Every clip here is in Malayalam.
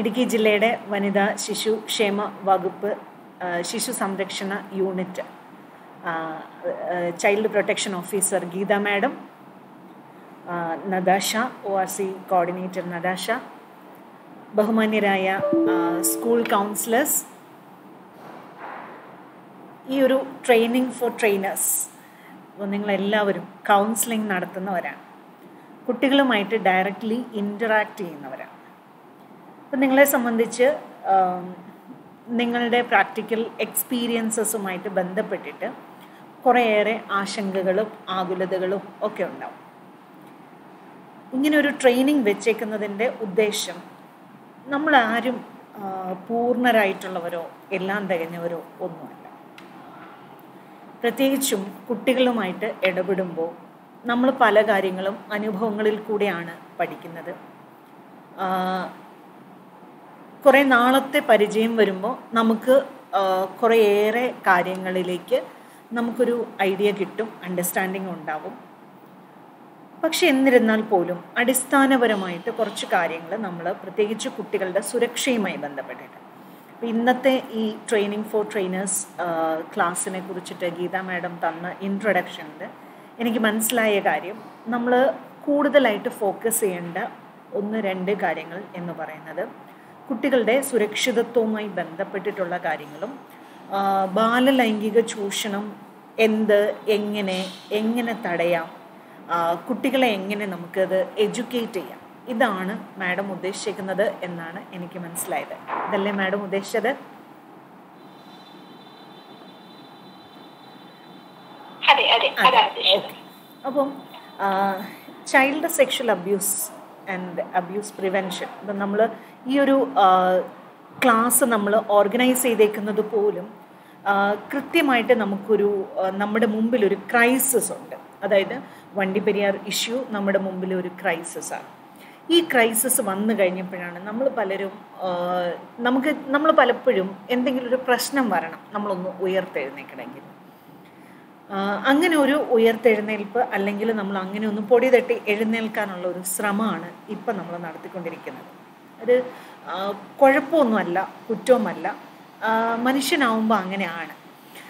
ഇടുക്കി ജില്ലയുടെ വനിതാ ശിശു ക്ഷേമ വകുപ്പ് ശിശു സംരക്ഷണ unit child protection officer Geetha madam Natasha O R C coordinator Natasha ബഹുമാന്യരായ സ്കൂൾ കൗൺസിലേഴ്സ് ഈ ഒരു ട്രെയിനിങ് ഫോർ ട്രെയിനേഴ്സ് നിങ്ങളെല്ലാവരും കൗൺസിലിംഗ് നടത്തുന്നവരാണ്. കുട്ടികളുമായിട്ട് ഡയറക്റ്റ്ലി ഇന്ററാക്ട് ചെയ്യുന്നവരാണ്. അപ്പം നിങ്ങളെ സംബന്ധിച്ച് നിങ്ങളുടെ പ്രാക്ടിക്കൽ എക്സ്പീരിയൻസസുമായിട്ട് ബന്ധപ്പെട്ടിട്ട് കുറേയേറെ ആശങ്കകളും ആകുലതകളും ഒക്കെ ഉണ്ടാവും. ഇങ്ങനെ ഒരു ട്രെയിനിങ് വെച്ചേക്കുന്നതിന്റെ ഉദ്ദേശം നമ്മളാരും ആരും പൂർണരായിട്ടുള്ളവരോ എല്ലാം തികഞ്ഞവരോ ഒന്നുമല്ല. പ്രത്യേകിച്ചും കുട്ടികളുമായിട്ട് ഇടപെടുമ്പോൾ നമ്മൾ പല കാര്യങ്ങളും അനുഭവങ്ങളിൽ കൂടെയാണ് പഠിക്കുന്നത്. കുറേ നാളത്തെ പരിചയം വരുമ്പോൾ നമുക്ക് കുറേയേറെ കാര്യങ്ങളിലേക്ക് നമുക്കൊരു ഐഡിയ കിട്ടും അണ്ടർസ്റ്റാൻഡിങ് ഉണ്ടാവും. പക്ഷെ എന്നിരുന്നാൽ പോലും അടിസ്ഥാനപരമായിട്ട് കുറച്ച് കാര്യങ്ങൾ നമ്മൾ പ്രത്യേകിച്ച് കുട്ടികളുടെ സുരക്ഷയുമായി ബന്ധപ്പെട്ടിട്ട്. ഇന്നത്തെ ഈ ട്രെയിനിങ് ഫോർ ട്രെയിനേഴ്സ് ക്ലാസ്സിനെ കുറിച്ചിട്ട് ഗീത മാഡം തന്ന ഇൻട്രൊഡക്ഷനിൽ എനിക്ക് മനസ്സിലായ കാര്യം നമ്മൾ കൂടുതലായിട്ട് ഫോക്കസ് ചെയ്യേണ്ട ഒന്ന് രണ്ട് കാര്യങ്ങൾ എന്ന് പറയുന്നത് കുട്ടികളുടെ സുരക്ഷിതത്വവുമായി ബന്ധപ്പെട്ടിട്ടുള്ള കാര്യങ്ങളും ബാലലൈംഗിക ചൂഷണം എന്ത് എങ്ങനെ എങ്ങനെ തടയാം കുട്ടികളെ എങ്ങനെ നമുക്കത് എഡ്യൂക്കേറ്റ് ചെയ്യാം. ഇതാണ് മാഡം ഉദ്ദേശിക്കുന്നത് എന്നാണ് എനിക്ക് മനസ്സിലായത്. ഇതല്ലേ മാഡം ഉദ്ദേശിച്ചത്? അതെ അപ്പം child sexual abuse and abuse prevention ഇപ്പം നമ്മൾ ഈ ഒരു ക്ലാസ് നമ്മൾ ഓർഗനൈസ് ചെയ്തേക്കുന്നത് പോലും കൃത്യമായിട്ട് നമുക്കൊരു നമ്മുടെ മുമ്പിൽ ഒരു ക്രൈസിസ് ഉണ്ട്. അതായത് വണ്ടിപ്പെരിയാർ ഇഷ്യൂ നമ്മുടെ മുമ്പിൽ ഒരു ക്രൈസിസ് ആണ്. ഈ ക്രൈസിസ് വന്നു കഴിഞ്ഞപ്പോഴാണ് നമ്മൾ പലരും നമുക്ക് നമ്മൾ പലപ്പോഴും എന്തെങ്കിലും ഒരു പ്രശ്നം വരണം. നമ്മളൊന്ന് ഉയർത്തെഴുന്നേക്കണമെങ്കിൽ. അങ്ങനെ ഒരു ഉയർത്തെഴുന്നേൽപ്പ് അല്ലെങ്കിൽ നമ്മൾ അങ്ങനെ ഒന്ന് പൊടി തട്ടി എഴുന്നേൽക്കാനുള്ള ഒരു ശ്രമമാണ് ഇപ്പം നമ്മൾ നടത്തിക്കൊണ്ടിരിക്കുന്നത്. ആ, കുഴപ്പമൊന്നുമല്ല കുറ്റവുമല്ല. മനുഷ്യനാവുമ്പോൾ അങ്ങനെയാണ്.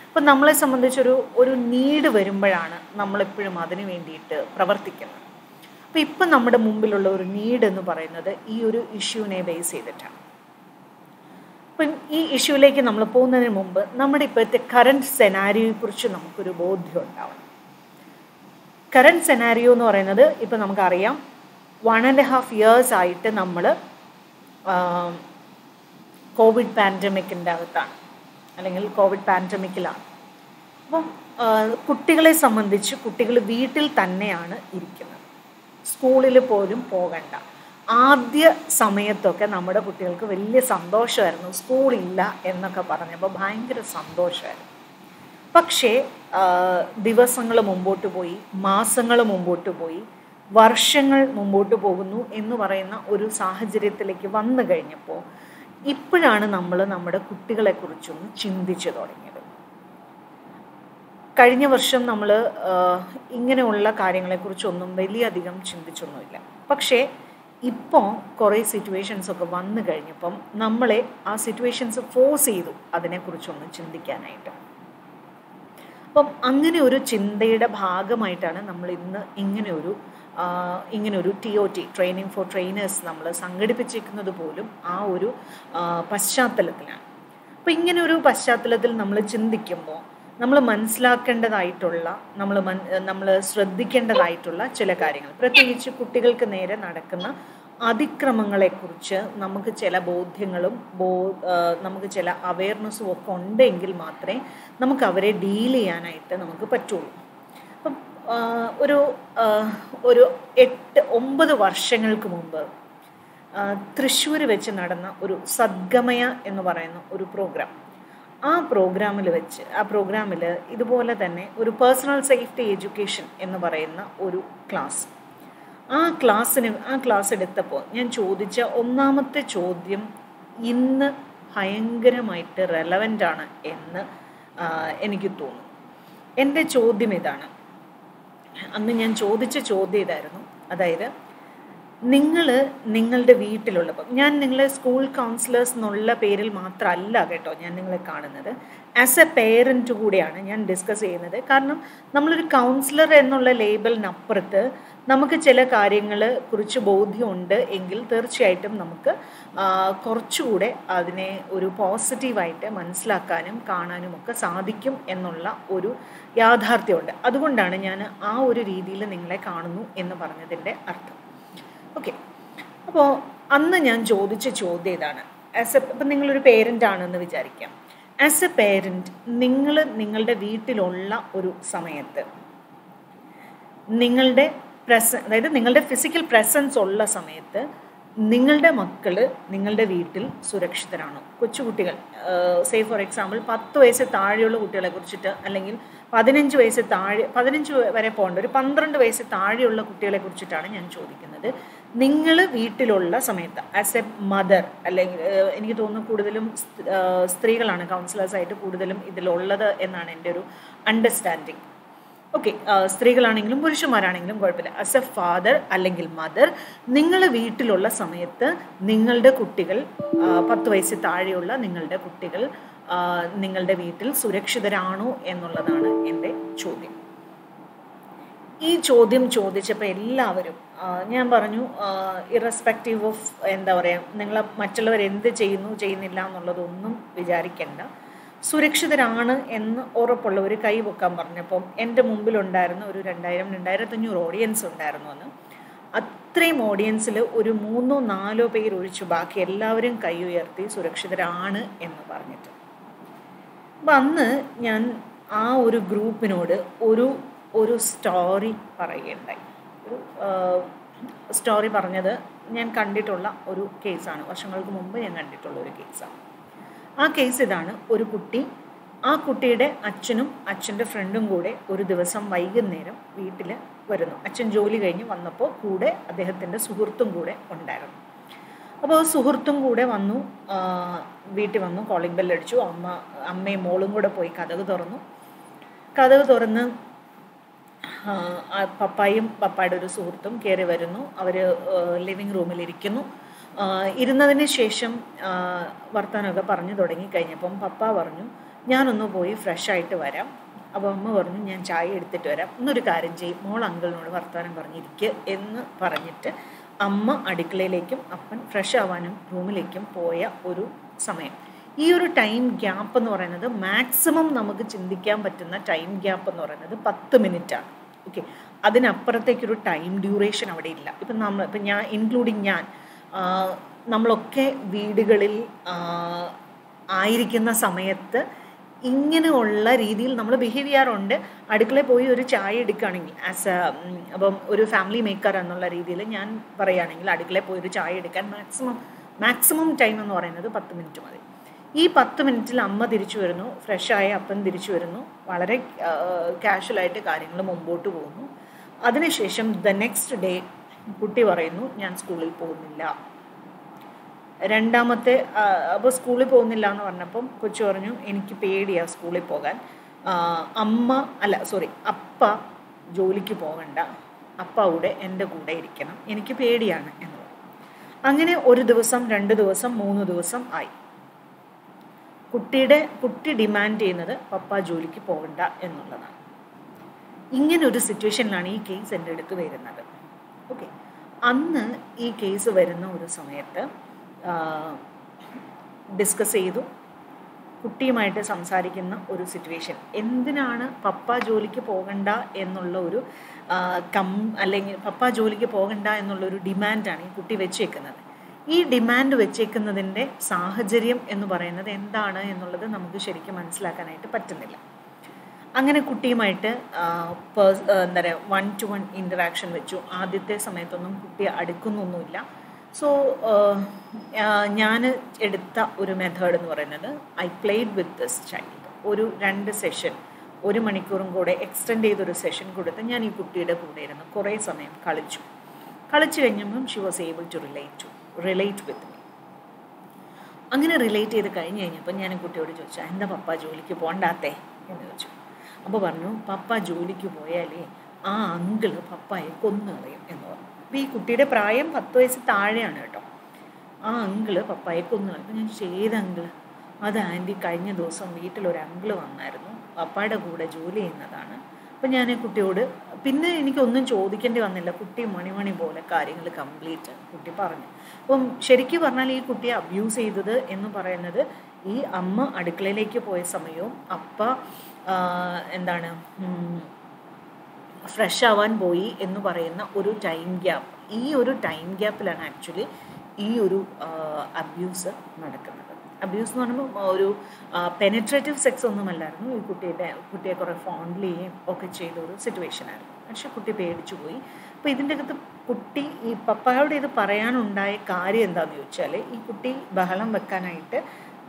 അപ്പം നമ്മളെ സംബന്ധിച്ചൊരു ഒരു നീട് വരുമ്പോഴാണ് നമ്മളെപ്പോഴും അതിന് വേണ്ടിയിട്ട് പ്രവർത്തിക്കുന്നത്. അപ്പം ഇപ്പം നമ്മുടെ മുമ്പിലുള്ള ഒരു നീഡ് എന്ന് പറയുന്നത് ഈ ഒരു ഇഷ്യൂവിനെ ബേസ് ചെയ്തിട്ടാണ്. അപ്പം ഈ ഇഷ്യൂവിലേക്ക് നമ്മൾ പോകുന്നതിന് മുമ്പ് നമ്മുടെ ഇപ്പോഴത്തെ കറണ്ട് സെനാരിയോയെക്കുറിച്ച് നമുക്കൊരു ബോധ്യം ഉണ്ടാവണം. കറണ്ട് സെനാരിയോ എന്ന് പറയുന്നത് ഇപ്പം നമുക്കറിയാം വൺ ആൻഡ് ഹാഫ് ഇയേഴ്സ് ആയിട്ട് നമ്മൾ കോവിഡ് പാൻഡമിക്കിന്റെ അകത്താണ്. അല്ലെങ്കിൽ കോവിഡ് പാൻഡമിക്കിലാണ് അപ്പം കുട്ടികളെ സംബന്ധിച്ച് കുട്ടികൾ വീട്ടിൽ തന്നെയാണ് ഇരിക്കുന്നത്. സ്കൂളിൽ പോലും പോകണ്ട. ആദ്യ സമയത്തൊക്കെ നമ്മുടെ കുട്ടികൾക്ക് വലിയ സന്തോഷമായിരുന്നു. സ്കൂളില്ല എന്നൊക്കെ പറഞ്ഞപ്പോൾ ഭയങ്കര സന്തോഷമായിരുന്നു. പക്ഷേ ദിവസങ്ങൾ മുമ്പോട്ട് പോയി മാസങ്ങൾ മുമ്പോട്ട് പോയി വർഷങ്ങൾ മുമ്പോട്ട് പോകുന്നു എന്ന് പറയുന്ന ഒരു സാഹചര്യത്തിലേക്ക് വന്നു കഴിഞ്ഞപ്പോൾ ഇപ്പോഴാണ് നമ്മൾ നമ്മുടെ കുട്ടികളെക്കുറിച്ചൊന്ന് ചിന്തിച്ചു തുടങ്ങിയത്. കഴിഞ്ഞ വർഷം നമ്മൾ ഇങ്ങനെയുള്ള കാര്യങ്ങളെക്കുറിച്ചൊന്നും വലിയധികം ചിന്തിച്ചൊന്നുമില്ല. പക്ഷേ ഇപ്പോൾ കുറേ സിറ്റുവേഷൻസൊക്കെ വന്നു കഴിഞ്ഞപ്പം നമ്മളെ ആ സിറ്റുവേഷൻസ് ഫോഴ്സ് ചെയ്തു അതിനെക്കുറിച്ചൊന്ന് ചിന്തിക്കാനായിട്ട്. അപ്പം അങ്ങനെ ഒരു ചിന്തയുടെ ഭാഗമായിട്ടാണ് നമ്മൾ ഇന്ന് ഇങ്ങനെയൊരു ഇങ്ങനൊരു T O T training for trainers നമ്മൾ സംഘടിപ്പിച്ചിരിക്കുന്നത് പോലും ആ ഒരു പശ്ചാത്തലത്തിലാണ്. അപ്പം ഇങ്ങനെ ഒരു പശ്ചാത്തലത്തിൽ നമ്മൾ ചിന്തിക്കുമ്പോൾ നമ്മൾ മനസ്സിലാക്കേണ്ടതായിട്ടുള്ള നമ്മൾ നമ്മൾ ശ്രദ്ധിക്കേണ്ടതായിട്ടുള്ള ചില കാര്യങ്ങൾ. പ്രത്യേകിച്ച് കുട്ടികൾക്ക് നേരെ നടക്കുന്ന അതിക്രമങ്ങളെക്കുറിച്ച് നമുക്ക് ചില ബോധ്യങ്ങളും ബോ നമുക്ക് ചില അവയർനെസ്സും ഒക്കെ ഉണ്ടെങ്കിൽ മാത്രമേ നമുക്ക് അവരെ ഡീൽ ചെയ്യാനായിട്ട് നമുക്ക് പറ്റുള്ളൂ. അപ്പം ഒരു ഒരു എട്ട് ഒമ്പത് വർഷങ്ങൾക്ക് മുമ്പ് തൃശ്ശൂർ വെച്ച് നടന്ന ഒരു സദ്ഗമയ എന്ന് പറയുന്ന ഒരു പ്രോഗ്രാം ആ പ്രോഗ്രാമിൽ വെച്ച് ആ പ്രോഗ്രാമിൽ ഇതുപോലെ തന്നെ ഒരു പേഴ്സണൽ സേഫ്റ്റി എഡ്യൂക്കേഷൻ എന്ന് പറയുന്ന ഒരു ക്ലാസ് ആ ക്ലാസ്സിന് ആ ക്ലാസ് എടുത്തപ്പോൾ ഞാൻ ചോദിച്ച ഒന്നാമത്തെ ചോദ്യം ഇന്ന് ഭയങ്കരമായിട്ട് റെലവന്റ് ആണ് എന്ന് എനിക്ക് തോന്നുന്നു. എന്റെ ചോദ്യം ഇതാണ്. അന്ന് ഞാൻ ചോദിച്ച ചോദ്യം ഇതായിരുന്നു. അതായത് നിങ്ങൾ നിങ്ങളുടെ വീട്ടിലുള്ളപ്പം ഞാൻ നിങ്ങളെ സ്കൂൾ കൗൺസിലേഴ്സ് എന്നുള്ള പേരിൽ മാത്രമല്ല കേട്ടോ ഞാൻ നിങ്ങളെ കാണുന്നത്. ആസ് എ പേരന്റ് കൂടെയാണ് ഞാൻ ഡിസ്കസ് ചെയ്യുന്നത്. കാരണം നമ്മളൊരു കൗൺസിലർ എന്നുള്ള ലേബലിനപ്പുറത്ത് നമുക്ക് ചില കാര്യങ്ങൾ കുറിച്ച് ബോധ്യമുണ്ട് എങ്കിൽ തീർച്ചയായിട്ടും നമുക്ക് കുറച്ചുകൂടെ അതിനെ ഒരു പോസിറ്റീവായിട്ട് മനസ്സിലാക്കാനും കാണാനും ഒക്കെ സാധിക്കും എന്നുള്ള ഒരു യാഥാർത്ഥ്യമുണ്ട്. അതുകൊണ്ടാണ് ഞാൻ ആ ഒരു രീതിയിൽ നിങ്ങളെ കാണുന്നു എന്ന് പറഞ്ഞതിന്റെ അർത്ഥം. ഓക്കെ അപ്പോൾ അന്ന് ഞാൻ ചോദിച്ച ചോദ്യം ഇതാണ്. ആസ് എ ഇപ്പം നിങ്ങളൊരു പേരന്റ് ആണെന്ന് വിചാരിക്കാം. ആസ് എ പേരന്റ് നിങ്ങൾ നിങ്ങളുടെ വീട്ടിലുള്ള ഒരു സമയത്ത് നിങ്ങളുടെ പ്രസ അതായത് നിങ്ങളുടെ ഫിസിക്കൽ പ്രസൻസ് ഉള്ള സമയത്ത് നിങ്ങളുടെ മക്കൾ നിങ്ങളുടെ വീട്ടിൽ സുരക്ഷിതരാണോ. കൊച്ചുകുട്ടികൾ സേ ഫോർ എക്സാമ്പിൾ പത്ത് വയസ്സ് താഴെയുള്ള കുട്ടികളെ കുറിച്ചിട്ട് അല്ലെങ്കിൽ പതിനഞ്ച് വയസ്സ് താഴെ പതിനഞ്ച് വരെ പോകേണ്ട ഒരു പന്ത്രണ്ട് വയസ്സ് താഴെയുള്ള കുട്ടികളെ കുറിച്ചിട്ടാണ് ഞാൻ ചോദിക്കുന്നത്. നിങ്ങൾ വീട്ടിലുള്ള സമയത്ത് ആസ് എ മദർ അല്ലെങ്കിൽ എനിക്ക് തോന്നുന്നു കൂടുതലും സ്ത്രീകളാണ് കൗൺസിലേഴ്സായിട്ട് കൂടുതലും ഇതിലുള്ളത് എന്നാണ് എന്റെ ഒരു അണ്ടർസ്റ്റാൻഡിങ് ഓക്കെ സ്ത്രീകളാണെങ്കിലും പുരുഷന്മാരാണെങ്കിലും കുഴപ്പമില്ല. ആസ് എ ഫാദർ അല്ലെങ്കിൽ മദർ നിങ്ങൾ വീട്ടിലുള്ള സമയത്ത് നിങ്ങളുടെ കുട്ടികൾ പത്ത് വയസ്സിൽ താഴെയുള്ള നിങ്ങളുടെ കുട്ടികൾ നിങ്ങളുടെ വീട്ടിൽ സുരക്ഷിതരാണോ എന്നുള്ളതാണ് എന്റെ ചോദ്യം. ഈ ചോദ്യം ചോദിച്ചപ്പോൾ എല്ലാവരും ഞാൻ പറഞ്ഞു ഇറസ്പെക്റ്റീവ് ഓഫ് എന്താ പറയുക നിങ്ങൾ മറ്റുള്ളവർ എന്ത് ചെയ്യുന്നു ചെയ്യുന്നില്ല എന്നുള്ളതൊന്നും വിചാരിക്കേണ്ട. സുരക്ഷിതരാണ് എന്ന് ഉറപ്പുള്ളവർ കൈ പൊക്കാൻ പറഞ്ഞപ്പം എന്റെ മുമ്പിലുണ്ടായിരുന്ന ഒരു രണ്ടായിരം രണ്ടായിരത്തഞ്ഞൂറ് ഓഡിയൻസ് ഉണ്ടായിരുന്നു അന്ന്. അത്രയും ഓഡിയൻസിൽ ഒരു മൂന്നോ നാലോ പേര് ഒഴിച്ചു ബാക്കി എല്ലാവരും കൈ ഉയർത്തി സുരക്ഷിതരാണ് എന്ന് പറഞ്ഞിട്ട്. അപ്പം അന്ന് ഞാൻ ആ ഒരു ഗ്രൂപ്പിനോട് ഒരു ഒരു സ്റ്റോറി പറയുകയുണ്ടായി ഒരു സ്റ്റോറി പറഞ്ഞത് ഞാൻ കണ്ടിട്ടുള്ള ഒരു കേസാണ്. വർഷങ്ങൾക്ക് മുമ്പ് ഞാൻ കണ്ടിട്ടുള്ള ഒരു കേസാണ്. ആ കേസ് ഇതാണ് ഒരു കുട്ടി ആ കുട്ടിയുടെ അച്ഛനും അച്ഛന്റെ ഫ്രണ്ടും കൂടെ ഒരു ദിവസം വൈകുന്നേരം വീട്ടിൽ വരുന്നു. അച്ഛൻ ജോലി കഴിഞ്ഞ് വന്നപ്പോൾ കൂടെ അദ്ദേഹത്തിന്റെ സുഹൃത്തും കൂടെ ഉണ്ടായിരുന്നു. അപ്പോൾ സുഹൃത്തും കൂടെ വന്നു വീട്ടിൽ വന്നു കോളിംഗ് ബെല്ലടിച്ചു അമ്മ അമ്മയും മോളും കൂടെ പോയി കഥക് തുറന്നു. കഥക് തുറന്ന് പപ്പായും പപ്പായുടെ ഒരു സുഹൃത്തും കയറി വരുന്നു. അവർ ലിവിങ് റൂമിലിരിക്കുന്നു ഇരുന്നതിന് ശേഷം വർത്തമാനമൊക്കെ പറഞ്ഞു തുടങ്ങി കഴിഞ്ഞപ്പം പപ്പ പറഞ്ഞു ഞാനൊന്ന് പോയി ഫ്രഷ് ആയിട്ട് വരാം. അപ്പോൾ അമ്മ പറഞ്ഞു ഞാൻ ചായ എടുത്തിട്ട് വരാം. എന്നൊരു കാര്യം ചെയ്യും. മോൾ അങ്കിളിനോട് വർത്തമാനം പറഞ്ഞിരിക്കുക എന്ന് പറഞ്ഞിട്ട് അമ്മ അടുക്കളയിലേക്കും അപ്പൻ ഫ്രഷ് ആവാനും റൂമിലേക്കും പോയ ഒരു സമയം. ഈ ഒരു ടൈം ഗ്യാപ്പ് എന്ന് പറയുന്നത് മാക്സിമം നമുക്ക് ചിന്തിക്കാൻ പറ്റുന്ന ടൈം ഗ്യാപ്പ് എന്ന് പറയുന്നത് പത്ത് മിനിറ്റാണ് ഓക്കെ അതിനപ്പുറത്തേക്കൊരു ടൈം ഡ്യൂറേഷൻ അവിടെ ഇല്ല. ഇപ്പം നമ്മൾ ഇപ്പം ഞാൻ ഇൻക്ലൂഡിങ് ഞാൻ നമ്മളൊക്കെ വീടുകളിൽ ആയിരിക്കുന്ന സമയത്ത് ഇങ്ങനെയുള്ള രീതിയിൽ നമ്മൾ ബിഹേവ് ചെയ്യാറുണ്ട്. അടുക്കളയിൽ പോയി ഒരു ചായ എടുക്കുകയാണെങ്കിൽ ആസ് എ അപ്പം ഒരു ഫാമിലി മേക്കർ എന്നുള്ള രീതിയിൽ ഞാൻ പറയുകയാണെങ്കിൽ അടുക്കളയിൽ പോയി ഒരു ചായ എടുക്കാൻ മാക്സിമം മാക്സിമം ടൈം എന്ന് പറയുന്നത് പത്ത് മിനിറ്റ് മതി. ഈ പത്ത് മിനിറ്റിൽ അമ്മ തിരിച്ചു വരുന്നു ഫ്രഷായ അപ്പൻ തിരിച്ചു വരുന്നു. വളരെ കാഷ്വലായിട്ട് കാര്യങ്ങൾ മുമ്പോട്ട് പോകുന്നു. അതിനുശേഷം ദ നെക്സ്റ്റ് ഡേ കുട്ടി പറയുന്നു ഞാൻ സ്കൂളിൽ പോകുന്നില്ല. രണ്ടാമത്തെ അപ്പോൾ സ്കൂളിൽ പോകുന്നില്ല എന്ന് പറഞ്ഞപ്പം കൊച്ചു പറഞ്ഞു എനിക്ക് പേടിയാണ് സ്കൂളിൽ പോകാൻ. അമ്മ അല്ല സോറി അപ്പ ജോലിക്ക് പോകണ്ട. അപ്പ അവിടെ എന്റെ കൂടെ ഇരിക്കണം. എനിക്ക് പേടിയാണ് എന്ന് പറഞ്ഞു. അങ്ങനെ ഒരു ദിവസം രണ്ട് ദിവസം മൂന്ന് ദിവസം ആയി. കുട്ടിയുടെ കുട്ടി ഡിമാൻഡ് ചെയ്യുന്നത് പപ്പ ജോലിക്ക് പോകണ്ട എന്നുള്ളതാണ്. ഇങ്ങനെ ഒരു സിറ്റുവേഷനിലാണ് ഈ കേസ് എന്റെ അടുത്ത് വരുന്നത്. ഓക്കെ അന്ന് ഈ കേസ് വരുന്ന ഒരു സമയത്ത് ഡിസ്കസ് ചെയ്തു. കുട്ടിയുമായിട്ട് സംസാരിക്കുന്ന ഒരു സിറ്റുവേഷൻ എന്തിനാണ് പപ്പ ജോലിക്ക് പോകണ്ട എന്നുള്ള ഒരു കം അല്ലെങ്കിൽ പപ്പ ജോലിക്ക് പോകണ്ട എന്നുള്ള ഒരു ഡിമാൻഡാണ് ഈ കുട്ടി വെച്ചേക്കുന്നത്. ഈ ഡിമാൻഡ് വെച്ചേക്കുന്നതിന്റെ സാഹചര്യം എന്ന് പറയുന്നത് എന്താണ് എന്നുള്ളത് നമുക്ക് ശരിക്കും മനസ്സിലാക്കാനായിട്ട് പറ്റുന്നില്ല. അങ്ങനെ കുട്ടിയുമായിട്ട് പേഴ്സ് എന്താ പറയുക വൺ ടു വൺ ഇന്ററാക്ഷൻ വെച്ചു. ആദ്യത്തെ സമയത്തൊന്നും കുട്ടി അടുക്കുന്നൊന്നുമില്ല. സോ ഞാൻ എടുത്ത ഒരു മെത്തേഡ് എന്ന് പറയുന്നത് I played with this child ഒരു രണ്ട് സെഷൻ ഒരു മണിക്കൂറും കൂടെ എക്സ്റ്റെൻഡ് ചെയ്തൊരു സെഷൻ കൊടുത്ത് ഞാൻ ഈ കുട്ടിയുടെ കൂടെ ഇരുന്ന് കുറേ സമയം കളിച്ചു. കളിച്ചു കഴിഞ്ഞപ്പം she was able to relate to relate with me അങ്ങനെ റിലേറ്റ് ചെയ്ത് കഴിഞ്ഞ് കഴിഞ്ഞപ്പോൾ ഞാൻ കുട്ടിയോട് ചോദിച്ചു എന്താ പപ്പ ജോലിക്ക് പോണ്ടാത്തേ? എന്ന് ചോദിച്ചു. അപ്പോൾ പറഞ്ഞു പപ്പ ജോലിക്ക് പോയാലേ ആ അങ്കിൾ പപ്പായെ കൊന്നു കളയും എന്ന് പറഞ്ഞു. അപ്പോൾ ഈ കുട്ടിയുടെ പ്രായം പത്ത് വയസ്സ് താഴെയാണ് കേട്ടോ. ആ അങ്കിൾ പപ്പായെ കൊന്നു അപ്പം ഞാൻ ചോദിച്ചു ഏത് അങ്കിൾ? അത് ആന്റി കഴിഞ്ഞ ദിവസം വീട്ടിലൊരു അങ്കിൾ വന്നായിരുന്നു. പപ്പയുടെ കൂടെ ജോലി ചെയ്യുന്നതാണ്. അപ്പം ഞാൻ കുട്ടിയോട് പിന്നെ എനിക്കൊന്നും ചോദിക്കേണ്ടി വന്നില്ല. കുട്ടി മണിമണി പോലെ കാര്യങ്ങൾ കംപ്ലീറ്റ് കുട്ടി പറഞ്ഞു. അപ്പം ശരിക്കും പറഞ്ഞാൽ ഈ കുട്ടിയെ അബ്യൂസ് ചെയ്തത് എന്ന് പറയുന്നത് ഈ അമ്മ അടുക്കളയിലേക്ക് പോയ സമയവും അപ്പ എന്താണ് ഫ്രഷ് ആവാൻ പോയി എന്ന് പറയുന്ന ഒരു ടൈം ഗ്യാപ്പ് ഈ ഒരു ടൈം ഗ്യാപ്പിലാണ് ആക്ച്വലി ഈ ഒരു അബ്യൂസ് നടക്കുന്നത്. അബ്യൂസ് എന്ന് പറയുമ്പോൾ ഒരു പെനട്രേറ്റീവ് സെക്സ് ഒന്നുമല്ലായിരുന്നു. ഈ കുട്ടിയുടെ കുട്ടിയെ കുറേ ഫോൺലി ചെയ്യുകയും ഒക്കെ ചെയ്ത ഒരു സിറ്റുവേഷൻ ആയിരുന്നു. പക്ഷെ കുട്ടി പേടിച്ചു പോയി. അപ്പോൾ ഇതിന്റെ അകത്ത് കുട്ടി ഈ പപ്പായോട് ഇത് പറയാനുണ്ടായ കാര്യം എന്താണെന്ന് ചോദിച്ചാൽ ഈ കുട്ടി ബഹളം വെക്കാനായിട്ട്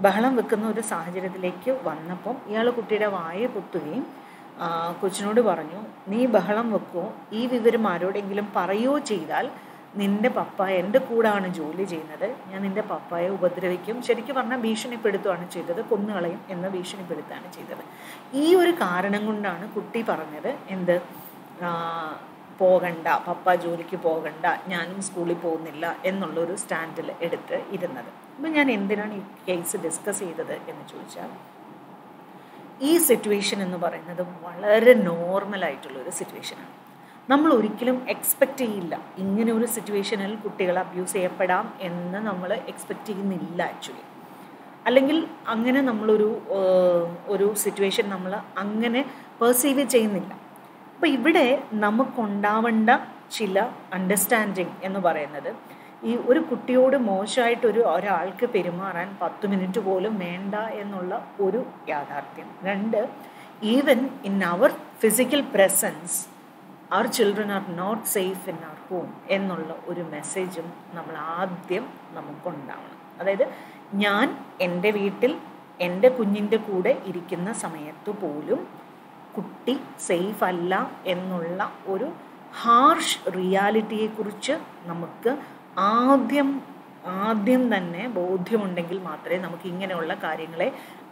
ബഹളം വെക്കുന്ന ഒരു സാഹചര്യത്തിലേക്ക് വന്നപ്പം ഇയാൾ കുട്ടിയുടെ വായ പൊത്തുകയും കൊച്ചിനോട് പറഞ്ഞു നീ ബഹളം വെക്കുമോ ഈ വിവരം ആരോടെങ്കിലും പറയുകയോ ചെയ്താൽ നിന്റെ പപ്പ എന്റെ കൂടാണ് ജോലി ചെയ്യുന്നത്. ഞാൻ നിന്റെ പപ്പായെ ഉപദ്രവിക്കും. ശരിക്കും പറഞ്ഞാൽ ഭീഷണിപ്പെടുത്തുകയാണ് ചെയ്തത്. കൊന്നുകളയും എന്ന് ഭീഷണിപ്പെടുത്തുകയാണ് ചെയ്തത്. ഈ ഒരു കാരണം കൊണ്ടാണ് കുട്ടി പറഞ്ഞത് എന്ത്? പോകണ്ട പപ്പ ജോലിക്ക് പോകണ്ട ഞാനും സ്കൂളിൽ പോകുന്നില്ല എന്നുള്ളൊരു സ്റ്റാൻഡിൽ എടുത്ത് ഇരുന്നത്. അപ്പം ഞാൻ എന്തിനാണ് ഈ കേസ് ഡിസ്കസ് ചെയ്തത് എന്ന് ചോദിച്ചാൽ ഈ സിറ്റുവേഷൻ എന്ന് പറയുന്നത് വളരെ നോർമലായിട്ടുള്ളൊരു സിറ്റുവേഷനാണ് നമ്മൾ ഒരിക്കലും എക്സ്പെക്റ്റ് ചെയ്യില്ല. ഇങ്ങനെ ഒരു സിറ്റുവേഷനിൽ കുട്ടികൾ അബ്യൂസ് ചെയ്യപ്പെടാം എന്ന് നമ്മൾ എക്സ്പെക്റ്റ് ചെയ്യുന്നില്ല ആക്ച്വലി അല്ലെങ്കിൽ അങ്ങനെ നമ്മളൊരു ഒരു സിറ്റുവേഷൻ നമ്മൾ അങ്ങനെ പെർസീവ് ചെയ്യുന്നില്ല. അപ്പോൾ ഇവിടെ നമുക്കുണ്ടാവേണ്ട ചില അണ്ടർസ്റ്റാൻഡിങ് എന്ന് പറയുന്നത് ഈ ഒരു കുട്ടിയോട് മോശമായിട്ടൊരു ഒരാൾക്ക് പെരുമാറാൻ പത്ത് മിനിറ്റ് പോലും വേണ്ട എന്നുള്ള ഒരു യാഥാർത്ഥ്യം. രണ്ട് even in our physical presence our children are not safe in our home എന്നുള്ള ഒരു മെസ്സേജും നമ്മൾ ആദ്യം നമുക്കുണ്ടാവണം. അതായത് ഞാൻ എന്റെ വീട്ടിൽ എന്റെ കുഞ്ഞിന്റെ കൂടെ ഇരിക്കുന്ന സമയത്ത് പോലും കുട്ടി സേഫ് അല്ല എന്നുള്ള ഒരു ഹാർഷ് റിയാലിറ്റിയെക്കുറിച്ച് നമുക്ക് ആദ്യം ആദ്യം തന്നെ ബോധ്യമുണ്ടെങ്കിൽ മാത്രമേ നമുക്ക് ഇങ്ങനെയുള്ള കാര്യങ്ങളെ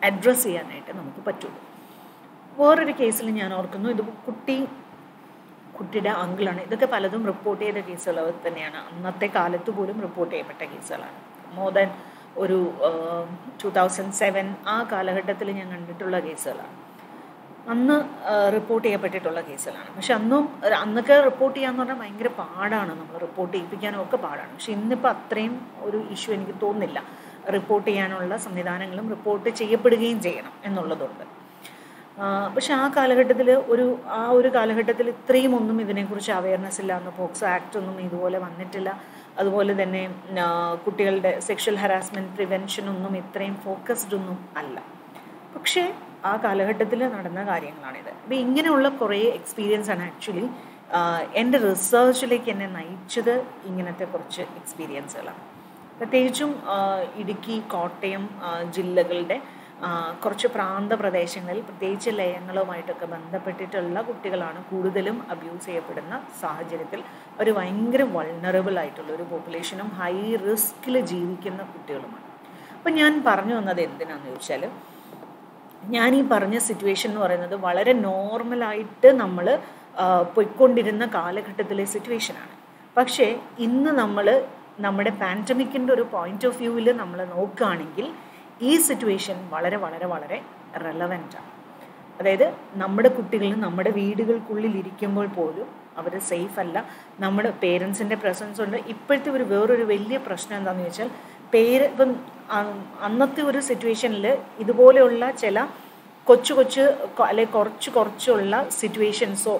അഡ്രസ്സ് ചെയ്യാനായിട്ട് നമുക്ക് പറ്റുള്ളൂ. വേറൊരു കേസിൽ ഞാൻ ഓർക്കുന്നു ഇത് കുട്ടി കുട്ടിയുടെ അങ്കിളാണ് ഇതൊക്കെ പലതും റിപ്പോർട്ട് ചെയ്ത കേസുകൾ തന്നെയാണ്. അന്നത്തെ കാലത്ത് പോലും റിപ്പോർട്ട് ചെയ്യപ്പെട്ട കേസുകളാണ് മോർ ദാൻ ഒരു ടു തൗസൻഡ് സെവൻ ആ കാലഘട്ടത്തിൽ ഞാൻ കണ്ടിട്ടുള്ള കേസുകളാണ് അന്ന് റിപ്പോർട്ട് ചെയ്യപ്പെട്ടിട്ടുള്ള കേസുകളാണ് പക്ഷെ അന്നും അന്നൊക്കെ റിപ്പോർട്ട് ചെയ്യാന്ന് പറഞ്ഞാൽ ഭയങ്കര പാടാണ് നമ്മൾ റിപ്പോർട്ട് ചെയ്യിപ്പിക്കാനും ഒക്കെ പാടാണ്. പക്ഷെ ഇന്നിപ്പോൾ അത്രയും ഒരു ഇഷ്യൂ എനിക്ക് തോന്നുന്നില്ല. റിപ്പോർട്ട് ചെയ്യാനുള്ള സംവിധാനങ്ങളും റിപ്പോർട്ട് ചെയ്യപ്പെടുകയും ചെയ്യണം എന്നുള്ളതുണ്ട്. പക്ഷെ ആ കാലഘട്ടത്തിൽ ഒരു ആ ഒരു കാലഘട്ടത്തിൽ ഇത്രയും ഒന്നും ഇതിനെക്കുറിച്ച് അവയർനെസ് ഇല്ല. അന്ന് പോക്സോ ആക്ട് ഒന്നും ഇതുപോലെ വന്നിട്ടില്ല. അതുപോലെ തന്നെ കുട്ടികളുടെ സെക്ഷൽ ഹറാസ്മെന്റ് പ്രിവെൻഷൻ ഒന്നും ഇത്രയും ഫോക്കസ്ഡ് ഒന്നും അല്ല. പക്ഷേ ആ കാലഘട്ടത്തിൽ നടന്ന കാര്യങ്ങളാണിത്. അപ്പോൾ ഇങ്ങനെയുള്ള കുറേ എക്സ്പീരിയൻസ് ആണ് ആക്ച്വലി എന്റെ റിസർച്ചിലേക്ക് എന്നെ നയിച്ചത് ഇങ്ങനത്തെ കുറച്ച് എക്സ്പീരിയൻസുകളാണ് പ്രത്യേകിച്ചും ഇടുക്കി കോട്ടയം ജില്ലകളുടെ കുറച്ച് പ്രാന്ത പ്രദേശങ്ങളിൽ പ്രത്യേകിച്ച് ലയങ്ങളുമായിട്ടൊക്കെ ബന്ധപ്പെട്ടിട്ടുള്ള കുട്ടികളാണ് കൂടുതലും അബ്യൂസ് ചെയ്യപ്പെടുന്ന സാഹചര്യത്തിൽ അവർ ഭയങ്കര വൾണറബിൾ ആയിട്ടുള്ള ഒരു പോപ്പുലേഷനും ഹൈ റിസ്കിൽ ജീവിക്കുന്ന കുട്ടികളുമാണ്. അപ്പം ഞാൻ പറഞ്ഞു വന്നത് എന്തിനാണെന്ന് ചോദിച്ചാൽ ഞാൻ ഈ പറഞ്ഞ സിറ്റുവേഷൻ എന്ന് പറയുന്നത് വളരെ നോർമലായിട്ട് നമ്മൾ പൊയ്ക്കൊണ്ടിരുന്ന കാലഘട്ടത്തിലെ സിറ്റുവേഷനാണ് പക്ഷേ ഇന്ന് നമ്മൾ നമ്മുടെ പാൻഡമിക്കിന്റെ ഒരു പോയിന്റ് ഓഫ് വ്യൂവിൽ നമ്മൾ നോക്കുകയാണെങ്കിൽ ഈ സിറ്റുവേഷൻ വളരെ വളരെ വളരെ റെലവന്റാണ് അതായത് നമ്മുടെ കുട്ടികൾ നമ്മുടെ വീടുകൾക്കുള്ളിൽ ഇരിക്കുമ്പോൾ പോലും അവർ സേഫ് അല്ല. നമ്മുടെ പേരൻസിന്റെ പ്രസൻസ് ഉണ്ട്. ഇപ്പോഴത്തെ ഒരു വേറൊരു വലിയ പ്രശ്നം എന്താണെന്ന് ചോദിച്ചാൽ പേര് ഇപ്പം അന്നത്തെ ഒരു സിറ്റുവേഷനിൽ ഇതുപോലെയുള്ള ചില കൊച്ചു കൊച്ചു അല്ലെ കുറച്ച് കുറച്ചുള്ള സിറ്റുവേഷൻസോ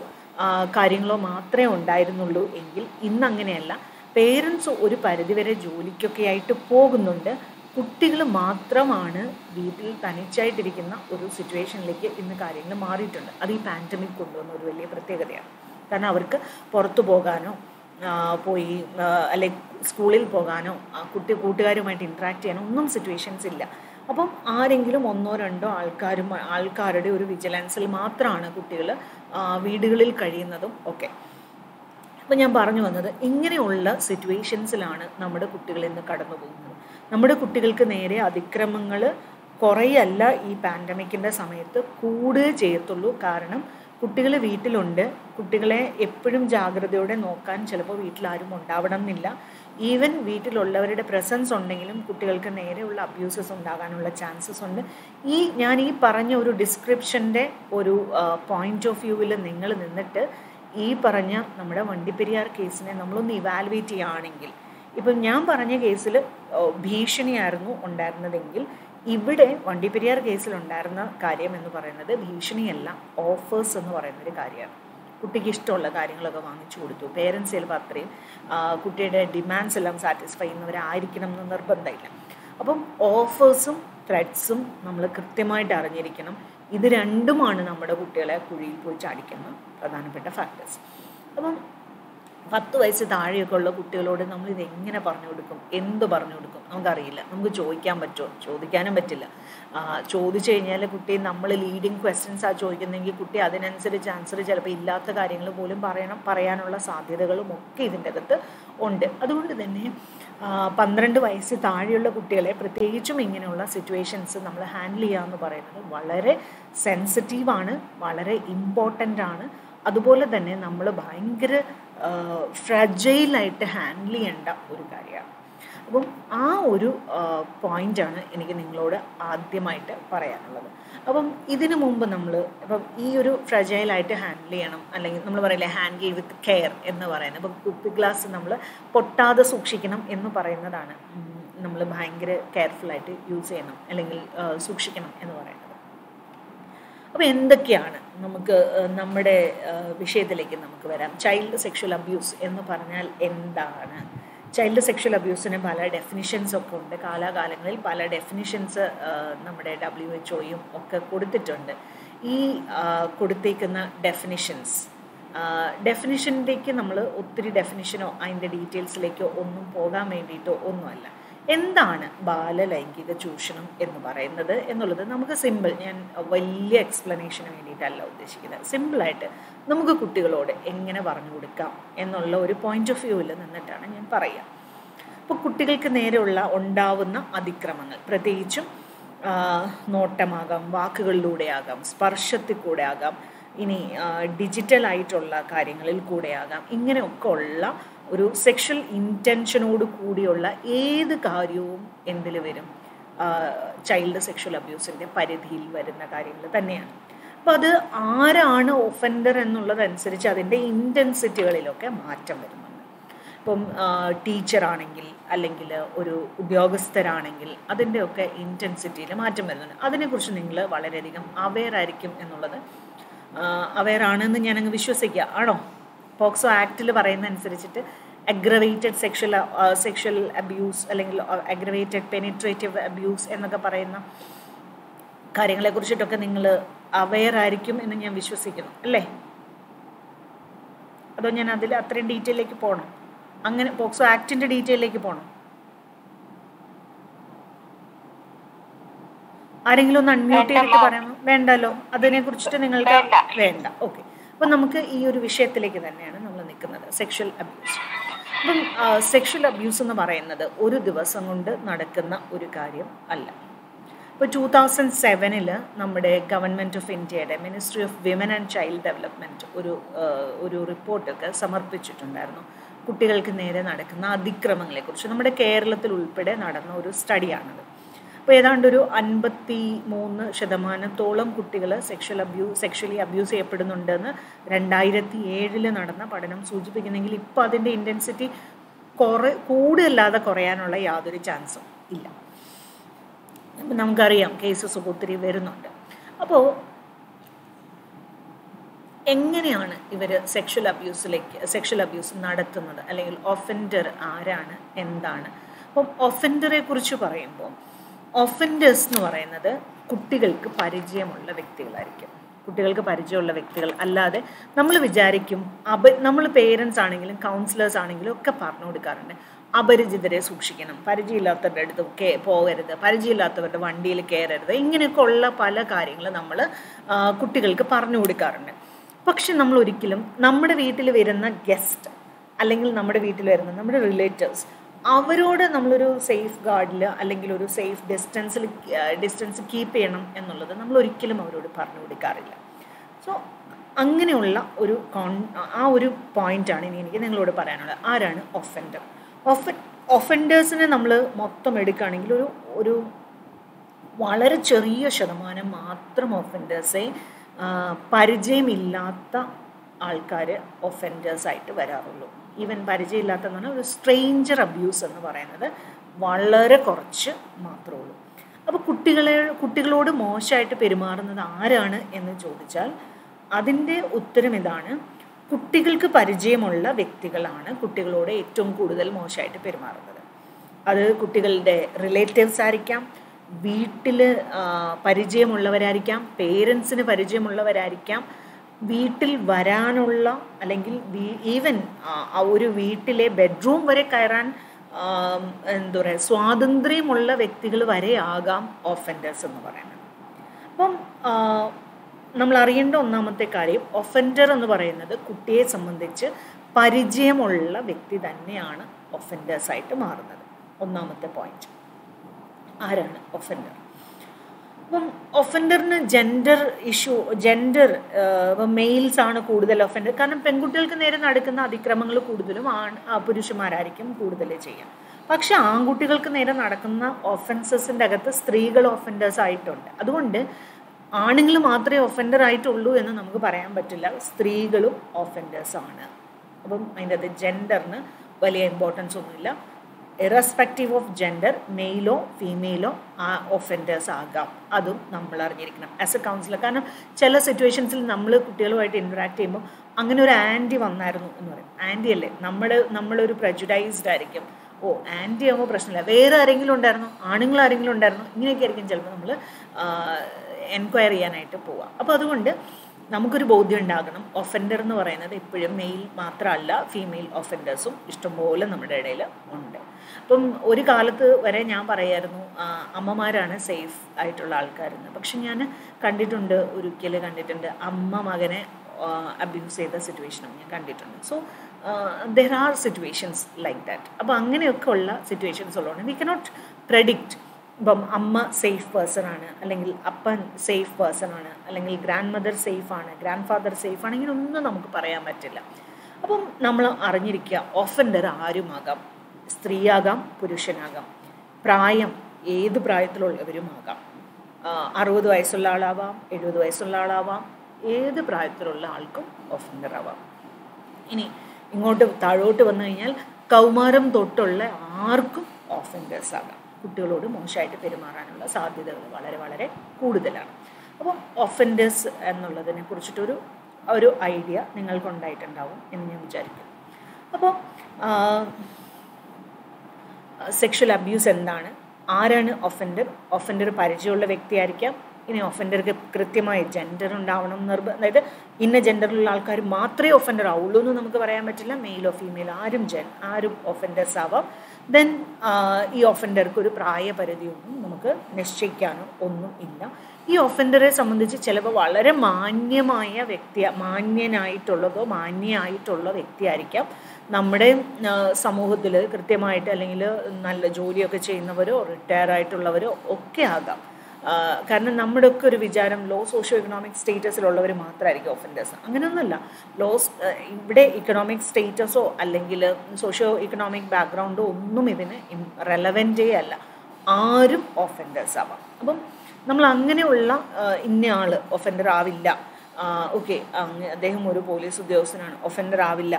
കാര്യങ്ങളോ മാത്രമേ ഉണ്ടായിരുന്നുള്ളൂ എങ്കിൽ ഇന്ന് അങ്ങനെയല്ല പേരൻസ് ഒരു പരിധിവരെ ജോലിക്കൊക്കെ ആയിട്ട് പോകുന്നുണ്ട്. കുട്ടികൾ മാത്രമാണ് വീട്ടിൽ തനിച്ചായിട്ടിരിക്കുന്ന ഒരു സിറ്റുവേഷനിലേക്ക് ഇന്ന് കാര്യങ്ങൾ മാറിയിട്ടുണ്ട്. അത് ഈ പാൻഡമിക് കൊണ്ടുവന്ന ഒരു വലിയ പ്രത്യേകതയാണ്. കാരണം അവർക്ക് പുറത്തു പോകാനോ പോയി അല്ലെ സ്കൂളിൽ പോകാനോ കുട്ടി കൂട്ടുകാരുമായിട്ട് ഇൻട്രാക്ട് ചെയ്യാനോ ഒന്നും സിറ്റുവേഷൻസ് ഇല്ല. അപ്പം ആരെങ്കിലും ഒന്നോ രണ്ടോ ആൾക്കാരും ആൾക്കാരുടെ ഒരു വിജിലൻസിൽ മാത്രമാണ് കുട്ടികൾ വീടുകളിൽ കഴിയുന്നതും ഒക്കെ. അപ്പം ഞാൻ പറഞ്ഞു വന്നത് ഇങ്ങനെയുള്ള സിറ്റുവേഷൻസിലാണ് നമ്മുടെ കുട്ടികൾ ഇന്ന് കടന്നു പോകുന്നത്. നമ്മുടെ കുട്ടികൾക്ക് നേരെ അതിക്രമങ്ങൾ കുറേയല്ല ഈ പാൻഡമിക്കിന്റെ സമയത്ത് കൂടുകയേ ചെയ്യത്തുള്ളൂ. കാരണം കുട്ടികൾ വീട്ടിലുണ്ട്. കുട്ടികളെ എപ്പോഴും ജാഗ്രതയോടെ നോക്കാൻ ചിലപ്പോൾ വീട്ടിലാരും ഉണ്ടാവണം എന്നില്ല ഈവൻ വീട്ടിലുള്ളവരുടെ പ്രസൻസ് ഉണ്ടെങ്കിലും കുട്ടികൾക്ക് നേരെയുള്ള അബ്യൂസസ് ഉണ്ടാകാനുള്ള ചാൻസസ് ഉണ്ട്. ഈ ഞാൻ ഈ പറഞ്ഞ ഒരു ഡിസ്ക്രിപ്ഷന്റെ ഒരു പോയിന്റ് ഓഫ് വ്യൂവിൽ നിങ്ങൾ നിന്നിട്ട് ഈ പറഞ്ഞ നമ്മുടെ വണ്ടിപ്പെരിയാർ കേസിനെ നമ്മളൊന്ന് ഇവാലുവേറ്റ് ചെയ്യുകയാണെങ്കിൽ ഇപ്പം ഞാൻ പറഞ്ഞ കേസിൽ ഭീഷണിയായിരുന്നു ഉണ്ടായിരുന്നതെങ്കിൽ ഇവിടെ വണ്ടിപ്പെരിയാർ കേസിൽ ഉണ്ടായിരുന്ന കാര്യം എന്ന് പറയുന്നത് ഭീഷണിയല്ല ഓഫേഴ്സ് എന്ന് പറയുന്ന ഒരു കാര്യമാണ്. കുട്ടിക്ക് ഇഷ്ടമുള്ള കാര്യങ്ങളൊക്കെ വാങ്ങിച്ചു കൊടുത്തു. പേരൻസ് ചിലപ്പോൾ അത്രയും കുട്ടിയുടെ ഡിമാൻഡ്സ് എല്ലാം സാറ്റിസ്ഫൈ ചെയ്യുന്നവരായിരിക്കണം എന്ന് നിർബന്ധമില്ല. അപ്പം ഓഫേഴ്സും ത്രെഡ്സും നമ്മൾ കൃത്യമായിട്ട് അറിഞ്ഞിരിക്കണം. ഇത് രണ്ടുമാണ് നമ്മുടെ കുട്ടികളെ കുഴിയിൽ പോയി ചാടിക്കുന്ന പ്രധാനപ്പെട്ട ഫാക്ടേഴ്സ് അപ്പം പത്ത് വയസ്സ് താഴെയൊക്കെ ഉള്ള കുട്ടികളോട് നമ്മൾ ഇത് എങ്ങനെ പറഞ്ഞു കൊടുക്കും? എന്ത് പറഞ്ഞു കൊടുക്കും? നമുക്കറിയില്ല. നമുക്ക് ചോദിക്കാൻ പറ്റുമോ ചോദിക്കാനും പറ്റില്ല. ചോദിച്ചു കഴിഞ്ഞാൽ കുട്ടി നമ്മൾ ലീഡിങ് ക്വസ്റ്റ്യൻസ് ആ ചോദിക്കുന്നെങ്കിൽ കുട്ടി അതിനനുസരിച്ച് ആൻസർ ചിലപ്പോൾ ഇല്ലാത്ത കാര്യങ്ങൾ പോലും പറയണം പറയാനുള്ള സാധ്യതകളും ഒക്കെ ഇതിന്റെ അകത്ത് ഉണ്ട്. അതുകൊണ്ട് തന്നെ പന്ത്രണ്ട് വയസ്സ് താഴെയുള്ള കുട്ടികളെ പ്രത്യേകിച്ചും ഇങ്ങനെയുള്ള സിറ്റുവേഷൻസ് നമ്മൾ ഹാൻഡിൽ ചെയ്യുക എന്ന് പറയുന്നത് വളരെ സെൻസിറ്റീവാണ് വളരെ ഇമ്പോർട്ടന്റ് ആണ്. അതുപോലെ തന്നെ നമ്മൾ ഭയങ്കര ഫ്രജൈലായിട്ട് ഹാൻഡിൽ ചെയ്യേണ്ട ഒരു കാര്യമാണ്. അപ്പം ആ ഒരു പോയിന്റാണ് എനിക്ക് നിങ്ങളോട് ആദ്യമായിട്ട് പറയാനുള്ളത്. അപ്പം ഇതിനു മുമ്പ് നമ്മൾ ഇപ്പം ഈ ഒരു ഫ്രജൈലായിട്ട് ഹാൻഡിൽ ചെയ്യണം അല്ലെങ്കിൽ നമ്മൾ പറയില്ലേ ഹാൻഡിൽ വിത്ത് കെയർ എന്ന് പറയുന്നത്. ഇപ്പം കുപ്പി ഗ്ലാസ് നമ്മൾ പൊട്ടാതെ സൂക്ഷിക്കണം എന്ന് പറയുന്നതാണ് നമ്മൾ ഭയങ്കര കെയർഫുള്ളായിട്ട് യൂസ് ചെയ്യണം അല്ലെങ്കിൽ സൂക്ഷിക്കണം എന്ന് പറയുന്നത്. അപ്പോൾ എന്തൊക്കെയാണ് നമുക്ക് നമ്മുടെ വിഷയത്തിലേക്ക് നമുക്ക് വരാം? ചൈൽഡ് സെക്ഷൽ അബ്യൂസ് എന്ന് പറഞ്ഞാൽ എന്താണ്? ചൈൽഡ് സെക്ഷൽ അബ്യൂസിന് പല ഡെഫിനിഷൻസ് ഒക്കെ ഉണ്ട്. കാലാകാലങ്ങളിൽ പല ഡെഫിനിഷൻസ് നമ്മുടെ ഡബ്ല്യു എച്ച് ഒയും ഒക്കെ കൊടുത്തിട്ടുണ്ട്. ഈ കൊടുത്തേക്കുന്ന ഡെഫിനിഷൻസ് ഡെഫിനിഷനിലേക്ക് നമ്മൾ ഒത്തിരി ഡെഫിനിഷനോ അതിന്റെ ഡീറ്റെയിൽസിലേക്കോ ഒന്നും പോകാൻ വേണ്ടിയിട്ടോ ഒന്നുമല്ല. എന്താണ് ബാലലൈംഗിക ചൂഷണം എന്ന് പറയുന്നത് എന്നുള്ളത് നമുക്ക് സിമ്പിൾ ഞാൻ വലിയ എക്സ്പ്ലനേഷന് വേണ്ടിയിട്ടല്ല ഉദ്ദേശിക്കുന്നത്. സിമ്പിളായിട്ട് നമുക്ക് കുട്ടികളോട് എങ്ങനെ പറഞ്ഞു കൊടുക്കാം എന്നുള്ള ഒരു പോയിന്റ് ഓഫ് വ്യൂവിൽ നിന്നിട്ടാണ് ഞാൻ പറയുക അപ്പോൾ കുട്ടികൾക്ക് നേരെയുള്ള ഉണ്ടാവുന്ന അതിക്രമങ്ങൾ പ്രത്യേകിച്ചും നോട്ടമാകാം വാക്കുകളിലൂടെ ആകാം സ്പർശത്തിൽ കൂടെ ആകാം ഇനി ഡിജിറ്റൽ ആയിട്ടുള്ള കാര്യങ്ങളിൽ കൂടെ ആകാം ഇങ്ങനെയൊക്കെ ഉള്ള ഒരു സെക്ഷൽ ഇന്റൻഷനോട് കൂടിയുള്ള ഏത് കാര്യവും എന്തിൽ വരും? ചൈൽഡ് സെക്ഷൽ അബ്യൂസിന്റെ പരിധിയിൽ വരുന്ന കാര്യങ്ങൾ തന്നെയാണ്. അപ്പോൾ അത് ആരാണ് ഒഫൻഡർ എന്നുള്ളതനുസരിച്ച് അതിന്റെ ഇന്റൻസിറ്റികളിലൊക്കെ മാറ്റം വരുന്നുണ്ട്. ഇപ്പം ടീച്ചറാണെങ്കിൽ അല്ലെങ്കിൽ ഒരു ഉദ്യോഗസ്ഥരാണെങ്കിൽ അതിന്റെയൊക്കെ ഇന്റൻസിറ്റിയിൽ മാറ്റം വരുന്നുണ്ട്. അതിനെക്കുറിച്ച് നിങ്ങൾ വളരെയധികം അവെയർ ആയിരിക്കും എന്നുള്ളത് അവെയർ ആണെന്ന് ഞാനങ്ങ് വിശ്വസിക്കുക. ആണോ? പോക്സോ ആക്റ്റിൽ പറയുന്ന അനുസരിച്ചിട്ട് അഗ്രവേറ്റഡ് സെക്ഷൽ സെക്ഷൽ അബ്യൂസ് അല്ലെങ്കിൽ അഗ്രവേറ്റഡ് പെനിട്രേറ്റീവ് അബ്യൂസ് എന്നൊക്കെ പറയുന്ന കാര്യങ്ങളെ കുറിച്ചിട്ടൊക്കെ നിങ്ങൾ അവെയർ ആയിരിക്കും എന്ന് ഞാൻ വിശ്വസിക്കുന്നു. അല്ലേ? അതോ ഞാൻ അതിൽ അത്രയും ഡീറ്റെയിലേക്ക് പോകണം അങ്ങനെ പോക്സോ ആക്ടിന്റെ ഡീറ്റെയിലേക്ക് പോകണം ആരെങ്കിലും ഒന്ന് അൺമ്യൂട്ട് ചെയ്തിട്ട് പറയാമോ? വേണ്ടല്ലോ. അതിനെ കുറിച്ചിട്ട് നിങ്ങൾക്ക് വേണ്ട. ഓക്കെ അപ്പം നമുക്ക് ഈ ഒരു വിഷയത്തിലേക്ക് തന്നെയാണ് നമ്മൾ നിൽക്കുന്നത്. സെക്ഷൽ അബ്യൂസ് അപ്പം സെക്ഷൽ അബ്യൂസ് എന്ന് പറയുന്നത് ഒരു ദിവസം കൊണ്ട് നടക്കുന്ന ഒരു കാര്യം അല്ല. ഇപ്പോൾ ടൂ തൗസൻഡ് സെവനിൽ നമ്മുടെ ഗവൺമെന്റ് ഓഫ് ഇന്ത്യയുടെ ministry of women and child development ഒരു ഒരു റിപ്പോർട്ടൊക്കെ സമർപ്പിച്ചിട്ടുണ്ടായിരുന്നു. കുട്ടികൾക്ക് നേരെ നടക്കുന്ന അതിക്രമങ്ങളെക്കുറിച്ച്. നമ്മുടെ കേരളത്തിൽ ഉൾപ്പെടെ നടന്ന ഒരു സ്റ്റഡിയാണത് അപ്പോൾ ഏതാണ്ട് ഒരു അൻപത്തി മൂന്ന് ശതമാനത്തോളം കുട്ടികൾ സെക്ഷൽ അബ്യൂ സെക്ഷലി അബ്യൂസ് ചെയ്യപ്പെടുന്നുണ്ടെന്ന് രണ്ടായിരത്തി ഏഴിൽ നടന്ന പഠനം സൂചിപ്പിക്കുന്നെങ്കിൽ ഇപ്പോൾ അതിന്റെ ഇന്റൻസിറ്റി കുറേ കൂടുതലല്ലാതെ കുറയാനുള്ള യാതൊരു ചാൻസും ഇല്ല. നമുക്കറിയാം കേസസ് ഒത്തിരി വരുന്നുണ്ട്. അപ്പോൾ എങ്ങനെയാണ് ഇവർ സെക്ഷൽ അബ്യൂസിലേക്ക് സെക്ഷൽ അബ്യൂസ് നടത്തുന്നത്? അല്ലെങ്കിൽ ഒഫൻഡർ ആരാണ്? എന്താണ്? അപ്പം ഒഫൻഡറെ കുറിച്ച് പറയുമ്പോൾ ഒഫൻഡേഴ്സ് എന്ന് പറയുന്നത് കുട്ടികൾക്ക് പരിചയമുള്ള വ്യക്തികളായിരിക്കും. കുട്ടികൾക്ക് പരിചയമുള്ള വ്യക്തികൾ അല്ലാതെ നമ്മൾ വിചാരിക്കും അപ നമ്മൾ പേരൻസ് ആണെങ്കിലും കൗൺസിലേഴ്സ് ആണെങ്കിലും ഒക്കെ പറഞ്ഞു കൊടുക്കാറുണ്ട്. അപരിചിതരെ സൂക്ഷിക്കണം. പരിചയമില്ലാത്തവരുടെ അടുത്ത് കേ പോകരുത്. പരിചയമില്ലാത്തവരുടെ വണ്ടിയിൽ കയറരുത്. ഇങ്ങനെയൊക്കെ ഉള്ള പല കാര്യങ്ങൾ നമ്മൾ കുട്ടികൾക്ക് പറഞ്ഞു കൊടുക്കാറുണ്ട്. പക്ഷെ നമ്മൾ ഒരിക്കലും നമ്മുടെ വീട്ടിൽ വരുന്ന ഗസ്റ്റ് അല്ലെങ്കിൽ നമ്മുടെ വീട്ടിൽ വരുന്ന നമ്മുടെ റിലേറ്റീവ്സ് അവരോട് നമ്മളൊരു സേഫ് ഗാർഡിൽ അല്ലെങ്കിൽ ഒരു സേഫ് ഡിസ്റ്റൻസിൽ ഡിസ്റ്റൻസ് കീപ്പ് ചെയ്യണം എന്നുള്ളത് നമ്മൾ ഒരിക്കലും അവരോട് പറഞ്ഞു കൊടുക്കാറില്ല. സോ അങ്ങനെയുള്ള ഒരു കോൺ ആ ഒരു പോയിന്റാണ് ഇനി എനിക്ക് നിങ്ങളോട് പറയാനുള്ളത്. ആരാണ് ഒഫൻഡർ ഒഫ ഒഫൻഡേഴ്സിനെ നമ്മൾ മൊത്തം എടുക്കുകയാണെങ്കിൽ ഒരു ഒരു വളരെ ചെറിയ ശതമാനം മാത്രം ഒഫൻഡേഴ്സെ പരിചയമില്ലാത്ത ആൾക്കാർ ഒഫൻഡേഴ്സായിട്ട് വരാറുള്ളൂ. ഈവൻ പരിചയമില്ലാത്തതെന്ന് പറഞ്ഞാൽ ഒരു സ്ട്രെയിഞ്ചർ അബ്യൂസ് എന്ന് പറയുന്നത് വളരെ കുറച്ച് മാത്രമേ ഉള്ളൂ. അപ്പോൾ കുട്ടികളെ കുട്ടികളോട് മോശമായിട്ട് പെരുമാറുന്നത് ആരാണ് എന്ന് ചോദിച്ചാൽ അതിന്റെ ഉത്തരം ഇതാണ്. കുട്ടികൾക്ക് പരിചയമുള്ള വ്യക്തികളാണ് കുട്ടികളോട് ഏറ്റവും കൂടുതൽ മോശമായിട്ട് പെരുമാറുന്നത്. അത് കുട്ടികളുടെ റിലേറ്റീവ്സ് ആയിരിക്കാം വീട്ടിൽ പരിചയമുള്ളവരായിരിക്കാം പേരൻസിന് പരിചയമുള്ളവരായിരിക്കാം വീട്ടിൽ വരാനുള്ള അല്ലെങ്കിൽ ഈവൻ ഒരു വീട്ടിലെ ബെഡ്റൂം വരെ കയറാൻ എന്താ പറയുക സ്വാതന്ത്ര്യമുള്ള വ്യക്തികൾ വരെ ആകാം ഒഫൻഡേഴ്സ് എന്ന് പറയുന്നത്. അപ്പം നമ്മൾ അറിയേണ്ട ഒന്നാമത്തെ കാര്യം ഒഫൻഡർ എന്ന് പറയുന്നത് കുട്ടിയെ സംബന്ധിച്ച് പരിചയമുള്ള വ്യക്തി തന്നെയാണ് ഒഫൻഡേഴ്സായിട്ട് മാറുന്നത്. ഒന്നാമത്തെ പോയിന്റ് ആരാണ് ഒഫൻഡർ അപ്പം ഒഫൻഡറിന് ജെൻഡർ ഇഷ്യൂ ജെൻഡർ ഇപ്പം മെയിൽസ് ആണ് കൂടുതൽ ഒഫൻഡർ കാരണം പെൺകുട്ടികൾക്ക് നേരെ നടക്കുന്ന അതിക്രമങ്ങൾ കൂടുതലും ആണ് പുരുഷന്മാരായിരിക്കും കൂടുതൽ ചെയ്യുക പക്ഷെ ആൺകുട്ടികൾക്ക് നേരെ നടക്കുന്ന ഒഫൻസസിന്റെ അകത്ത് സ്ത്രീകൾ ഒഫൻഡേഴ്സ് ആയിട്ടുണ്ട്. അതുകൊണ്ട് ആണുങ്ങൾ മാത്രമേ ഒഫൻഡർ ആയിട്ടുള്ളൂ എന്ന് നമുക്ക് പറയാൻ പറ്റില്ല. സ്ത്രീകളും ഒഫൻഡേഴ്സ് ആണ്. അപ്പം അതിന്റെ അത് ജെൻഡറിന് വലിയ ഇമ്പോർട്ടൻസ് ഒന്നുമില്ല. ഇറസ്പെക്റ്റീവ് ഓഫ് ജെൻഡർ മെയിലോ ഫീമെയിലോ ആ ഒഫൻഡേഴ്സ് ആകാം. അതും നമ്മൾ അറിഞ്ഞിരിക്കണം ആസ് എ കൗൺസിലർ കാരണം ചില സിറ്റുവേഷൻസിൽ നമ്മൾ കുട്ടികളുമായിട്ട് ഇന്ററാക്ട് ചെയ്യുമ്പോൾ അങ്ങനെ ഒരു ആന്റി വന്നായിരുന്നു എന്ന് പറയും. ആന്റി അല്ലേ? നമ്മൾ നമ്മളൊരു പ്രജുഡൈസ്ഡ് ആയിരിക്കും. ഓ ആന്റി ആകുമ്പോൾ പ്രശ്നമില്ല. വേറെ ആരെങ്കിലും ഉണ്ടായിരുന്നു? ആണുങ്ങൾ ആരെങ്കിലും ഉണ്ടായിരുന്നു? ഇങ്ങനെയൊക്കെ ആയിരിക്കും ചിലപ്പോൾ നമ്മൾ എൻക്വയർ ചെയ്യാനായിട്ട് പോവുക. അപ്പോൾ അതുകൊണ്ട് നമുക്കൊരു ബോധ്യം ഉണ്ടാകണം. ഒഫൻഡർ എന്ന് പറയുന്നത് എപ്പോഴും മെയിൽ മാത്രമല്ല ഫീമെയിൽ ഒഫൻഡേഴ്സും ഇഷ്ടംപോലെ നമ്മുടെ ഇടയിൽ ഉണ്ട്. അപ്പം ഒരു കാലത്ത് വരെ ഞാൻ പറയായിരുന്നു അമ്മമാരാണ് സേഫ് ആയിട്ടുള്ള ആൾക്കാരെന്ന്. പക്ഷെ ഞാൻ കണ്ടിട്ടുണ്ട് ഒരിക്കൽ കണ്ടിട്ടുണ്ട് അമ്മ മകനെ അബ്യൂസ് ചെയ്ത സിറ്റുവേഷനും ഞാൻ കണ്ടിട്ടുണ്ട്. So there are situations like that അപ്പോൾ അങ്ങനെയൊക്കെ ഉള്ള സിറ്റുവേഷൻസ് ഉള്ളതുകൊണ്ട് വി കനോട്ട് പ്രഡിക്റ്റ് ഇപ്പം അമ്മ സേഫ് പേഴ്സൺ ആണ് അല്ലെങ്കിൽ അപ്പൻ സേഫ് പേഴ്സൺ ആണ് അല്ലെങ്കിൽ ഗ്രാൻഡ് മദർ സേഫ് ആണ് ഗ്രാൻഡ് ഫാദർ സേഫ് ആണ് ഇങ്ങനെയൊന്നും നമുക്ക് പറയാൻ പറ്റില്ല. അപ്പം നമ്മൾ അറിഞ്ഞിരിക്കുക ഓഫൻഡർ ആരുമാകാം? സ്ത്രീയാകാം പുരുഷനാകാം. പ്രായം ഏത് പ്രായത്തിലുള്ളവരുമാകാം. അറുപത് വയസ്സുള്ള ആളാവാം എഴുപത് വയസ്സുള്ള ആളാവാം ഏത് പ്രായത്തിലുള്ള ആൾക്കും ഒഫൻഡർ ആവാം ഇനി ഇങ്ങോട്ട് താഴോട്ട് വന്നു കഴിഞ്ഞാൽ കൗമാരം തൊട്ടുള്ള ആർക്കും ഓഫൻഡേഴ്സ് ആകാം കുട്ടികളോട് മോശമായിട്ട് പെരുമാറാനുള്ള സാധ്യതകൾ വളരെ വളരെ കൂടുതലാണ്. അപ്പം ഒഫൻഡേഴ്സ് എന്നുള്ളതിനെ കുറിച്ചിട്ടൊരു ഒരു ഐഡിയ നിങ്ങൾക്കുണ്ടായിട്ടുണ്ടാവും എന്ന് ഞാൻ വിചാരിക്കുന്നു. അപ്പോൾ സെക്ഷൽ അബ്യൂസ് എന്താണ്? ആരാണ് ഒഫൻഡർ ഒഫൻഡർ പരിചയമുള്ള വ്യക്തിയായിരിക്കാം. ഇനി ഒഫൻഡർക്ക് കൃത്യമായി ജെൻഡർ ഉണ്ടാവണം നിർബന്ധം അതായത് ഇന്ന ജെൻഡറിലുള്ള ആൾക്കാർ മാത്രമേ ഒഫൻഡർ ആവുള്ളൂ എന്ന് നമുക്ക് പറയാൻ പറ്റില്ല. മെയിലോ ഫീമെയിൽ ആരും ജെൻ ആരും ഒഫൻഡേഴ്സ് ആവാം. ദെൻ ഈ ഒഫൻഡർക്ക് ഒരു പ്രായപരിധിയൊന്നും നമുക്ക് നിശ്ചയിക്കാനോ ഒന്നും ഇല്ല. ഈ ഒഫൻഡറെ സംബന്ധിച്ച് ചിലപ്പോൾ വളരെ മാന്യമായ വ്യക്തി മാന്യനായിട്ടുള്ളതോ മാന്യമായിട്ടുള്ള വ്യക്തിയായിരിക്കാം. നമ്മുടെ സമൂഹത്തിൽ കൃത്യമായിട്ട് അല്ലെങ്കിൽ നല്ല ജോലിയൊക്കെ ചെയ്യുന്നവരോ റിട്ടയർ ആയിട്ടുള്ളവരോ ഒക്കെ ആകാം. കാരണം നമ്മുടെ ഒക്കെ ഒരു വിചാരം ലോ സോഷ്യോ ഇക്കണോമിക് സ്റ്റേറ്റസിലുള്ളവർ മാത്രമായിരിക്കും ഒഫൻഡേഴ്സ്. അങ്ങനെയൊന്നുമല്ല. ലോസ് ഇവിടെ ഇക്കണോമിക് സ്റ്റേറ്റസോ അല്ലെങ്കിൽ സോഷ്യോ ഇക്കണോമിക് ബാക്ക്ഗ്രൗണ്ടോ ഒന്നും ഇതിന് റെലവെന്റേ അല്ല. ആരും ഒഫൻഡേഴ്സ് ആവാം. അപ്പം നമ്മൾ അങ്ങനെയുള്ള ഇന്നയാൾ ഒഫൻഡർ ആവില്ല ഓക്കെ അദ്ദേഹം ഒരു പോലീസ് ഉദ്യോഗസ്ഥനാണ്. ഒഫൻഡർ ആവില്ല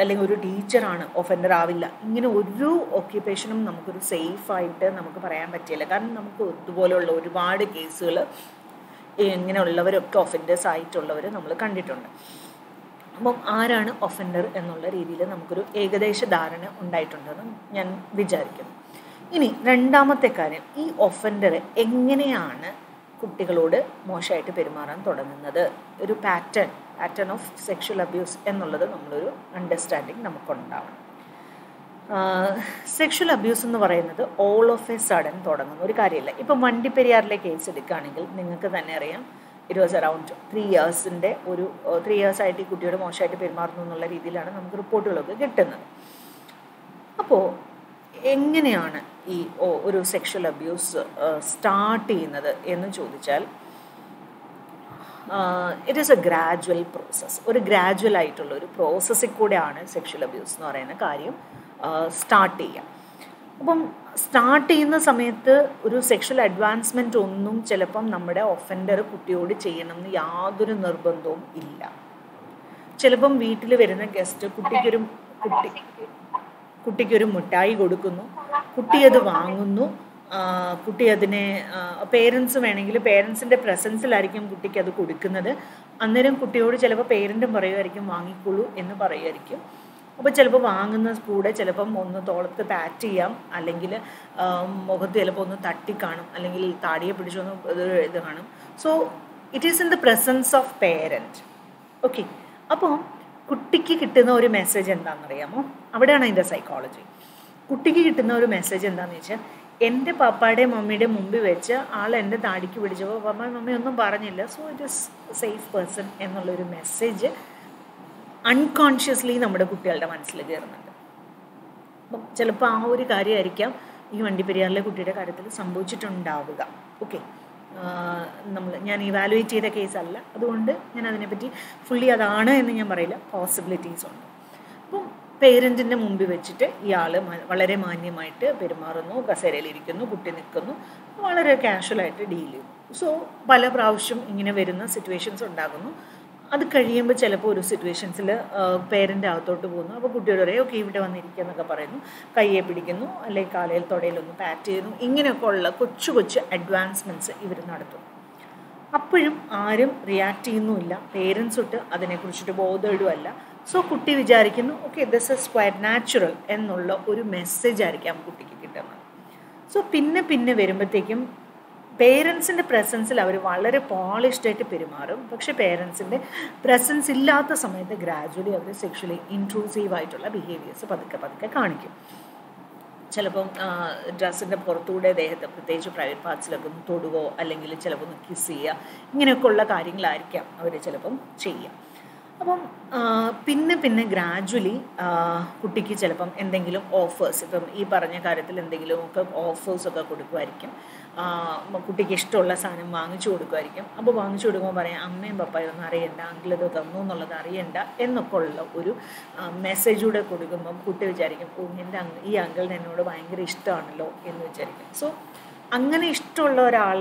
അല്ലെങ്കിൽ ഒരു ടീച്ചറാണ് ഒഫൻഡർ ആവില്ല. ഇങ്ങനെ ഒരു ഓക്യുപ്പേഷനും നമുക്കൊരു സേഫായിട്ട് നമുക്ക് പറയാൻ പറ്റില്ല. കാരണം നമുക്ക് ഇതുപോലെയുള്ള ഒരുപാട് കേസുകൾ ഇങ്ങനെയുള്ളവരൊക്കെ ഒഫൻഡേഴ്സ് ആയിട്ടുള്ളവർ നമ്മൾ കണ്ടിട്ടുണ്ട്. അപ്പം ആരാണ് ഒഫൻഡർ എന്നുള്ള രീതിയിൽ നമുക്കൊരു ഏകദേശ ധാരണ ഉണ്ടായിട്ടുണ്ടെന്ന് ഞാൻ വിചാരിക്കുന്നു. ഇനി രണ്ടാമത്തെ കാര്യം ഈ ഒഫൻഡർ എങ്ങനെയാണ് കുട്ടികളോട് മോശമായിട്ട് പെരുമാറാൻ തുടങ്ങുന്നത്? ഒരു pattern pattern of sexual abuse എന്നുള്ളത് നമ്മളൊരു അണ്ടർസ്റ്റാൻഡിങ് നമുക്കുണ്ടാവണം സെക്ഷൽ അബ്യൂസ് എന്ന് പറയുന്നത് ഓൾ ഓഫ് എ സഡൻ തുടങ്ങുന്ന ഒരു കാര്യമില്ല. ഇപ്പം വണ്ടിപ്പെരിയാറിലെ കേസ് എടുക്കുകയാണെങ്കിൽ നിങ്ങൾക്ക് തന്നെ അറിയാം ഇറ്റ് വാസ് അറൗണ്ട് ത്രീ ഇയേഴ്സിന്റെ ഒരു ത്രീ ഇയേഴ്സ് ആയിട്ട് ഈ കുട്ടിയോട് മോശമായിട്ട് പെരുമാറുന്നു എന്നുള്ള രീതിയിലാണ് നമുക്ക് റിപ്പോർട്ടുകളൊക്കെ കിട്ടുന്നത്. അപ്പോൾ എങ്ങനെയാണ് ഈ ഒരു സെക്ഷൽ അബ്യൂസ് സ്റ്റാർട്ട് ചെയ്യുന്നത് എന്ന് ചോദിച്ചാൽ it is a gradual process ഒരു ഗ്രാജുവൽ ആയിട്ടുള്ള ഒരു പ്രോസസ്സിൽ കൂടെയാണ് സെക്ഷൽ അബ്യൂസ് എന്ന് പറയുന്ന കാര്യം സ്റ്റാർട്ട് ചെയ്യുക. അപ്പം സ്റ്റാർട്ട് ചെയ്യുന്ന സമയത്ത് ഒരു സെക്ഷൽ അഡ്വാൻസ്മെന്റ് ഒന്നും ചിലപ്പം നമ്മുടെ ഒഫൻഡർ കുട്ടിയോട് ചെയ്യണം എന്ന് യാതൊരു നിർബന്ധവും ഇല്ല. ചിലപ്പം വീട്ടിൽ വരുന്ന ഗസ്റ്റ് കുട്ടിക്കൊരു കുട്ടി കുട്ടിക്കൊരു മിഠായി കൊടുക്കുന്നു കുട്ടി അത് വാങ്ങുന്നു കുട്ടി അതിനെ പേരൻസ് വേണമെങ്കിൽ പേരൻസിന്റെ പ്രസൻസിലായിരിക്കും കുട്ടിക്ക് അത് കൊടുക്കുന്നത്. അന്നേരം കുട്ടിയോട് ചിലപ്പോൾ പേരന്റും പറയുമായിരിക്കും വാങ്ങിക്കോളൂ എന്ന് പറയുമായിരിക്കും. അപ്പോൾ ചിലപ്പോൾ വാങ്ങുന്ന കൂടെ ചിലപ്പം ഒന്ന് തോളത്ത് പാറ്റ് ചെയ്യാം. അല്ലെങ്കിൽ മുഖത്ത് ചിലപ്പോൾ ഒന്ന് തട്ടി കാണും. അല്ലെങ്കിൽ താടിയെ പിടിച്ചൊന്ന് ഇത് കാണും. So it is in the presence of parent okay അപ്പോൾ കുട്ടിക്ക് കിട്ടുന്ന ഒരു മെസ്സേജ് എന്താണെന്നറിയാമോ? അവിടെയാണ് അതിന്റെ സൈക്കോളജി കുട്ടിക്ക് കിട്ടുന്ന ഒരു മെസ്സേജ് എന്താണെന്ന് വെച്ചാൽ എന്റെ പപ്പായുടെയും മമ്മിയുടെ മുമ്പിൽ വെച്ച് ആൾ എന്റെ താടിക്ക് പിടിച്ചപ്പോൾ പപ്പ മമ്മി ഒന്നും പറഞ്ഞില്ല. So it is safe person എന്നുള്ളൊരു മെസ്സേജ് അൺകോൺഷ്യസ്ലി നമ്മുടെ കുട്ടികളുടെ മനസ്സിൽ കയറുന്നുണ്ട് അപ്പം ചിലപ്പോൾ ആ ഒരു കാര്യമായിരിക്കാം ഈ വണ്ടിപ്പെരിയാറിലെ കുട്ടിയുടെ കാര്യത്തിൽ സംഭവിച്ചിട്ടുണ്ടാവുക. ഓക്കെ നമ്മൾ ഞാൻ ഇവാലുവേറ്റ് ചെയ്ത കേസല്ല അതുകൊണ്ട് ഞാൻ അതിനെപ്പറ്റി ഫുള്ളി അതാണ് എന്ന് ഞാൻ പറയില്ല. പോസിബിലിറ്റീസ് ഉണ്ട്. പേരന്റിന്റെ മുമ്പിൽ വെച്ചിട്ട് ഇയാൾ വളരെ മാന്യമായിട്ട് പെരുമാറുന്നു കസേരയിലിരിക്കുന്നു കുട്ടി നിൽക്കുന്നു വളരെ കാഷ്വലായിട്ട് ഡീൽ ചെയ്യുന്നു സോ പല പ്രാവശ്യം ഇങ്ങനെ വരുന്ന സിറ്റുവേഷൻസ് ഉണ്ടാകുന്നു. അത് കഴിയുമ്പോൾ ചിലപ്പോൾ ഒരു സിറ്റുവേഷൻസിൽ പേരന്റ് അകത്തോട്ട് പോകുന്നു. അപ്പോൾ കുട്ടിയോട് പറയും ഓക്കെ ഇവിടെ വന്നിരിക്കുക എന്നൊക്കെ പറയുന്നു. കയ്യെ പിടിക്കുന്നു അല്ലെങ്കിൽ കാലയിൽ തുടയിലൊന്ന് പാറ്റ് ചെയ്യുന്നു. ഇങ്ങനെയൊക്കെ ഉള്ള കൊച്ചു കൊച്ചു അഡ്വാൻസ്മെന്റ്സ് ഇവർ നടത്തും. അപ്പോഴും ആരും റിയാക്ട് ചെയ്യുന്നുമില്ല. പേരൻസ് തൊട്ട് അതിനെക്കുറിച്ചിട്ട് ബോധമിടുമല്ല സോ കുട്ടി വിചാരിക്കുന്നു okay this is quite natural എന്നുള്ള ഒരു മെസ്സേജ് ആയിരിക്കാം കുട്ടിക്ക് കിട്ടുന്നത്. സോ പിന്നെ പിന്നെ വരുമ്പോഴത്തേക്കും പേരൻസിന്റെ പ്രസൻസിൽ അവർ വളരെ പോളിഷ്ഡായിട്ട് പെരുമാറും. പക്ഷെ പേരൻസിന്റെ പ്രസൻസ് ഇല്ലാത്ത സമയത്ത് ഗ്രാജുവലി അവർ സെക്ഷലി ഇൻട്രൂസീവ് ആയിട്ടുള്ള ബിഹേവിയേഴ്സ് പതുക്കെ പതുക്കെ കാണിക്കും. ചിലപ്പം ഡ്രസ്സിന്റെ പുറത്തൂടെ ദേഹത്തെ പ്രത്യേകിച്ച് പ്രൈവറ്റ് പാർട്സിലൊക്കെ ഒന്ന് അല്ലെങ്കിൽ ചിലപ്പോൾ ഒന്ന് കിസ് ചെയ്യുക ഇങ്ങനെയൊക്കെ ഉള്ള കാര്യങ്ങളായിരിക്കാം അവർ ചിലപ്പം ചെയ്യുക. അപ്പം പിന്നെ പിന്നെ ഗ്രാജ്വലി കുട്ടിക്ക് ചിലപ്പം എന്തെങ്കിലും ഓഫേഴ്സ് ഇപ്പം ഈ പറഞ്ഞ കാര്യത്തിൽ എന്തെങ്കിലും ഒക്കെ ഓഫേഴ്സൊക്കെ കൊടുക്കുമായിരിക്കും. കുട്ടിക്ക് ഇഷ്ടമുള്ള സാധനം വാങ്ങിച്ചു കൊടുക്കുമായിരിക്കും. അപ്പോൾ വാങ്ങിച്ചു കൊടുക്കുമ്പോൾ പറയാം അമ്മയും പപ്പായും ഒന്നും അറിയണ്ട അങ്കിൾ ഇത് തന്നു എന്നുള്ളത് അറിയണ്ട എന്നൊക്കെ ഉള്ള ഒരു മെസ്സേജൂടെ കൊടുക്കുമ്പം കുട്ടി വിചാരിക്കും ഓ എന്റെ ഈ അങ്കിളിന് എന്നോട് ഭയങ്കര ഇഷ്ടമാണല്ലോ എന്ന് വിചാരിക്കും. സോ അങ്ങനെ ഇഷ്ടമുള്ള ഒരാൾ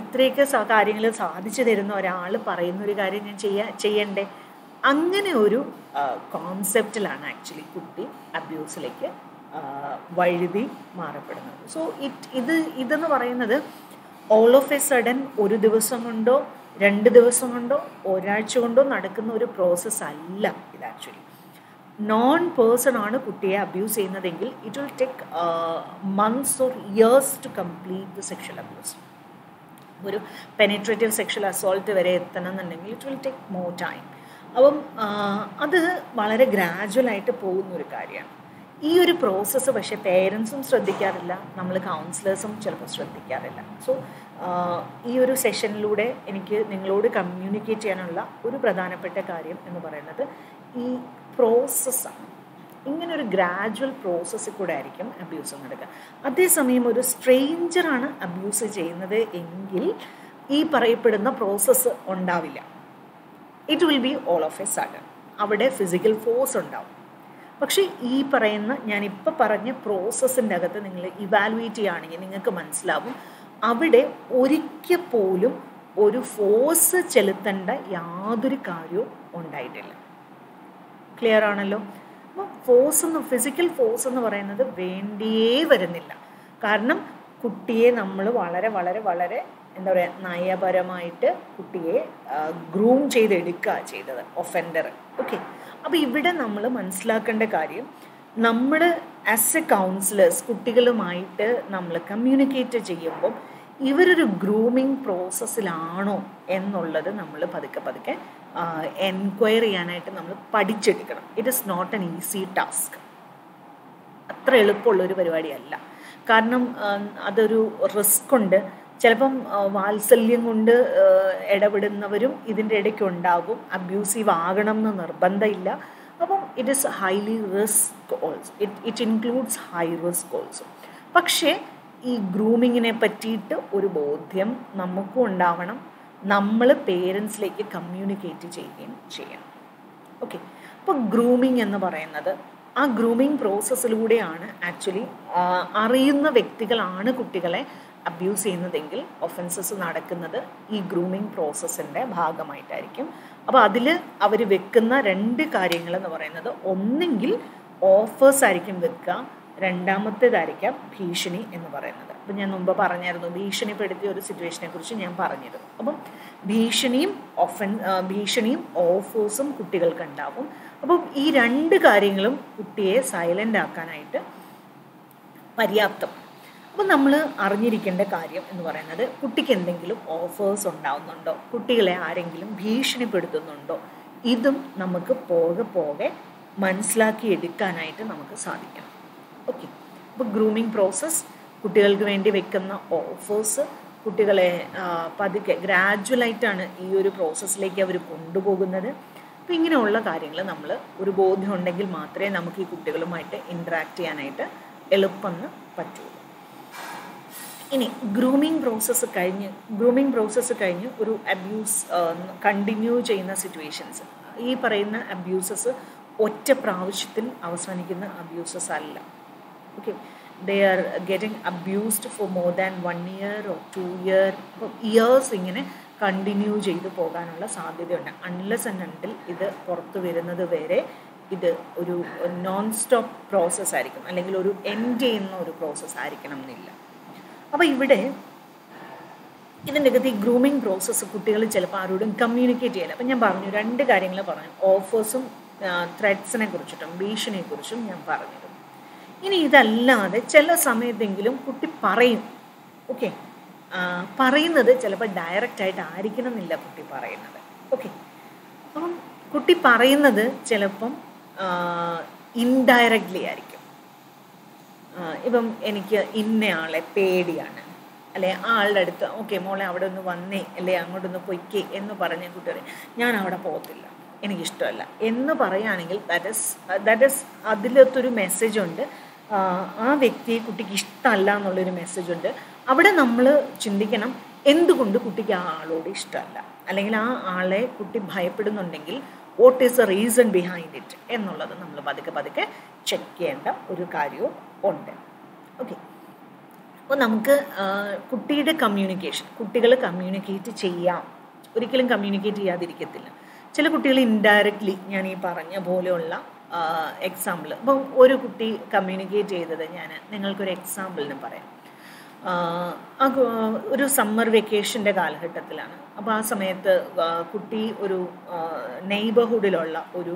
ഇത്രയൊക്കെ കാര്യങ്ങൾ സാധിച്ചു തരുന്ന ഒരാൾ പറയുന്ന ഒരു കാര്യം ഞാൻ ചെയ്യാ ചെയ്യണ്ടേ? അങ്ങനെ ഒരു കോൺസെപ്റ്റിലാണ് ആക്ച്വലി കുട്ടി അബ്യൂസിലേക്ക് വഴുതി മാറപ്പെടുന്നത്. സോ ഇറ്റ് ഇത് ഇതെന്ന് പറയുന്നത് ഓൾ ഓഫ് എ സഡൻ ഒരു ദിവസം കൊണ്ടോ രണ്ട് ദിവസം കൊണ്ടോ ഒരാഴ്ച കൊണ്ടോ നടക്കുന്ന ഒരു പ്രോസസ്സ് അല്ല ഇത് ആക്ച്വലി നോൺ പേഴ്സൺ ആണ് കുട്ടിയെ അബ്യൂസ് ചെയ്യുന്നതെങ്കിൽ it will take months or years to complete the sexual abuse ഒരു പെനിട്രേറ്റീവ് സെക്ഷൽ അസോൾട്ട് വരെ എത്തണം എന്നുണ്ടെങ്കിൽ it will take more time അപ്പം അത് വളരെ ഗ്രാജുവലായിട്ട് പോകുന്ന ഒരു കാര്യമാണ്. ഈ ഒരു പ്രോസസ്സ് പക്ഷേ പേരൻസും ശ്രദ്ധിക്കാറില്ല നമ്മൾ കൗൺസിലേഴ്സും ചിലപ്പോൾ ശ്രദ്ധിക്കാറില്ല. സോ ഈ ഒരു സെഷനിലൂടെ എനിക്ക് നിങ്ങളോട് കമ്മ്യൂണിക്കേറ്റ് ചെയ്യാനുള്ള ഒരു പ്രധാനപ്പെട്ട കാര്യം എന്ന് പറയുന്നത് ഈ പ്രോസസ്സാണ് ഇങ്ങനെ ഒരു ഗ്രാജുവൽ പ്രോസസ്സിൽ കൂടെ ആയിരിക്കും അബ്യൂസ് നടക്കുക. അതേസമയം ഒരു സ്ട്രെയിഞ്ചറാണ് അബ്യൂസ് ചെയ്യുന്നത് എങ്കിൽ ഈ പറയപ്പെടുന്ന പ്രോസസ്സ് ഉണ്ടാവില്ല. It will be all of a sudden അവിടെ ഫിസിക്കൽ ഫോഴ്സ് ഉണ്ടാവും. പക്ഷേ ഈ പറയുന്ന ഞാനിപ്പോൾ പറഞ്ഞ പ്രോസസ്സിന്റെ അകത്ത് നിങ്ങൾ ഇവാലുവേറ്റ് ചെയ്യുകയാണെങ്കിൽ നിങ്ങൾക്ക് മനസ്സിലാവും. അവിടെ ഒരിക്കൽ പോലും ഒരു ഫോഴ്സ് ചെലുത്തേണ്ട യാതൊരു കാര്യവും ഉണ്ടായിട്ടില്ല. ക്ലിയർ ആണല്ലോ? അപ്പോൾ ഫോഴ്സ് എന്ന് ഫിസിക്കൽ ഫോഴ്സ് എന്ന് പറയുന്നത് വേണ്ടിയേ വരുന്നില്ല. കാരണം കുട്ടിയെ നമ്മൾ വളരെ വളരെ വളരെ എന്താ പറയുക നയപരമായിട്ട് കുട്ടിയെ ഗ്രൂം ചെയ്തെടുക്കുക ചെയ്തത് ഒഫൻഡർ ഓക്കെ അപ്പോൾ ഇവിടെ നമ്മൾ മനസ്സിലാക്കേണ്ട കാര്യം നമ്മൾ ആസ് എ കൗൺസിലേഴ്സ് കുട്ടികളുമായിട്ട് നമ്മൾ കമ്മ്യൂണിക്കേറ്റ് ചെയ്യുമ്പോൾ ഇവരൊരു ഗ്രൂമിങ് പ്രോസസ്സിലാണോ എന്നുള്ളത് നമ്മൾ പതുക്കെ പതുക്കെ എൻക്വയറി ചെയ്യാനായിട്ട് നമ്മൾ പഠിച്ചെടുക്കണം. It is not an easy task അത്ര എളുപ്പമുള്ളൊരു പരിപാടിയല്ല. കാരണം അതൊരു റിസ്ക് ഉണ്ട്. ചിലപ്പം വാത്സല്യം കൊണ്ട് ഇടപെടുന്നവരും ഇതിന്റെ ഇടയ്ക്ക് ഉണ്ടാകും. അബ്യൂസീവ് ആകണം എന്ന് നിർബന്ധമില്ല. അപ്പം it is highly risk also it it includes high risk also പക്ഷേ ഈ ഗ്രൂമിങ്ങിനെ പറ്റിയിട്ട് ഒരു ബോധ്യം നമുക്കും ഉണ്ടാവണം. നമ്മൾ പേരൻസിലേക്ക് കമ്മ്യൂണിക്കേറ്റ് ചെയ്യുകയും ചെയ്യണം. ഓക്കെ അപ്പോൾ ഗ്രൂമിങ് എന്ന് പറയുന്നത് ആ ഗ്രൂമിങ് പ്രോസസ്സിലൂടെയാണ് ആക്ച്വലി അറിയുന്ന വ്യക്തികളാണ് കുട്ടികളെ അബ്യൂസ് ചെയ്യുന്നതെങ്കിൽ ഒഫൻസസ് നടക്കുന്നത് ഈ ഗ്രൂമിങ് പ്രോസസ്സിന്റെ ഭാഗമായിട്ടായിരിക്കും. അപ്പോൾ അതിൽ അവർ വെക്കുന്ന രണ്ട് കാര്യങ്ങൾ എന്ന് പറയുന്നത് ഒന്നെങ്കിൽ ഓഫേഴ്സ് ആയിരിക്കും വെക്കുക രണ്ടാമത്തേതായിരിക്കാം ഭീഷണി എന്ന് പറയുന്നത്. അപ്പം ഞാൻ മുമ്പ് പറഞ്ഞായിരുന്നു ഭീഷണിപ്പെടുത്തിയ ഒരു സിറ്റുവേഷനെ കുറിച്ച് ഞാൻ പറഞ്ഞിരുന്നു അപ്പം ഭീഷണിയും ഒഫൻ ഭീഷണിയും ഓഫേഴ്സും കുട്ടികൾക്ക് ഉണ്ടാവും. അപ്പം ഈ രണ്ട് കാര്യങ്ങളും കുട്ടിയെ സൈലന്റ് ആക്കാനായിട്ട് പര്യാപ്തം. അപ്പം നമ്മൾ അറിഞ്ഞിരിക്കേണ്ട കാര്യം എന്ന് പറയുന്നത് കുട്ടിക്ക് എന്തെങ്കിലും ഓഫേഴ്സ് ഉണ്ടാവുന്നുണ്ടോ? കുട്ടികളെ ആരെങ്കിലും ഭീഷണിപ്പെടുത്തുന്നുണ്ടോ? ഇതും നമുക്ക് പോകെ പോകെ മനസ്സിലാക്കി എടുക്കാനായിട്ട് നമുക്ക് സാധിക്കണം. ഓക്കെ അപ്പോൾ ഗ്രൂമിങ് പ്രോസസ്സ് കുട്ടികൾക്ക് വേണ്ടി വെക്കുന്ന ഓഫേഴ്സ് കുട്ടികളെ പതുക്കെ ഗ്രാജുവലായിട്ടാണ് ഈ ഒരു പ്രോസസ്സിലേക്ക് അവർ കൊണ്ടുപോകുന്നത്. അപ്പോൾ ഇങ്ങനെയുള്ള കാര്യങ്ങൾ നമ്മൾ ഒരു ബോധ്യം ഉണ്ടെങ്കിൽ മാത്രമേ നമുക്ക് ഈ കുട്ടികളുമായിട്ട് ഇൻട്രാക്ട് ചെയ്യാനായിട്ട് എളുപ്പം പറ്റുള്ളൂ ഇനി ഗ്രൂമിങ് പ്രോസസ്സ് കഴിഞ്ഞ് ഗ്രൂമിങ് പ്രോസസ്സ് കഴിഞ്ഞ് ഒരു അബ്യൂസ് കണ്ടിന്യൂ ചെയ്യുന്ന സിറ്റുവേഷൻസ് ഈ പറയുന്ന അബ്യൂസസ് ഒറ്റ പ്രാവശ്യത്തിൽ അവസാനിക്കുന്ന അബ്യൂസസ് അല്ല. Okay they are getting abused for more than one year or two year years ഇങ്ങനെ കണ്ടിന്യൂ ചെയ്തു പോകാനുള്ള സാധ്യതയുണ്ട്. അൺലെസ് ആൻഡ് അണ്ടിൽ ഇത് പുറത്തു വരുന്നത് വരെ ഇത് ഒരു നോൺ സ്റ്റോപ്പ് പ്രോസസ്സ് ആയിരിക്കും. അല്ലെങ്കിൽ ഒരു എൻഡ് ചെയ്യുന്ന ഒരു പ്രോസസ്സ് ആയിരിക്കണം എന്നില്ല. അപ്പോൾ ഇവിടെ ഇതിന്റെ അകത്ത് ഈ ഗ്രൂമിങ് പ്രോസസ്സ് കുട്ടികൾ ചിലപ്പോൾ ആരോടും കമ്മ്യൂണിക്കേറ്റ് ചെയ്യില്ല. അപ്പം ഞാൻ പറഞ്ഞു രണ്ട് കാര്യങ്ങൾ പറഞ്ഞു. ഓഫേഴ്സും ത്രെഡ്സിനെ കുറിച്ചിട്ടും ഭീഷണിയെക്കുറിച്ചും ഞാൻ പറഞ്ഞിരുന്നു. ഇനി ഇതല്ലാതെ ചില സമയത്തെങ്കിലും കുട്ടി പറയും. ഓക്കെ പറയുന്നത് ചിലപ്പോൾ ഡയറക്റ്റ് ആയിട്ട് ആയിരിക്കണം എന്നില്ല കുട്ടി പറയുന്നത്. ഓക്കെ അപ്പം കുട്ടി പറയുന്നത് ചിലപ്പം ഇൻഡയറക്റ്റ്ലി ആയിരിക്കും. ഇപ്പം എനിക്ക് ഇന്നയാളെ പേടിയാണ്. അല്ലെ ആളുടെ അടുത്ത് ഓക്കെ മോളെ അവിടെ ഒന്ന് വന്നേ അല്ലെ അങ്ങോട്ടൊന്ന് പൊയ്ക്കേ എന്ന് പറഞ്ഞ കുട്ടി പറയും ഞാൻ അവിടെ പോകത്തില്ല. എനിക്കിഷ്ടമല്ല. എന്ന് പറയുകയാണെങ്കിൽ ദാറ്റ് ഇസ് ദാറ്റ് ഇസ് അതിലത്തൊരു മെസ്സേജ് ഉണ്ട്. ആ വ്യക്തിയെ കുട്ടിക്ക് ഇഷ്ടമല്ല എന്നുള്ളൊരു മെസ്സേജ് ഉണ്ട്. അവിടെ നമ്മൾ ചിന്തിക്കണം എന്തുകൊണ്ട് കുട്ടിക്ക് ആ ആളോട് ഇഷ്ടമല്ല. അല്ലെങ്കിൽ ആ ആളെ കുട്ടി ഭയപ്പെടുന്നുണ്ടെങ്കിൽ what is a reason behind it എന്നുള്ളത് നമ്മൾ പതുക്കെ പതുക്കെ ചെക്ക് ചെയ്യേണ്ട ഒരു കാര്യവും ഉണ്ട്. ഓക്കെ അപ്പോൾ നമുക്ക് കുട്ടിയുടെ കമ്മ്യൂണിക്കേഷൻ കുട്ടികൾ കമ്മ്യൂണിക്കേറ്റ് ചെയ്യാം. ഒരിക്കലും കമ്മ്യൂണിക്കേറ്റ് ചെയ്യാതിരിക്കത്തില്ല. ചില കുട്ടികൾ ഇൻഡയറക്റ്റ്ലി ഞാൻ ഈ പറഞ്ഞ പോലെയുള്ള എക്സാമ്പിൾ ഇപ്പം ഒരു കുട്ടി കമ്മ്യൂണിക്കേറ്റ് ചെയ്തത് ഞാൻ നിങ്ങൾക്കൊരു എക്സാമ്പിളിന് പറയാം. ഒരു സമ്മർ വെക്കേഷന്റെ കാലഘട്ടത്തിലാണ്. അപ്പോൾ ആ സമയത്ത് കുട്ടി ഒരു നെയ്ബർഹുഡിലുള്ള ഒരു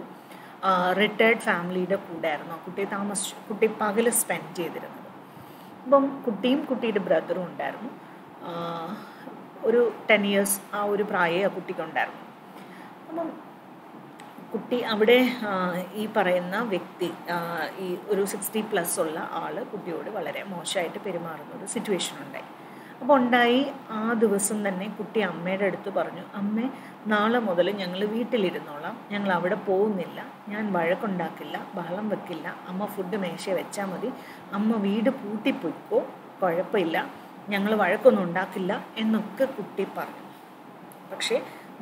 റിട്ടയർഡ് ഫാമിലിയുടെ കൂടെയായിരുന്നു കുട്ടി താമസിച്ചു കുട്ടി പകൽ സ്പെൻഡ് ചെയ്തിരുന്നത്. അപ്പം കുട്ടിയും കുട്ടിയുടെ ബ്രദറും ഉണ്ടായിരുന്നു. ഒരു ടെൻ ഇയേഴ്സ് ആ ഒരു പ്രായമേ ആ കുട്ടിക്കുണ്ടായിരുന്നു. അപ്പം കുട്ടി അവിടെ ഈ പറയുന്ന വ്യക്തി ഈ ഒരു സിക്സ്റ്റി പ്ലസ് ഉള്ള ആൾ കുട്ടിയോട് വളരെ മോശമായിട്ട് പെരുമാറുന്ന ഒരു സിറ്റുവേഷൻ ഉണ്ടായി. അപ്പോൾ ഉണ്ടായി. ആ ദിവസം തന്നെ കുട്ടി അമ്മയുടെ അടുത്ത് പറഞ്ഞു അമ്മേ നാളെ മുതൽ ഞങ്ങൾ വീട്ടിലിരുന്നോളാം. ഞങ്ങൾ അവിടെ പോകുന്നില്ല. ഞാൻ വഴക്കുണ്ടാക്കില്ല ബഹളം വെക്കില്ല. അമ്മ ഫുഡ് മേശയെ വെച്ചാൽ മതി. അമ്മ വീട് പൂട്ടിപ്പോയിക്കോ? കുഴപ്പമില്ല. ഞങ്ങൾ വഴക്കൊന്നും ഉണ്ടാക്കില്ല എന്നൊക്കെ കുട്ടി പറഞ്ഞു. പക്ഷേ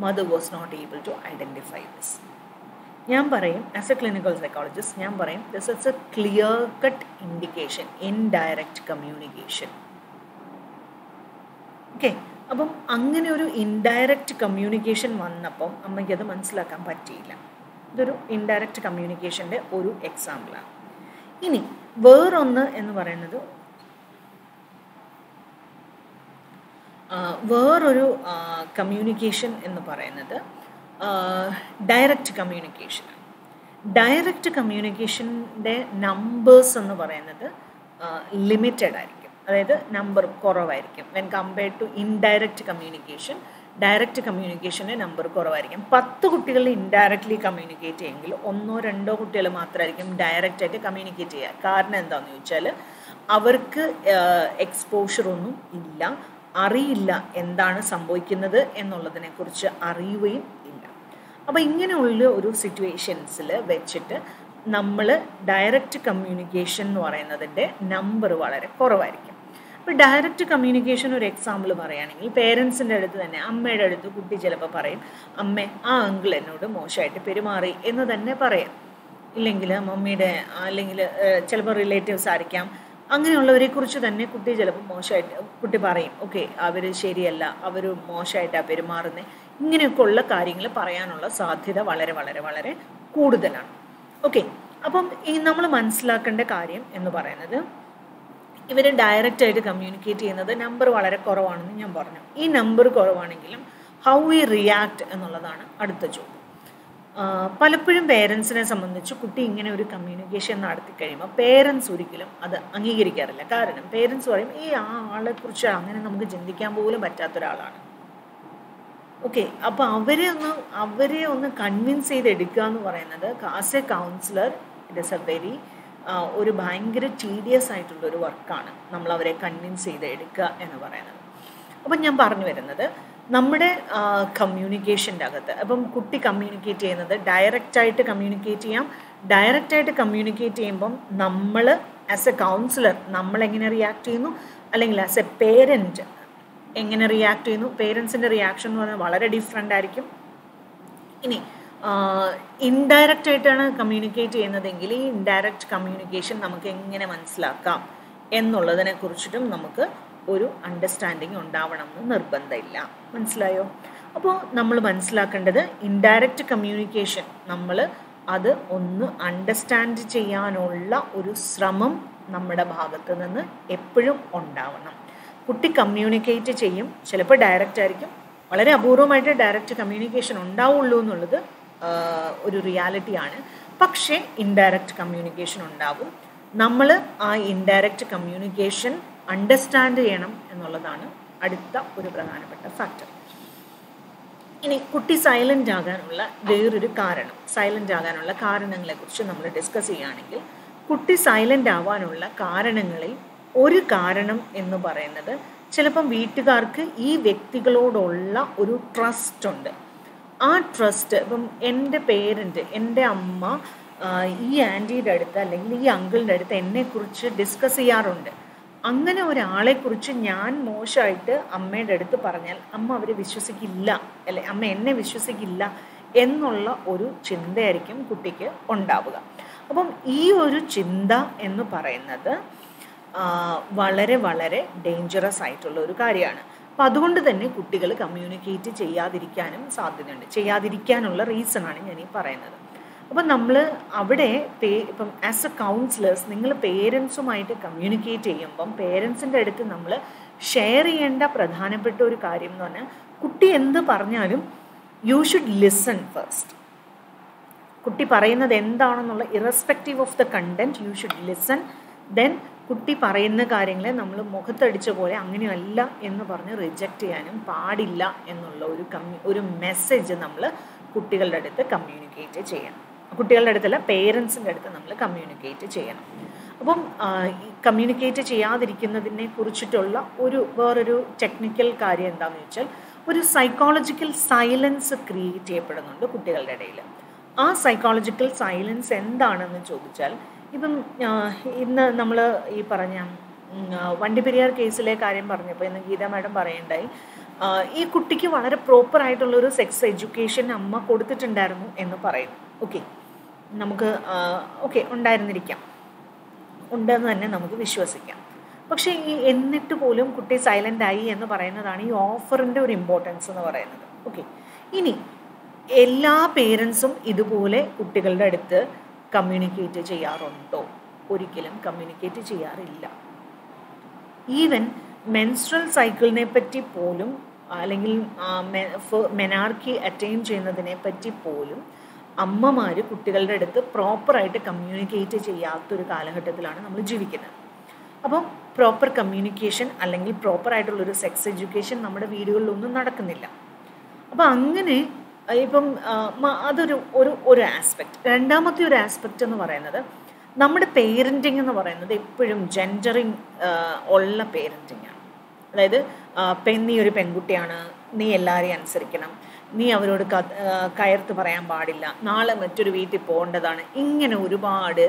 mother was not able to identify this ഞാൻ പറയും ആസ് എ ക്ലിനിക്കൽ സൈക്കോളജിസ്റ്റ് ഞാൻ പറയും this is a clear cut indication in direct communication okay അപ്പം അങ്ങനെ ഒരു ഇൻഡയറക്റ്റ് കമ്മ്യൂണിക്കേഷൻ വന്നപ്പം അമ്മയ്ക്ക് അത് മനസ്സിലാക്കാൻ പറ്റിയില്ല. ഇതൊരു ഇൻഡയറക്റ്റ് കമ്മ്യൂണിക്കേഷന്റെ ഒരു എക്സാമ്പിളാണ് ഇനി വേറൊന്ന് എന്ന് പറയുന്നത് വേറൊരു കമ്മ്യൂണിക്കേഷൻ എന്ന് പറയുന്നത് ഡയറക്റ്റ് കമ്മ്യൂണിക്കേഷൻ ഡയറക്റ്റ് കമ്മ്യൂണിക്കേഷന്റെ നമ്പേഴ്സ് എന്ന് പറയുന്നത് ലിമിറ്റഡ് ആയിരിക്കും. അതായത് നമ്പർ കുറവായിരിക്കും. When compared to indirect communication direct കമ്മ്യൂണിക്കേഷന്റെ number കുറവായിരിക്കും. പത്ത് കുട്ടികൾ ഇൻഡയറക്റ്റ്ലി കമ്മ്യൂണിക്കേറ്റ് ചെയ്യുമെങ്കിൽ ഒന്നോ രണ്ടോ കുട്ടികൾ മാത്രമായിരിക്കും ഡയറക്റ്റായിട്ട് കമ്മ്യൂണിക്കേറ്റ് ചെയ്യുക. കാരണം എന്താണെന്ന് ചോദിച്ചാൽ അവർക്ക് എക്സ്പോഷറൊന്നും ഇല്ല അറിയില്ല എന്താണ് സംഭവിക്കുന്നത് എന്നുള്ളതിനെക്കുറിച്ച് അറിയുകയും അപ്പോൾ ഇങ്ങനെയുള്ള ഒരു സിറ്റുവേഷൻസിൽ വെച്ചിട്ട് നമ്മൾ ഡയറക്റ്റ് കമ്മ്യൂണിക്കേഷൻ എന്ന് പറയുന്നതിന്റെ നമ്പർ വളരെ കുറവായിരിക്കും. ഇപ്പോൾ ഡയറക്റ്റ് കമ്മ്യൂണിക്കേഷൻ ഒരു എക്സാമ്പിൾ പറയുകയാണെങ്കിൽ പേരൻസിന്റെ അടുത്ത് തന്നെ അമ്മയുടെ അടുത്ത് കുട്ടി ചിലപ്പോൾ പറയും അമ്മ ആ അങ്കിൾ എന്നോട് മോശമായിട്ട് പെരുമാറി എന്ന് തന്നെ പറയാം. ഇല്ലെങ്കിൽ മമ്മിയുടെ അല്ലെങ്കിൽ ചിലപ്പോൾ റിലേറ്റീവ്സ് ആയിരിക്കാം. അങ്ങനെയുള്ളവരെ കുറിച്ച് തന്നെ കുട്ടി ചിലപ്പോൾ മോശമായിട്ട് കുട്ടി പറയും ഓക്കെ അവർ ശരിയല്ല അവർ മോശമായിട്ടാണ് പെരുമാറുന്നത് ഇങ്ങനെയൊക്കെ ഉള്ള കാര്യങ്ങൾ പറയാനുള്ള സാധ്യത വളരെ വളരെ വളരെ കൂടുതലാണ്. ഓക്കെ അപ്പം ഈ നമ്മൾ മനസ്സിലാക്കേണ്ട കാര്യം എന്ന് പറയുന്നത് ഇവർ ഡയറക്റ്റായിട്ട് കമ്മ്യൂണിക്കേറ്റ് ചെയ്യുന്നത് നമ്പർ വളരെ കുറവാണെന്ന് ഞാൻ പറഞ്ഞു. ഈ നമ്പർ കുറവാണെങ്കിലും ഹൗ വി റിയാക്ട് എന്നുള്ളതാണ് അടുത്ത ചോദ്യം പലപ്പോഴും പേരൻസിനെ സംബന്ധിച്ച് കുട്ടി ഇങ്ങനെ ഒരു കമ്മ്യൂണിക്കേഷൻ നടത്തി കഴിയുമ്പോൾ പേരൻസ് ഒരിക്കലും അത് അംഗീകരിക്കാറില്ല. കാരണം പേരൻസ് പറയും ഈ ആ ആളെ കുറിച്ച് അങ്ങനെ നമുക്ക് ചിന്തിക്കാൻ പോലും പറ്റാത്ത ഒരാളാണ് ഓക്കെ അപ്പോൾ അവരെ ഒന്ന് അവരെ ഒന്ന് കൺവിൻസ് ചെയ്തെടുക്കുക എന്ന് പറയുന്നത് as a counsellor it is a very ഒരു ഭയങ്കര ടീഡിയസ് ആയിട്ടുള്ള ഒരു വർക്കാണ് നമ്മൾ അവരെ കൺവിൻസ് ചെയ്ത് എടുക്കുക എന്ന് പറയുന്നത്. അപ്പം ഞാൻ പറഞ്ഞു വരുന്നത് നമ്മുടെ കമ്മ്യൂണിക്കേഷന്റെ അകത്ത് അപ്പം കുട്ടി കമ്മ്യൂണിക്കേറ്റ് ചെയ്യുന്നത് ഡയറക്റ്റായിട്ട് കമ്മ്യൂണിക്കേറ്റ് ചെയ്യാം. ഡയറക്റ്റായിട്ട് കമ്മ്യൂണിക്കേറ്റ് ചെയ്യുമ്പം നമ്മൾ ആസ് എ കൗൺസിലർ നമ്മൾ എങ്ങനെ റിയാക്ട് ചെയ്യുന്നു? അല്ലെങ്കിൽ ആസ് എ പേരന്റ് എങ്ങനെ റിയാക്ട് ചെയ്യുന്നു? പേരൻസിന്റെ റിയാക്ഷൻ എന്ന് പറഞ്ഞാൽ വളരെ ഡിഫറെന്റ് ആയിരിക്കും. ഇനി ഇൻഡയറക്റ്റ് ആയിട്ടാണ് കമ്മ്യൂണിക്കേറ്റ് ചെയ്യുന്നതെങ്കിൽ ഈ ഇൻഡയറക്റ്റ് കമ്മ്യൂണിക്കേഷൻ നമുക്ക് എങ്ങനെ മനസ്സിലാക്കാം എന്നുള്ളതിനെ കുറിച്ചിട്ടും നമുക്ക് ഒരു അണ്ടർസ്റ്റാൻഡിങ് ഉണ്ടാവണം എന്ന് നിർബന്ധമില്ല. മനസ്സിലായോ? അപ്പോൾ നമ്മൾ മനസ്സിലാക്കേണ്ടത് ഇൻഡയറക്റ്റ് കമ്മ്യൂണിക്കേഷൻ നമ്മൾ അത് ഒന്ന് അണ്ടർസ്റ്റാൻഡ് ചെയ്യാനുള്ള ഒരു ശ്രമം നമ്മുടെ ഭാഗത്ത് നിന്ന് എപ്പോഴും ഉണ്ടാവണം. കുട്ടി കമ്മ്യൂണിക്കേറ്റ് ചെയ്യും. ചിലപ്പോൾ ഡയറക്റ്റ് ആയിരിക്കും. വളരെ അപൂർവമായിട്ട് ഡയറക്റ്റ് കമ്മ്യൂണിക്കേഷൻ ഉണ്ടാവുള്ളൂ എന്നുള്ളത് ഒരു റിയാലിറ്റിയാണ് പക്ഷേ ഇൻഡയറക്റ്റ് കമ്മ്യൂണിക്കേഷൻ ഉണ്ടാവും. നമ്മൾ ആ ഇൻഡയറക്റ്റ് കമ്മ്യൂണിക്കേഷൻ അണ്ടർസ്റ്റാൻഡ് ചെയ്യണം എന്നുള്ളതാണ് അടുത്ത ഒരു പ്രധാനപ്പെട്ട ഫാക്ടർ ഇനി കുട്ടി സൈലന്റ് ആകാനുള്ള വേറൊരു കാരണം. സൈലന്റ് ആകാനുള്ള കാരണങ്ങളെക്കുറിച്ച് നമ്മൾ ഡിസ്കസ് ചെയ്യുകയാണെങ്കിൽ കുട്ടി സൈലന്റ് ആവാനുള്ള കാരണങ്ങളിൽ ഒരു കാരണം എന്ന് പറയുന്നത് ചിലപ്പം വീട്ടുകാർക്ക് ഈ വ്യക്തികളോടുള്ള ഒരു ട്രസ്റ്റ് ഉണ്ട്. ആ ട്രസ്റ്റ് ഇപ്പം എന്റെ പേരന്റ് എന്റെ അമ്മ ഈ ആന്റിയുടെ അടുത്ത് അല്ലെങ്കിൽ ഈ അങ്കിളിന്റെ അടുത്ത് എന്നെക്കുറിച്ച് ഡിസ്കസ് ചെയ്യാറുണ്ട്. അങ്ങനെ ഒരാളെക്കുറിച്ച് ഞാൻ മോശമായിട്ട് അമ്മയുടെ അടുത്ത് പറഞ്ഞാൽ അമ്മ അവരെ വിശ്വസിക്കില്ല അല്ലെ അമ്മ എന്നെ വിശ്വസിക്കില്ല എന്നുള്ള ഒരു ചിന്തയായിരിക്കും കുട്ടിക്ക് ഉണ്ടാവുക. അപ്പം ഈ ഒരു ചിന്ത എന്ന് പറയുന്നത് വളരെ വളരെ ഡേഞ്ചറസ് ആയിട്ടുള്ള ഒരു കാര്യമാണ്. അപ്പം അതുകൊണ്ട് തന്നെ കുട്ടികൾ കമ്മ്യൂണിക്കേറ്റ് ചെയ്യാതിരിക്കാനും സാധ്യതയുണ്ട്. ചെയ്യാതിരിക്കാനുള്ള റീസണാണ് ഞാൻ ഈ പറയുന്നത്. അപ്പം നമ്മൾ അവിടെ പേ ഇപ്പം ആസ് എ കൗൺസിലേഴ്സ് നിങ്ങൾ പേരൻസുമായിട്ട് കമ്മ്യൂണിക്കേറ്റ് ചെയ്യുമ്പം പേരൻസിന്റെ അടുത്ത് നമ്മൾ ഷെയർ ചെയ്യേണ്ട പ്രധാനപ്പെട്ട ഒരു കാര്യം എന്ന് പറഞ്ഞാൽ കുട്ടി എന്ത് പറഞ്ഞാലും യു ഷുഡ് ലിസൺ ഫസ്റ്റ് കുട്ടി പറയുന്നത് എന്താണെന്നുള്ള irrespective of the content you should listen then കുട്ടി പറയുന്ന കാര്യങ്ങളെ നമ്മൾ മുഖത്തടിച്ച പോലെ അങ്ങനെയല്ല എന്ന് പറഞ്ഞ് റിജക്റ്റ് ചെയ്യാനും പാടില്ല എന്നുള്ള ഒരു കമ്മ്യൂ ഒരു മെസ്സേജ് നമ്മൾ കുട്ടികളുടെ അടുത്ത് കമ്മ്യൂണിക്കേറ്റ് ചെയ്യണം. കുട്ടികളുടെ അടുത്തല്ല പേരൻസിന്റെ അടുത്ത് നമ്മൾ കമ്മ്യൂണിക്കേറ്റ് ചെയ്യണം. അപ്പം കമ്മ്യൂണിക്കേറ്റ് ചെയ്യാതിരിക്കുന്നതിനെ കുറിച്ചിട്ടുള്ള ഒരു വേറൊരു ടെക്നിക്കൽ കാര്യം എന്താണെന്ന് വെച്ചാൽ ഒരു സൈക്കോളജിക്കൽ സൈലൻസ് ക്രിയേറ്റ് ചെയ്യപ്പെടുന്നുണ്ട് കുട്ടികളുടെ ഇടയിൽ ആ സൈക്കോളജിക്കൽ സൈലൻസ് എന്താണെന്ന് ചോദിച്ചാൽ ഇപ്പം ഇന്ന് നമ്മൾ ഈ പറഞ്ഞ വണ്ടിപ്പെരിയാർ കേസിലെ കാര്യം പറഞ്ഞപ്പോൾ ഇന്ന് ഗീത മാഡം പറയണ്ടായി ഈ കുട്ടിക്ക് വളരെ പ്രോപ്പർ ആയിട്ടുള്ളൊരു സെക്സ് എഡ്യൂക്കേഷൻ അമ്മ കൊടുത്തിട്ടുണ്ടായിരുന്നു എന്ന് പറയും. ഓക്കെ നമുക്ക് ഓക്കെ ഉണ്ടായിരുന്നിരിക്കാം. ഉണ്ടെന്ന് തന്നെ നമുക്ക് വിശ്വസിക്കാം. പക്ഷേ ഈ എന്നിട്ട് പോലും കുട്ടി സൈലന്റ് ആയി എന്ന് പറയുന്നതാണ് ഈ ഓഫറിന്റെ ഒരു ഇമ്പോർട്ടൻസ് എന്ന് പറയുന്നത്. ഓക്കെ ഇനി എല്ലാ പേരൻസും ഇതുപോലെ കുട്ടികളുടെ അടുത്ത് കമ്മ്യൂണിക്കേറ്റ് ചെയ്യാറുണ്ടോ? ഒരിക്കലും കമ്മ്യൂണിക്കേറ്റ് ചെയ്യാറില്ല. ഈവൻ മെൻസ്ട്രൽ സൈക്കിളിനെ പറ്റി പോലും അല്ലെങ്കിൽ മെനാർക്കി അറ്റൈൻ ചെയ്യുന്നതിനെ പറ്റി പോലും അമ്മമാർ കുട്ടികളുടെ അടുത്ത് പ്രോപ്പറായിട്ട് കമ്മ്യൂണിക്കേറ്റ് ചെയ്യാത്തൊരു കാലഘട്ടത്തിലാണ് നമ്മൾ ജീവിക്കുന്നത്. അപ്പം പ്രോപ്പർ കമ്മ്യൂണിക്കേഷൻ അല്ലെങ്കിൽ പ്രോപ്പറായിട്ടുള്ളൊരു സെക്സ് എഡ്യൂക്കേഷൻ നമ്മുടെ വീടുകളിലൊന്നും നടക്കുന്നില്ല. അപ്പോൾ അങ്ങനെ ഇപ്പം അതൊരു ഒരു ഒരു ആസ്പെക്റ്റ് രണ്ടാമത്തെ ഒരു ആസ്പെക്റ്റ് എന്ന് പറയുന്നത് നമ്മുടെ പേരന്റിങ് എന്ന് പറയുന്നത് എപ്പോഴും ജെൻഡറിങ് ഉള്ള പേരന്റിങ് ആണ്. അതായത് പെൺ നീ ഒരു പെൺകുട്ടിയാണ് നീ എല്ലാവരെയും അനുസരിക്കണം നീ അവരോട് കയർത്ത് പറയാൻ പാടില്ല നാളെ മറ്റൊരു വീട്ടിൽ പോകേണ്ടതാണ് ഇങ്ങനെ ഒരുപാട്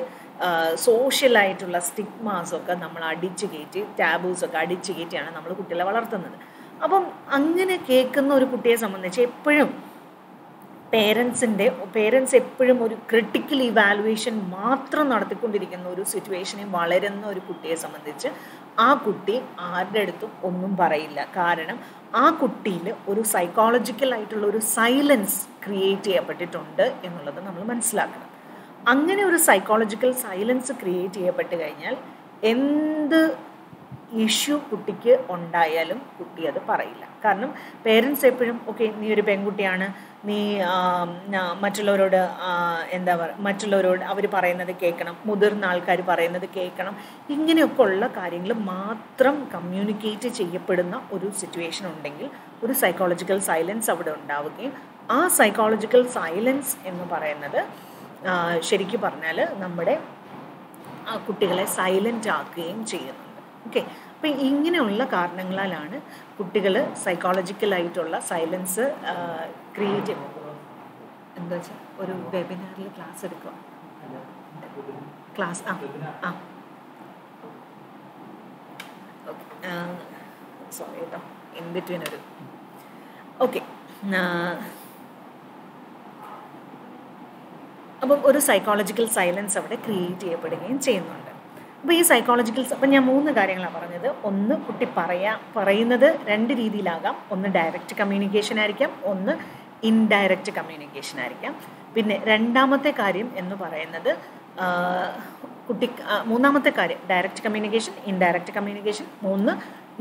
സോഷ്യലായിട്ടുള്ള സ്റ്റിഗ്മാസൊക്കെ നമ്മൾ അടിച്ച് കയറ്റി ടാബൂസൊക്കെ അടിച്ച് കയറ്റിയാണ് നമ്മൾ കുട്ടികളെ വളർത്തുന്നത്. അപ്പം അങ്ങനെ കേൾക്കുന്ന ഒരു കുട്ടിയെ സംബന്ധിച്ച് എപ്പോഴും പേരൻസിന്റെ പേരൻസ് എപ്പോഴും ഒരു ക്രിട്ടിക്കൽ ഇവാലുവേഷൻ മാത്രം നടത്തിക്കൊണ്ടിരിക്കുന്ന ഒരു സിറ്റുവേഷനിൽ വളരുന്ന ഒരു കുട്ടിയെ സംബന്ധിച്ച് ആ കുട്ടി ആരുടെ അടുത്തും ഒന്നും പറയില്ല. കാരണം ആ കുട്ടിയിൽ ഒരു സൈക്കോളജിക്കൽ ആയിട്ടുള്ള ഒരു സൈലൻസ് ക്രിയേറ്റ് ചെയ്യപ്പെട്ടിട്ടുണ്ട് എന്നുള്ളത് നമ്മൾ മനസ്സിലാക്കണം. അങ്ങനെ ഒരു സൈക്കോളജിക്കൽ സൈലൻസ് ക്രിയേറ്റ് ചെയ്യപ്പെട്ട് കഴിഞ്ഞാൽ എന്ത് ഇഷ്യൂ കുട്ടിക്ക് ഉണ്ടായാലും കുട്ടി അത് പറയില്ല. കാരണം പേരൻസ് എപ്പോഴും ഓക്കെ നീ ഒരു പെൺകുട്ടിയാണ്. നീ മറ്റുള്ളവരോട് എന്താ പറയുക മറ്റുള്ളവരോട് അവർ പറയുന്നത് കേൾക്കണം. മുതിർന്ന ആൾക്കാർ പറയുന്നത് കേൾക്കണം. ഇങ്ങനെയൊക്കെ ഉള്ള കാര്യങ്ങൾ മാത്രം കമ്മ്യൂണിക്കേറ്റ് ചെയ്യപ്പെടുന്ന ഒരു സിറ്റുവേഷൻ ഉണ്ടെങ്കിൽ ഒരു സൈക്കോളജിക്കൽ സൈലൻസ് അവിടെ ഉണ്ടാവുകയും ആ സൈക്കോളജിക്കൽ സൈലൻസ് എന്ന് പറയുന്നത് ശരിക്കും പറഞ്ഞാൽ നമ്മുടെ കുട്ടികളെ സൈലന്റ് ആക്കുകയും ചെയ്യുന്നുണ്ട് ഓക്കെ അപ്പം ഇങ്ങനെയുള്ള കാരണങ്ങളാലാണ് കുട്ടികൾ സൈക്കോളജിക്കലായിട്ടുള്ള സൈലൻസ് ക്രിയേറ്റ് എന്താ വെച്ചാൽ ഒരു വെബിനാറിൽ ക്ലാസ് എടുക്കുക ക്ലാസ് ആ ആ. സോറി കേട്ടോ ഇൻ ബിറ്റ്വീൻ ഒരു ഓക്കെ അപ്പം ഒരു സൈക്കോളജിക്കൽ സൈലൻസ് അവിടെ ക്രിയേറ്റ് ചെയ്യപ്പെടുകയും ചെയ്യുന്നുണ്ട്. അപ്പോൾ ഈ സൈക്കോളജിക്കൽ അപ്പം ഞാൻ മൂന്ന് കാര്യങ്ങളാണ് പറഞ്ഞത്. ഒന്ന് കുട്ടി പറയാ പറയുന്നത് രണ്ട് രീതിയിലാകാം. ഒന്ന് ഡയറക്റ്റ് കമ്മ്യൂണിക്കേഷൻ ആയിരിക്കാം ഒന്ന് ഇൻഡയറക്റ്റ് കമ്മ്യൂണിക്കേഷൻ ആയിരിക്കാം. പിന്നെ രണ്ടാമത്തെ കാര്യം എന്ന് പറയുന്നത് കുട്ടി മൂന്നാമത്തെ കാര്യം ഡയറക്റ്റ് കമ്മ്യൂണിക്കേഷൻ ഇൻഡയറക്റ്റ് കമ്മ്യൂണിക്കേഷൻ മൂന്ന്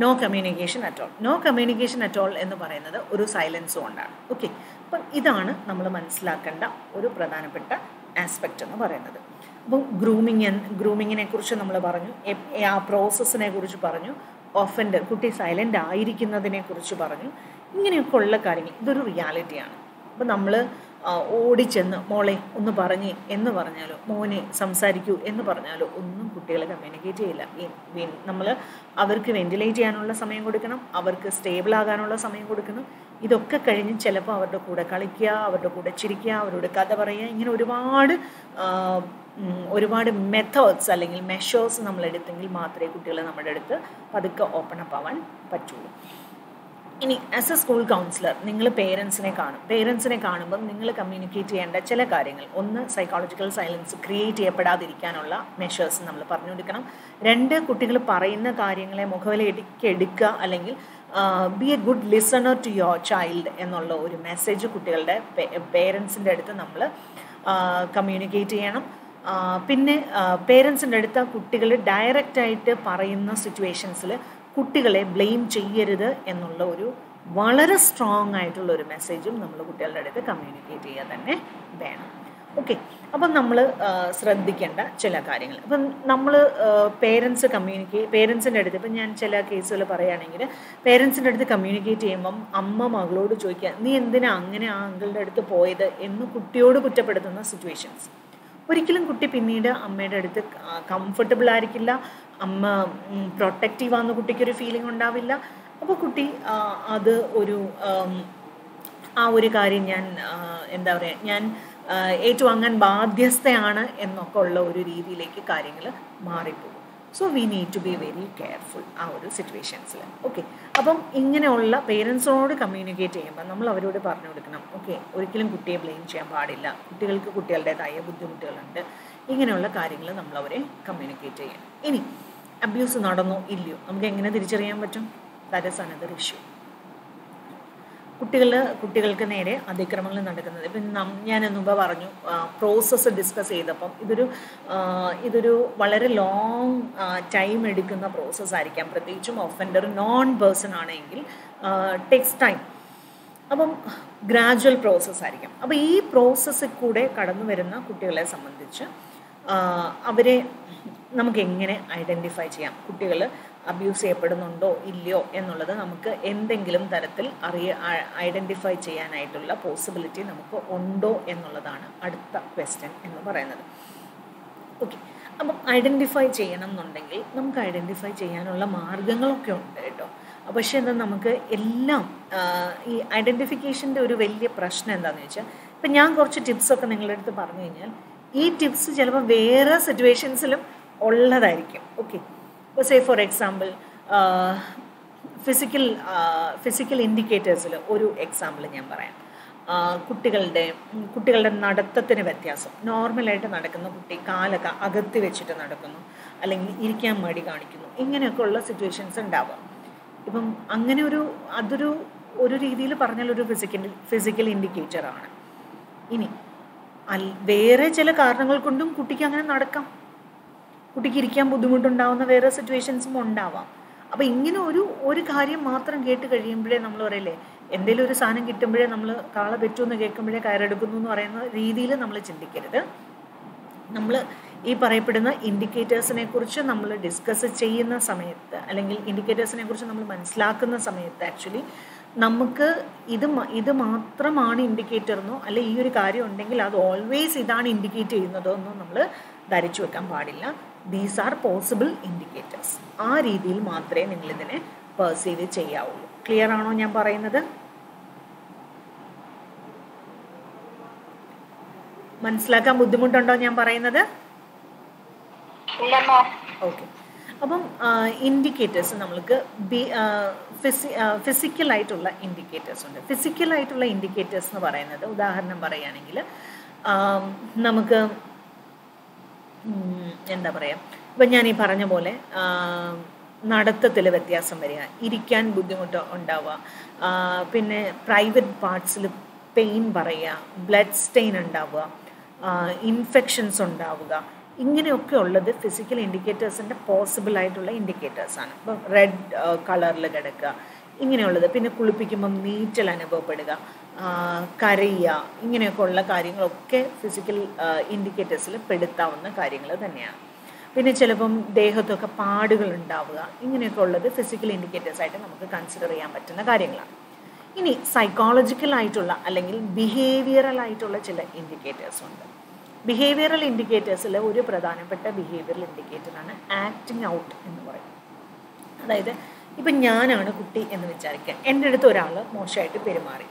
no communication at all no communication at all എന്ന് പറയുന്നത് ഒരു സൈലൻസ് കൊണ്ടാണ്. ഓക്കെ അപ്പം ഇതാണ് നമ്മൾ മനസ്സിലാക്കേണ്ട ഒരു പ്രധാനപ്പെട്ട ആസ്പെക്റ്റ് എന്ന് പറയുന്നത്. അപ്പം ഗ്രൂമിങ് ഗ്രൂമിങ്ങിനെ കുറിച്ച് നമ്മൾ പറഞ്ഞു. ആ പ്രോസസ്സിനെ കുറിച്ച് പറഞ്ഞു. ഒഫൻഡ് കുട്ടി സൈലന്റ് ആയിരിക്കുന്നതിനെ കുറിച്ച് പറഞ്ഞു. ഇങ്ങനെയൊക്കെ ഉള്ള കാര്യങ്ങൾ. ഇതൊരു റിയാലിറ്റിയാണ് അപ്പം നമ്മൾ ഓടിച്ചെന്ന് മോളെ ഒന്ന് പറഞ്ഞേ എന്ന് പറഞ്ഞാലോ മോനെ സംസാരിക്കൂ എന്ന് പറഞ്ഞാലോ ഒന്നും കുട്ടികളെ കമ്മ്യൂണിക്കേറ്റ് ചെയ്യില്ല. നമ്മൾ അവർക്ക് വെന്റിലേറ്റ് ചെയ്യാനുള്ള സമയം കൊടുക്കണം. അവർക്ക് സ്റ്റേബിൾ ആകാനുള്ള സമയം കൊടുക്കണം. ഇതൊക്കെ കഴിഞ്ഞ് ചിലപ്പോൾ അവരുടെ കൂടെ കളിക്കുക അവരുടെ കൂടെ ചിരിക്കുക അവരോട് കഥ പറയുക ഇങ്ങനെ ഒരുപാട് ഒരുപാട് മെത്തേഡ്സ് അല്ലെങ്കിൽ മെഷേഴ്സ് നമ്മൾ എടുത്തെങ്കിൽ മാത്രമേ കുട്ടികളെ നമ്മുടെ അടുത്ത് പതുക്കെ ഓപ്പൺ അപ്പ് ആവാൻ പറ്റുള്ളൂ. ഇനി ആസ് എ സ്കൂൾ കൗൺസിലർ നിങ്ങൾ പേരൻസിനെ കാണും. പേരൻസിനെ കാണുമ്പം നിങ്ങൾ കമ്മ്യൂണിക്കേറ്റ് ചെയ്യേണ്ട ചില കാര്യങ്ങൾ. ഒന്ന് സൈക്കോളജിക്കൽ സൈലൻസ് ക്രിയേറ്റ് ചെയ്യപ്പെടാതിരിക്കാനുള്ള മെഷേഴ്സ് നമ്മൾ പറഞ്ഞു കൊടുക്കണം രണ്ട് കുട്ടികൾ പറയുന്ന കാര്യങ്ങളെ മുഖവിലയിലേക്ക് എടുക്കുക അല്ലെങ്കിൽ be a good listener to your child എന്നുള്ള ഒരു മെസ്സേജ് കുട്ടികളുടെ പേരൻസിന്റെ അടുത്ത് നമ്മൾ കമ്മ്യൂണിക്കേറ്റ് ചെയ്യണം. പിന്നെ പേരൻസിന്റെ അടുത്ത് കുട്ടികൾ ഡയറക്റ്റായിട്ട് പറയുന്ന സിറ്റുവേഷൻസിൽ കുട്ടികളെ ബ്ലെയിം ചെയ്യരുത് എന്നുള്ള ഒരു വളരെ സ്ട്രോങ് ആയിട്ടുള്ള ഒരു മെസ്സേജും നമ്മൾ കുട്ടികളുടെ അടുത്ത് കമ്മ്യൂണിക്കേറ്റ് ചെയ്യുക തന്നെ വേണം. ഓക്കെ അപ്പം നമ്മൾ ശ്രദ്ധിക്കേണ്ട ചില കാര്യങ്ങൾ. അപ്പം നമ്മൾ പേരൻസ് കമ്മ്യൂണിക്കേറ്റ് പേരൻസിന്റെ അടുത്ത് ഇപ്പം ഞാൻ ചില കേസുകൾ പറയുകയാണെങ്കിൽ പേരൻസിന്റെ അടുത്ത് കമ്മ്യൂണിക്കേറ്റ് ചെയ്യുമ്പം അമ്മ മകളോട് ചോദിക്കുക നീ എന്തിനാ അങ്ങനെ ആ അങ്കിളുടെ അടുത്ത് പോയത്? എന്ന് കുട്ടിയോട് കുറ്റപ്പെടുത്തുന്ന സിറ്റുവേഷൻസ് ഒരിക്കലും കുട്ടി പിന്നീട് അമ്മയുടെ അടുത്ത് കംഫർട്ടബിൾ ആയിരിക്കില്ല. അമ്മ പ്രൊട്ടക്റ്റീവാന്ന് കുട്ടിക്കൊരു ഫീലിംഗ് ഉണ്ടാവില്ല. അപ്പോൾ കുട്ടി അത് ഒരു ആ ഒരു കാര്യം ഞാൻ എന്താ പറയുക ഞാൻ ഏറ്റുവാങ്ങാൻ ബാധ്യസ്ഥയാണ് എന്നൊക്കെ ഉള്ള ഒരു രീതിയിലേക്ക് കാര്യങ്ങൾ മാറിപ്പോകും. So we need to be very careful ആ ഒരു സിറ്റുവേഷൻസിൽ ഓക്കെ അപ്പം ഇങ്ങനെയുള്ള പേരൻസിനോട് കമ്മ്യൂണിക്കേറ്റ് ചെയ്യുമ്പോൾ നമ്മൾ അവരോട് പറഞ്ഞു കൊടുക്കണം. ഓക്കെ ഒരിക്കലും കുട്ടിയെ ബ്ലെയിം ചെയ്യാൻ പാടില്ല. കുട്ടികൾക്ക് കുട്ടികളുടേതായ ബുദ്ധിമുട്ടുകളുണ്ട്. ഇങ്ങനെയുള്ള കാര്യങ്ങൾ നമ്മൾ അവരെ കമ്മ്യൂണിക്കേറ്റ് ചെയ്യണം. ഇനി അബ്യൂസ് നടന്നോ ഇല്ലയോ? നമുക്ക് എങ്ങനെ തിരിച്ചറിയാൻ പറ്റും? ദാറ്റ് ഇസ് അനദർ ഇഷ്യൂ കുട്ടികൾ കുട്ടികൾക്ക് നേരെ അതിക്രമങ്ങൾ നടക്കുന്നത്. ഇപ്പം നം ഞാൻ മുമ്പ് പറഞ്ഞു പ്രോസസ്സ് ഡിസ്കസ് ചെയ്തപ്പം ഇതൊരു ഇതൊരു വളരെ ലോങ് ടൈം എടുക്കുന്ന പ്രോസസ്സ് ആയിരിക്കാം. പ്രത്യേകിച്ചും ഒഫൻഡർ നോൺ പേഴ്സൺ ആണെങ്കിൽ ടെക്സ് ടൈം അപ്പം ഗ്രാജുവൽ പ്രോസസ്സ് ആയിരിക്കും. അപ്പോൾ ഈ പ്രോസസ്സിൽ കൂടെ കടന്നു വരുന്ന കുട്ടികളെ സംബന്ധിച്ച് അവരെ നമുക്ക് എങ്ങനെ ഐഡന്റിഫൈ ചെയ്യാം? കുട്ടികൾ അബ്യൂസ് ചെയ്യപ്പെടുന്നുണ്ടോ ഇല്ലയോ എന്നുള്ളത് നമുക്ക് എന്തെങ്കിലും തരത്തിൽ അറിയ ഐഡന്റിഫൈ ചെയ്യാനായിട്ടുള്ള പോസിബിലിറ്റി നമുക്ക് ഉണ്ടോ എന്നുള്ളതാണ് അടുത്ത ക്വസ്റ്റ്യൻ എന്ന് പറയുന്നത്. ഓക്കെ അപ്പം ഐഡന്റിഫൈ ചെയ്യണം എന്നുണ്ടെങ്കിൽ നമുക്ക് ഐഡന്റിഫൈ ചെയ്യാനുള്ള മാർഗങ്ങളൊക്കെ ഉണ്ട് കേട്ടോ. പക്ഷേ എന്താ നമുക്ക് എല്ലാം ഈ ഐഡന്റിഫിക്കേഷന്റെ ഒരു വലിയ പ്രശ്നം എന്താണെന്ന് വെച്ചാൽ ഇപ്പം ഞാൻ കുറച്ച് ടിപ്സൊക്കെ നിങ്ങളുടെ അടുത്ത് പറഞ്ഞു കഴിഞ്ഞാൽ ഈ ടിപ്സ് ചിലപ്പോൾ വേറെ സിറ്റുവേഷൻസിലും ഉള്ളതായിരിക്കും. Okay say for example physical physical ഇൻഡിക്കേറ്റേഴ്സിൽ ഒരു എക്സാമ്പിൾ ഞാൻ പറയാം. കുട്ടികളുടെ കുട്ടികളുടെ നടത്തത്തിന് വ്യത്യാസം. നോർമലായിട്ട് നടക്കുന്ന കുട്ടി കാലൊക്കെ അകത്തി വെച്ചിട്ട് നടക്കുന്നു അല്ലെങ്കിൽ ഇരിക്കാൻ മടി കാണിക്കുന്നു ഇങ്ങനെയൊക്കെ ഉള്ള സിറ്റുവേഷൻസ് ഉണ്ടാവാം. ഇപ്പം അങ്ങനെ ഒരു അതൊരു ഒരു രീതിയിൽ പറഞ്ഞാൽ ഒരു ഫിസിക്കൽ ഫിസിക്കൽ ഇൻഡിക്കേറ്ററാണ് ഇനി വേറെ ചില കാരണങ്ങൾ കൊണ്ടും കുട്ടിക്ക് അങ്ങനെ നടക്കാം. കുട്ടിക്ക് ഇരിക്കാൻ ബുദ്ധിമുട്ടുണ്ടാവുന്ന വേറെ സിറ്റുവേഷൻസും ഉണ്ടാവാം. അപ്പോൾ ഇങ്ങനെ ഒരു ഒരു കാര്യം മാത്രം കേട്ട് കഴിയുമ്പോഴേ നമ്മൾ പറയില്ലേ എന്തെങ്കിലും ഒരു സാധനം കിട്ടുമ്പോഴേ നമ്മൾ കാള പറ്റുമെന്ന് കേൾക്കുമ്പോഴേ കയറെടുക്കുന്നു എന്ന് പറയുന്ന രീതിയിൽ നമ്മൾ ചിന്തിക്കരുത്. നമ്മൾ ഈ പറയപ്പെടുന്ന ഇൻഡിക്കേറ്റേഴ്സിനെ കുറിച്ച് നമ്മൾ ഡിസ്കസ് ചെയ്യുന്ന സമയത്ത് അല്ലെങ്കിൽ ഇൻഡിക്കേറ്റേഴ്സിനെ കുറിച്ച് നമ്മൾ മനസ്സിലാക്കുന്ന സമയത്ത് ആക്ച്വലി നമുക്ക് ഇത് ഇത് മാത്രമാണ് ഇൻഡിക്കേറ്റർ എന്നോ അല്ലെ ഈ ഒരു കാര്യം ഉണ്ടെങ്കിൽ അത് ഓൾവേസ് ഇതാണ് ഇൻഡിക്കേറ്റ് ചെയ്യുന്നതോ എന്നോ നമ്മൾ ധരിച്ചു വെക്കാൻ പാടില്ല. ദീസ് ആർ പോസിബിൾ ഇൻഡിക്കേറ്റേഴ്സ് ആ രീതിയിൽ മാത്രമേ നിങ്ങളിതിനെ പെർസീവ് ചെയ്യാവുള്ളൂ. ക്ലിയർ ആണോ ഞാൻ പറയുന്നത്? മനസ്സിലാക്കാൻ ബുദ്ധിമുട്ടുണ്ടോ ഞാൻ പറയുന്നത്? ഓക്കെ അപ്പം ഇൻഡിക്കേറ്റേഴ്സ് നമ്മൾക്ക് ബി ഫിസി ഫിസിക്കലായിട്ടുള്ള ഇൻഡിക്കേറ്റേഴ്സ് ഉണ്ട്. ഫിസിക്കലായിട്ടുള്ള ഇൻഡിക്കേറ്റേഴ്സ് എന്ന് പറയുന്നത് ഉദാഹരണം പറയുകയാണെങ്കിൽ നമുക്ക് എന്താ പറയുക ഇപ്പം ഞാൻ ഈ പറഞ്ഞ പോലെ നടത്തത്തിൽ വ്യത്യാസം വരിക ഇരിക്കാൻ ബുദ്ധിമുട്ട് ഉണ്ടാവുക പിന്നെ പ്രൈവറ്റ് പാർട്സിൽ പെയിൻ പറയുക ബ്ലഡ് സ്റ്റെയിൻ ഉണ്ടാവുക ഇൻഫെക്ഷൻസ് ഉണ്ടാവുക ഇങ്ങനെയൊക്കെ ഉള്ളത് ഫിസിക്കൽ ഇൻഡിക്കേറ്റേഴ്സിന്റെ പോസിബിൾ ആയിട്ടുള്ള ഇൻഡിക്കേറ്റേഴ്സാണ് ഇപ്പം റെഡ് കളറിൽ കിടക്കുക ഇങ്ങനെയുള്ളത്. പിന്നെ കുളിപ്പിക്കുമ്പം നീറ്റൽ അനുഭവപ്പെടുക. കരയുക ഇങ്ങനെയൊക്കെ ഉള്ള കാര്യങ്ങളൊക്കെ ഫിസിക്കൽ ഇൻഡിക്കേറ്റേഴ്സിൽ പെടുത്താവുന്ന കാര്യങ്ങൾ തന്നെയാണ്. പിന്നെ ചിലപ്പം ദേഹത്തൊക്കെ പാടുകൾ ഉണ്ടാവുക. ഇങ്ങനെയൊക്കെ ഉള്ളത് ഫിസിക്കൽ ഇൻഡിക്കേറ്റേഴ്സ് ആയിട്ട് നമുക്ക് കൺസിഡർ ചെയ്യാൻ പറ്റുന്ന കാര്യങ്ങളാണ്. ഇനി സൈക്കോളജിക്കൽ ആയിട്ടുള്ള അല്ലെങ്കിൽ ബിഹേവിയറൽ ആയിട്ടുള്ള ചില ഇൻഡിക്കേറ്റേഴ്സ് ഉണ്ട്. ബിഹേവിയറൽ ഇൻഡിക്കേറ്റേഴ്സിൽ ഒരു പ്രധാനപ്പെട്ട ബിഹേവിയറൽ ഇൻഡിക്കേറ്റർ ആണ് ആക്ടിങ് ഔട്ട് എന്ന് പറയുന്നത്. അതായത് ഇപ്പം ഞാനാണ് കുട്ടി എന്ന് വിചാരിക്കുക. എന്റെ അടുത്ത് ഒരാൾ മോശമായിട്ട് പെരുമാറി.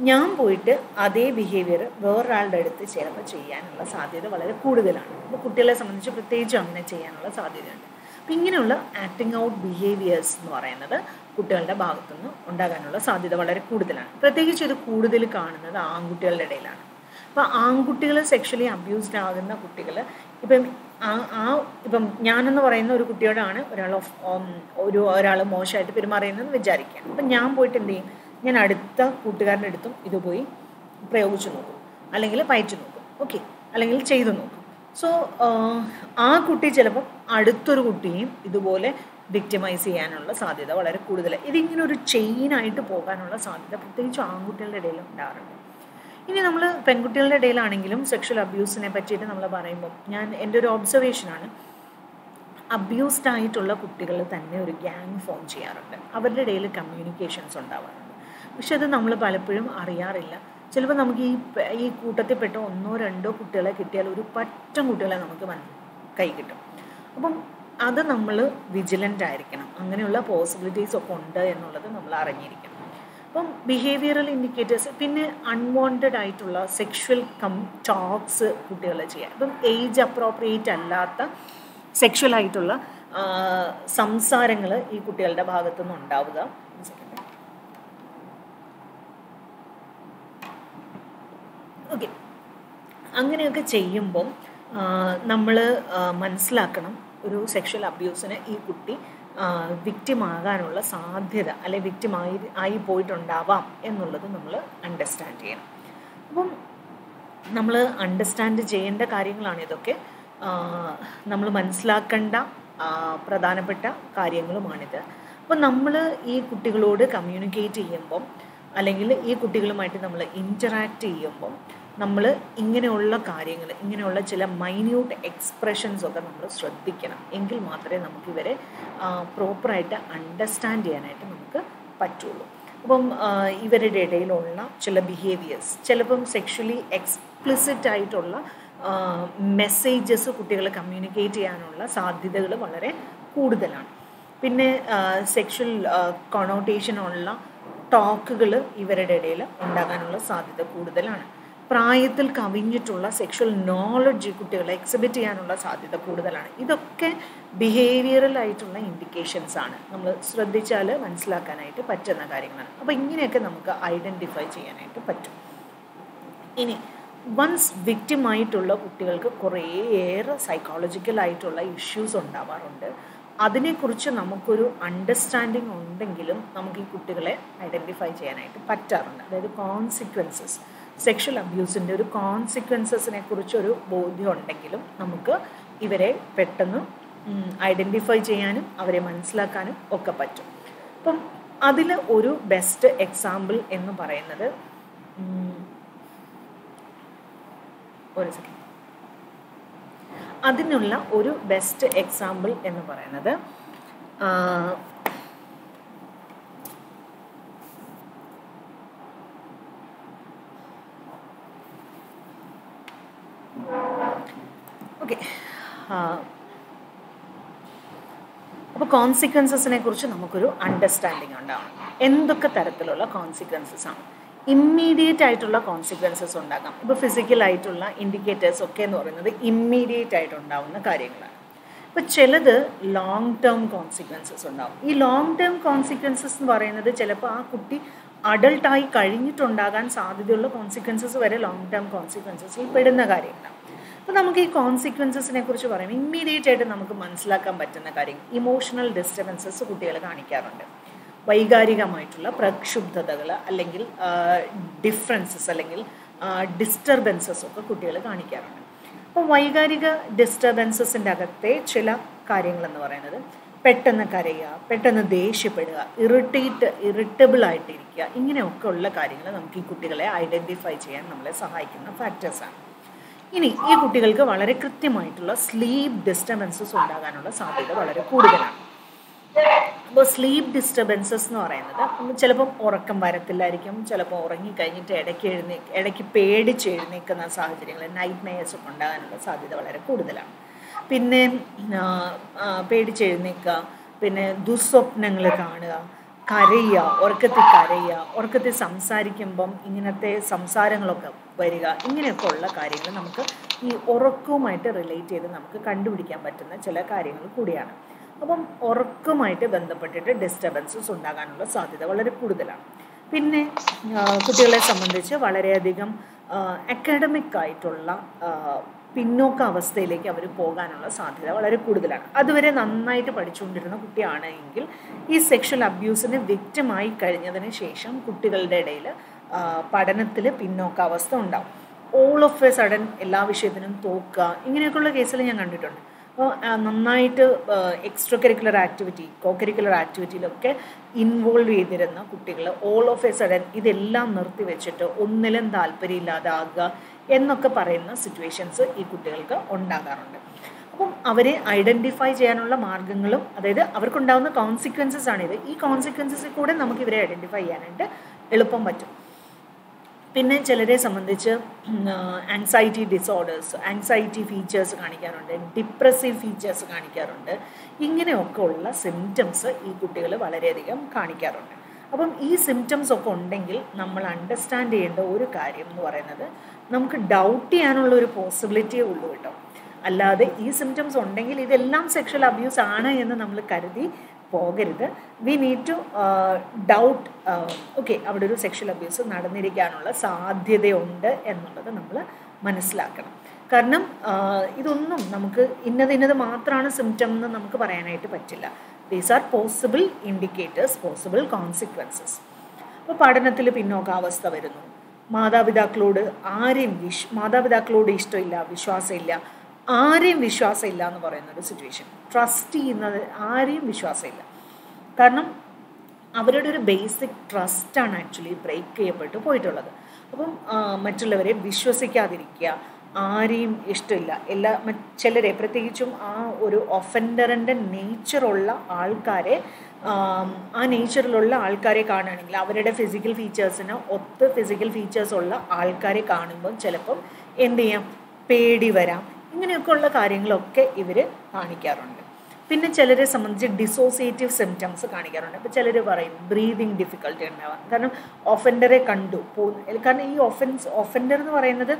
ഞാൻ പോയിട്ട് അതേ ബിഹേവിയർ വേറൊരാളുടെ അടുത്ത് ചിലപ്പോൾ ചെയ്യാനുള്ള സാധ്യത വളരെ കൂടുതലാണ്. അപ്പോൾ കുട്ടികളെ സംബന്ധിച്ച് പ്രത്യേകിച്ചും അങ്ങനെ ചെയ്യാനുള്ള സാധ്യതയുണ്ട്. അപ്പം ഇങ്ങനെയുള്ള ആക്ടിങ് ഔട്ട് ബിഹേവിയേഴ്സ് എന്ന് പറയുന്നത് കുട്ടികളുടെ ഭാഗത്തുനിന്ന് ഉണ്ടാകാനുള്ള സാധ്യത വളരെ കൂടുതലാണ്. പ്രത്യേകിച്ച് ഇത് കൂടുതൽ കാണുന്നത് ആൺകുട്ടികളുടെ ഇടയിലാണ്. അപ്പോൾ ആൺകുട്ടികൾ സെക്ഷലി അബ്യൂസ്ഡ് ആകുന്ന കുട്ടികൾ ഇപ്പം ആ ആ ഇപ്പം ഞാനെന്ന് പറയുന്ന ഒരു കുട്ടിയോടാണ് ഒരാൾ ഒരു ഒരാൾ മോശമായിട്ട് പെരുമാറിയെന്ന് വിചാരിക്കുക. അപ്പം ഞാൻ പോയിട്ട് എന്ത് ചെയ്യും? ഞാൻ അടുത്ത കൂട്ടുകാരന്റെ അടുത്തും ഇത് പോയി പ്രയോഗിച്ചു നോക്കും. അല്ലെങ്കിൽ പയറ്റു നോക്കും. ഓക്കെ. അല്ലെങ്കിൽ ചെയ്തു നോക്കും. സോ ആ കുട്ടി ചിലപ്പം അടുത്തൊരു കുട്ടിയും ഇതുപോലെ വിക്ടിമൈസ് ചെയ്യാനുള്ള സാധ്യത വളരെ കൂടുതലാണ് ഇതിങ്ങനെ ഒരു ചെയിനായിട്ട് പോകാനുള്ള സാധ്യത പ്രത്യേകിച്ച് ആൺകുട്ടികളുടെ ഇടയിൽ ഉണ്ടാകാറുണ്ട്. ഇനി നമ്മൾ പെൺകുട്ടികളുടെ ഇടയിലാണെങ്കിലും സെക്ഷൽ അബ്യൂസിനെ പറ്റിയിട്ട് നമ്മൾ പറയുമ്പോൾ ഞാൻ എന്റെ ഒരു ഒബ്സർവേഷനാണ് അബ്യൂസ്ഡ് ആയിട്ടുള്ള കുട്ടികൾ തന്നെ ഒരു ഗ്യാങ് ഫോം ചെയ്യാറുണ്ട്. അവരുടെ ഇടയിൽ കമ്മ്യൂണിക്കേഷൻസ് ഉണ്ടാവാറുണ്ട്. പക്ഷെ അത് നമ്മൾ പലപ്പോഴും അറിയാറില്ല. ചിലപ്പോൾ നമുക്ക് ഈ ഈ കൂട്ടത്തിൽപ്പെട്ട ഒന്നോ രണ്ടോ കുട്ടികളെ കിട്ടിയാൽ ഒരു പറ്റം കുട്ടികളെ നമുക്ക് കൈ കിട്ടും. അപ്പം അത് നമ്മൾ വിജിലന്റ് ആയിരിക്കണം. അങ്ങനെയുള്ള പോസിബിലിറ്റീസ് ഒക്കെ ഉണ്ട് എന്നുള്ളത് നമ്മൾ അറിഞ്ഞിരിക്കണം. അപ്പം ബിഹേവിയറൽ ഇൻഡിക്കേറ്റേഴ്സ് പിന്നെ അൺവാണ്ടഡ് ആയിട്ടുള്ള സെക്ഷൽ കം ടോക്സ് കുട്ടികൾ ചെയ്യാം ഇപ്പം ഏജ് അപ്രോപ്രിയേറ്റ് അല്ലാത്ത സെക്ഷൽ ആയിട്ടുള്ള സംസാരങ്ങൾ ഈ കുട്ടികളുടെ ഭാഗത്തു നിന്ന് ഉണ്ടാവുക ഓക്കെ അങ്ങനെയൊക്കെ ചെയ്യുമ്പം നമ്മൾ മനസ്സിലാക്കണം ഒരു സെക്ഷൽ അബ്യൂസിന് ഈ കുട്ടി വിക്റ്റിം ആകാനുള്ള സാധ്യത അല്ലെ വിക്റ്റിം ആയി പോയിട്ടുണ്ടാവാം എന്നുള്ളത് നമ്മൾ അണ്ടർസ്റ്റാൻഡ് ചെയ്യണം. അപ്പം നമ്മൾ അണ്ടർസ്റ്റാൻഡ് ചെയ്യേണ്ട കാര്യങ്ങളാണ് ഇതൊക്കെ. നമ്മൾ മനസ്സിലാക്കേണ്ട പ്രധാനപ്പെട്ട കാര്യങ്ങളുമാണിത്. അപ്പം നമ്മൾ ഈ കുട്ടികളോട് കമ്മ്യൂണിക്കേറ്റ് ചെയ്യുമ്പം അല്ലെങ്കിൽ ഈ കുട്ടികളുമായിട്ട് നമ്മൾ ഇന്ററാക്ട് ചെയ്യുമ്പം നമ്മൾ ഇങ്ങനെയുള്ള കാര്യങ്ങൾ ഇങ്ങനെയുള്ള ചില മൈന്യൂട്ട് എക്സ്പ്രഷൻസ് ഒക്കെ നമ്മൾ ശ്രദ്ധിക്കണം. എങ്കിൽ മാത്രമേ നമുക്ക് ഇവരെ പ്രോപ്പറായിട്ട് അണ്ടർസ്റ്റാൻഡ് ചെയ്യാനായിട്ട് നമുക്ക് പറ്റുള്ളൂ. അപ്പം ഇവരുടെ ഇടയിലുള്ള ചില ബിഹേവിയേഴ്സ് ചിലപ്പം സെക്ഷലി എക്സ്പ്ലിസിറ്റ് ആയിട്ടുള്ള മെസ്സേജസ് കുട്ടികൾ കമ്മ്യൂണിക്കേറ്റ് ചെയ്യാനുള്ള സാധ്യതകൾ വളരെ കൂടുതലാണ്. പിന്നെ സെക്ഷൽ കൊണോട്ടേഷനുള്ള ടോക്കുകൾ ഇവരുടെ ഇടയിൽ ഉണ്ടാകാനുള്ള സാധ്യത കൂടുതലാണ്. പ്രായത്തിൽ കവിഞ്ഞിട്ടുള്ള സെക്ഷൽ നോളജ് കുട്ടികളെ എക്സിബിറ്റ് ചെയ്യാനുള്ള സാധ്യത കൂടുതലാണ്. ഇതൊക്കെ ബിഹേവിയറൽ ആയിട്ടുള്ള ഇൻഡിക്കേഷൻസ് ആണ്. നമ്മൾ ശ്രദ്ധിച്ചാൽ മനസ്സിലാക്കാനായിട്ട് പറ്റുന്ന കാര്യങ്ങളാണ്. അപ്പോൾ ഇങ്ങനെയൊക്കെ നമുക്ക് ഐഡന്റിഫൈ ചെയ്യാനായിട്ട് പറ്റും. ഇനി വൺസ് വിക്റ്റിമായിട്ടുള്ള കുട്ടികൾക്ക് കുറേയേറെ സൈക്കോളജിക്കലായിട്ടുള്ള ഇഷ്യൂസ് ഉണ്ടാവാറുണ്ട്. അതിനെക്കുറിച്ച് നമുക്കൊരു അണ്ടർസ്റ്റാൻഡിങ് ഉണ്ടെങ്കിലും നമുക്ക് ഈ കുട്ടികളെ ഐഡന്റിഫൈ ചെയ്യാനായിട്ട് പറ്റാറുണ്ട്. അതായത് കോൺസിക്വൻസസ് സെക്ഷൽ അബ്യൂസിന്റെ ഒരു കോൺസിക്വൻസസിനെ കുറിച്ചൊരു ബോധ്യം ഉണ്ടെങ്കിലും നമുക്ക് ഇവരെ പെട്ടെന്ന് ഐഡന്റിഫൈ ചെയ്യാനും അവരെ മനസ്സിലാക്കാനും ഒക്കെ പറ്റും. അപ്പം അതിൽ ഒരു ബെസ്റ്റ് എക്സാമ്പിൾ എന്ന് പറയുന്നത് ഒരു സെക്കൻഡ് അതിനുള്ള ഒരു ബെസ്റ്റ് എക്സാമ്പിൾ എന്ന് പറയുന്നത് ഓക്കെ അപ്പോൾ കോൺസിക്വൻസസിനെ കുറിച്ച് നമുക്കൊരു അണ്ടർസ്റ്റാൻഡിങ് ഉണ്ടാവണം എന്തൊക്കെ തരത്തിലുള്ള കോൺസിക്വൻസസ് ആണ്? ഇമ്മീഡിയറ്റ് ആയിട്ടുള്ള കോൺസിക്വൻസസ് ഉണ്ടാകാം ഇപ്പോൾ ഫിസിക്കൽ ആയിട്ടുള്ള ഇൻഡിക്കേറ്റേഴ്സ് ഒക്കെ എന്ന് പറയുന്നത് ഇമ്മീഡിയറ്റ് ആയിട്ട് ഉണ്ടാവുന്ന കാര്യങ്ങളാണ്. ഇപ്പോൾ ചിലത് ലോങ് ടേം കോൺസിക്വൻസസ് ഉണ്ടാവും. ഈ ലോങ് ടേം കോൺസിക്വൻസസ് എന്ന് പറയുന്നത് ചിലപ്പോൾ ആ കുട്ടി അഡൾട്ടായി കഴിഞ്ഞിട്ടുണ്ടാകാൻ സാധ്യതയുള്ള കോൺസിക്വൻസസ് വരെ ലോങ് ടേം കോൺസിക്വൻസസിൽ പെടുന്ന കാര്യങ്ങളാണ് അപ്പോൾ നമുക്ക് ഈ കോൺസിക്വൻസസിനെ കുറിച്ച് പറയാം. ഇമ്മീഡിയറ്റ് ആയിട്ട് നമുക്ക് മനസ്സിലാക്കാൻ പറ്റുന്ന കാര്യം ഇമോഷണൽ ഡിസ്റ്റർബൻസസ് കുട്ടികൾ കാണിക്കാറുണ്ട്. വൈകാരികമായിട്ടുള്ള പ്രക്ഷുബ്ധതകൾ അല്ലെങ്കിൽ ഡിഫറൻസസ് അല്ലെങ്കിൽ ഡിസ്റ്റർബൻസസ് ഒക്കെ കുട്ടികൾ കാണിക്കാറുണ്ട്. അപ്പോൾ വൈകാരിക ഡിസ്റ്റർബൻസസിന്റെ അകത്തെ ചില കാര്യങ്ങളെന്ന് പറയുന്നത് പെട്ടെന്ന് കരയുക പെട്ടെന്ന് ദേഷ്യപ്പെടുക ഇറിറ്റേറ്റ് ഇറിറ്റബിൾ ആയിട്ടിരിക്കുക ഇങ്ങനെയൊക്കെ ഉള്ള കാര്യങ്ങൾ നമുക്ക് ഈ കുട്ടികളെ ഐഡന്റിഫൈ ചെയ്യാൻ നമ്മളെ സഹായിക്കുന്ന ഫാക്ടേഴ്സാണ് ഇനി ഈ കുട്ടികൾക്ക് വളരെ കൃത്യമായിട്ടുള്ള സ്ലീപ്പ് ഡിസ്റ്റർബൻസസ് ഉണ്ടാകാനുള്ള സാധ്യത വളരെ കൂടുതലാണ്. അപ്പോൾ സ്ലീപ്പ് ഡിസ്റ്റർബൻസസ് എന്ന് പറയുന്നത് ചിലപ്പം ഉറക്കം വരത്തില്ലായിരിക്കും ചിലപ്പോൾ ഉറങ്ങിക്കഴിഞ്ഞിട്ട് ഇടയ്ക്ക് എഴുന്നേ ഇടയ്ക്ക് പേടിച്ച് എഴുന്നേൽക്കുന്ന സാഹചര്യങ്ങൾ നൈറ്റ് മെയേഴ്സ് ഉണ്ടാകാനുള്ള സാധ്യത വളരെ കൂടുതലാണ്. പിന്നെ പേടിച്ച് എഴുന്നേൽക്കുക പിന്നെ ദുസ്വപ്നങ്ങൾ കാണുക. കരയുക ഉറക്കത്തിൽ കരയുക ഉറക്കത്തിൽ സംസാരിക്കുമ്പം ഇങ്ങനത്തെ സംസാരങ്ങളൊക്കെ വരിക ഇങ്ങനെയൊക്കെ ഉള്ള കാര്യങ്ങൾ നമുക്ക് ഈ ഉറക്കവുമായിട്ട് റിലേറ്റ് ചെയ്ത് നമുക്ക് കണ്ടുപിടിക്കാൻ പറ്റുന്ന ചില കാര്യങ്ങൾ കൂടിയാണ്. അപ്പം ഉറക്കവുമായിട്ട് ബന്ധപ്പെട്ടിട്ട് ഡിസ്റ്റർബൻസസ് ഉണ്ടാകാനുള്ള സാധ്യത വളരെ കൂടുതലാണ്. പിന്നെ കുട്ടികളെ സംബന്ധിച്ച് വളരെയധികം അക്കാഡമിക് ആയിട്ടുള്ള പിന്നോക്ക അവസ്ഥയിലേക്ക് അവർ പോകാനുള്ള സാധ്യത വളരെ കൂടുതലാണ്. അതുവരെ നന്നായിട്ട് പഠിച്ചുകൊണ്ടിരുന്ന കുട്ടിയാണ് എങ്കിൽ ഈ സെക്ഷൽ അബ്യൂസിന് വിക്റ്റമായി കഴിഞ്ഞതിന് ശേഷം കുട്ടികളുടെ ഇടയിൽ പഠനത്തിൽ പിന്നോക്ക അവസ്ഥ ഉണ്ടാവും. ഓൾ ഓഫ് എ സഡൻ എല്ലാ വിഷയത്തിനും തോക്കുക ഇങ്ങനെയൊക്കെയുള്ള കേസിൽ ഞാൻ കണ്ടിട്ടുണ്ട്. അപ്പോൾ നന്നായിട്ട് extra curricular activity co curricular ആക്ടിവിറ്റിയിലൊക്കെ involve ചെയ്തിരുന്ന കുട്ടികൾ ഓൾ ഓഫ് എ സഡൻ ഇതെല്ലാം നിർത്തി വെച്ചിട്ട് ഒന്നിലും താല്പര്യമില്ലാതാകുക എന്നൊക്കെ പറയുന്ന സിറ്റുവേഷൻസ് ഈ കുട്ടികൾക്ക് ഉണ്ടാകാറുണ്ട്. അപ്പം അവരെ ഐഡന്റിഫൈ ചെയ്യാനുള്ള മാർഗങ്ങളും അതായത് അവർക്കുണ്ടാകുന്ന കോൺസിക്വൻസസ് ആണിത് ഈ കോൺസിക്വൻസസിൽ കൂടെ നമുക്ക് ഇവരെ ഐഡന്റിഫൈ ചെയ്യാനായിട്ട് എളുപ്പം പറ്റും. പിന്നെ ചിലരെ സംബന്ധിച്ച് ആങ്സൈറ്റി ഡിസോർഡേഴ്സ് ആങ്സൈറ്റി ഫീച്ചേഴ്സ് കാണിക്കാറുണ്ട് ഡിപ്രസീവ് ഫീച്ചേഴ്സ് കാണിക്കാറുണ്ട്. ഇങ്ങനെയൊക്കെ ഉള്ള സിംറ്റംസ് ഈ കുട്ടികൾ വളരെയധികം കാണിക്കാറുണ്ട്. അപ്പം ഈ സിംറ്റംസ് ഒക്കെ ഉണ്ടെങ്കിൽ നമ്മൾ അണ്ടർസ്റ്റാൻഡ് ചെയ്യേണ്ട ഒരു കാര്യം എന്ന് പറയുന്നത് നമുക്ക് ഡൗട്ട് ചെയ്യാനുള്ള ഒരു പോസിബിലിറ്റിയേ ഉള്ളൂ കേട്ടോ. അല്ലാതെ ഈ സിംറ്റംസ് ഉണ്ടെങ്കിൽ ഇതെല്ലാം സെക്ഷൽ അബ്യൂസ് ആണ് എന്ന് നമ്മൾ കരുതി പോകരുത്. We need to doubt okay അവിടെ ഒരു സെക്ഷൽ അബ്യൂസ് നടന്നിരിക്കാനുള്ള സാധ്യതയുണ്ട് എന്നുള്ളത് നമ്മൾ മനസ്സിലാക്കണം. കാരണം ഇതൊന്നും നമുക്ക് ഇന്നത് ഇന്നത് മാത്രമാണ് സിംറ്റം എന്ന് നമുക്ക് പറയാനായിട്ട് പറ്റില്ല. These are possible indicators possible consequences അപ്പോൾ പഠനത്തിൽ പിന്നോക്കാവസ്ഥ വരുന്നു. മാതാപിതാക്കളോട് ആരെയും വിശ് മാതാപിതാക്കളോട് ഇഷ്ടമില്ല വിശ്വാസമില്ല ആരെയും വിശ്വാസമില്ല എന്ന് പറയുന്ന ഒരു സിറ്റുവേഷൻ ട്രസ്റ്റ് ചെയ്യുന്നത് ആരെയും വിശ്വാസമില്ല. കാരണം അവരുടെ ഒരു ബേസിക് ട്രസ്റ്റാണ് ആക്ച്വലി ബ്രേക്ക് ചെയ്യപ്പെട്ട് പോയിട്ടുള്ളത്. അപ്പം മറ്റുള്ളവരെ വിശ്വസിക്കാതിരിക്കുക ആരെയും ഇഷ്ടമില്ല എല്ലാ ചിലരെ പ്രത്യേകിച്ചും ആ ഒരു ഒഫൻഡറിന്റെ നേച്ചറുള്ള ആൾക്കാരെ ആ നേച്ചറിലുള്ള ആൾക്കാരെ കാണുകയാണെങ്കിൽ അവരുടെ ഫിസിക്കൽ ഫീച്ചേഴ്സിന് ഒത്ത് ഫിസിക്കൽ ഫീച്ചേഴ്സ് ഉള്ള ആൾക്കാരെ കാണുമ്പോൾ ചിലപ്പം എന്ത് ചെയ്യാം? പേടി വരാം. ഇങ്ങനെയൊക്കെ ഉള്ള കാര്യങ്ങളൊക്കെ ഇവർ കാണിക്കാറുണ്ട്. പിന്നെ ചിലരെ സംബന്ധിച്ച് ഡിസോസിയേറ്റീവ് സിംറ്റംസ് കാണിക്കാറുണ്ട്. അപ്പോൾ ചിലർ പറയും ബ്രീതിങ് ഡിഫിക്കൽട്ടി ഉണ്ടാവാം. കാരണം ഒഫൻഡറെ കണ്ടു. പോകുന്നു കാരണം ഈ ഒഫൻസ് ഒഫൻഡർ എന്ന് പറയുന്നത്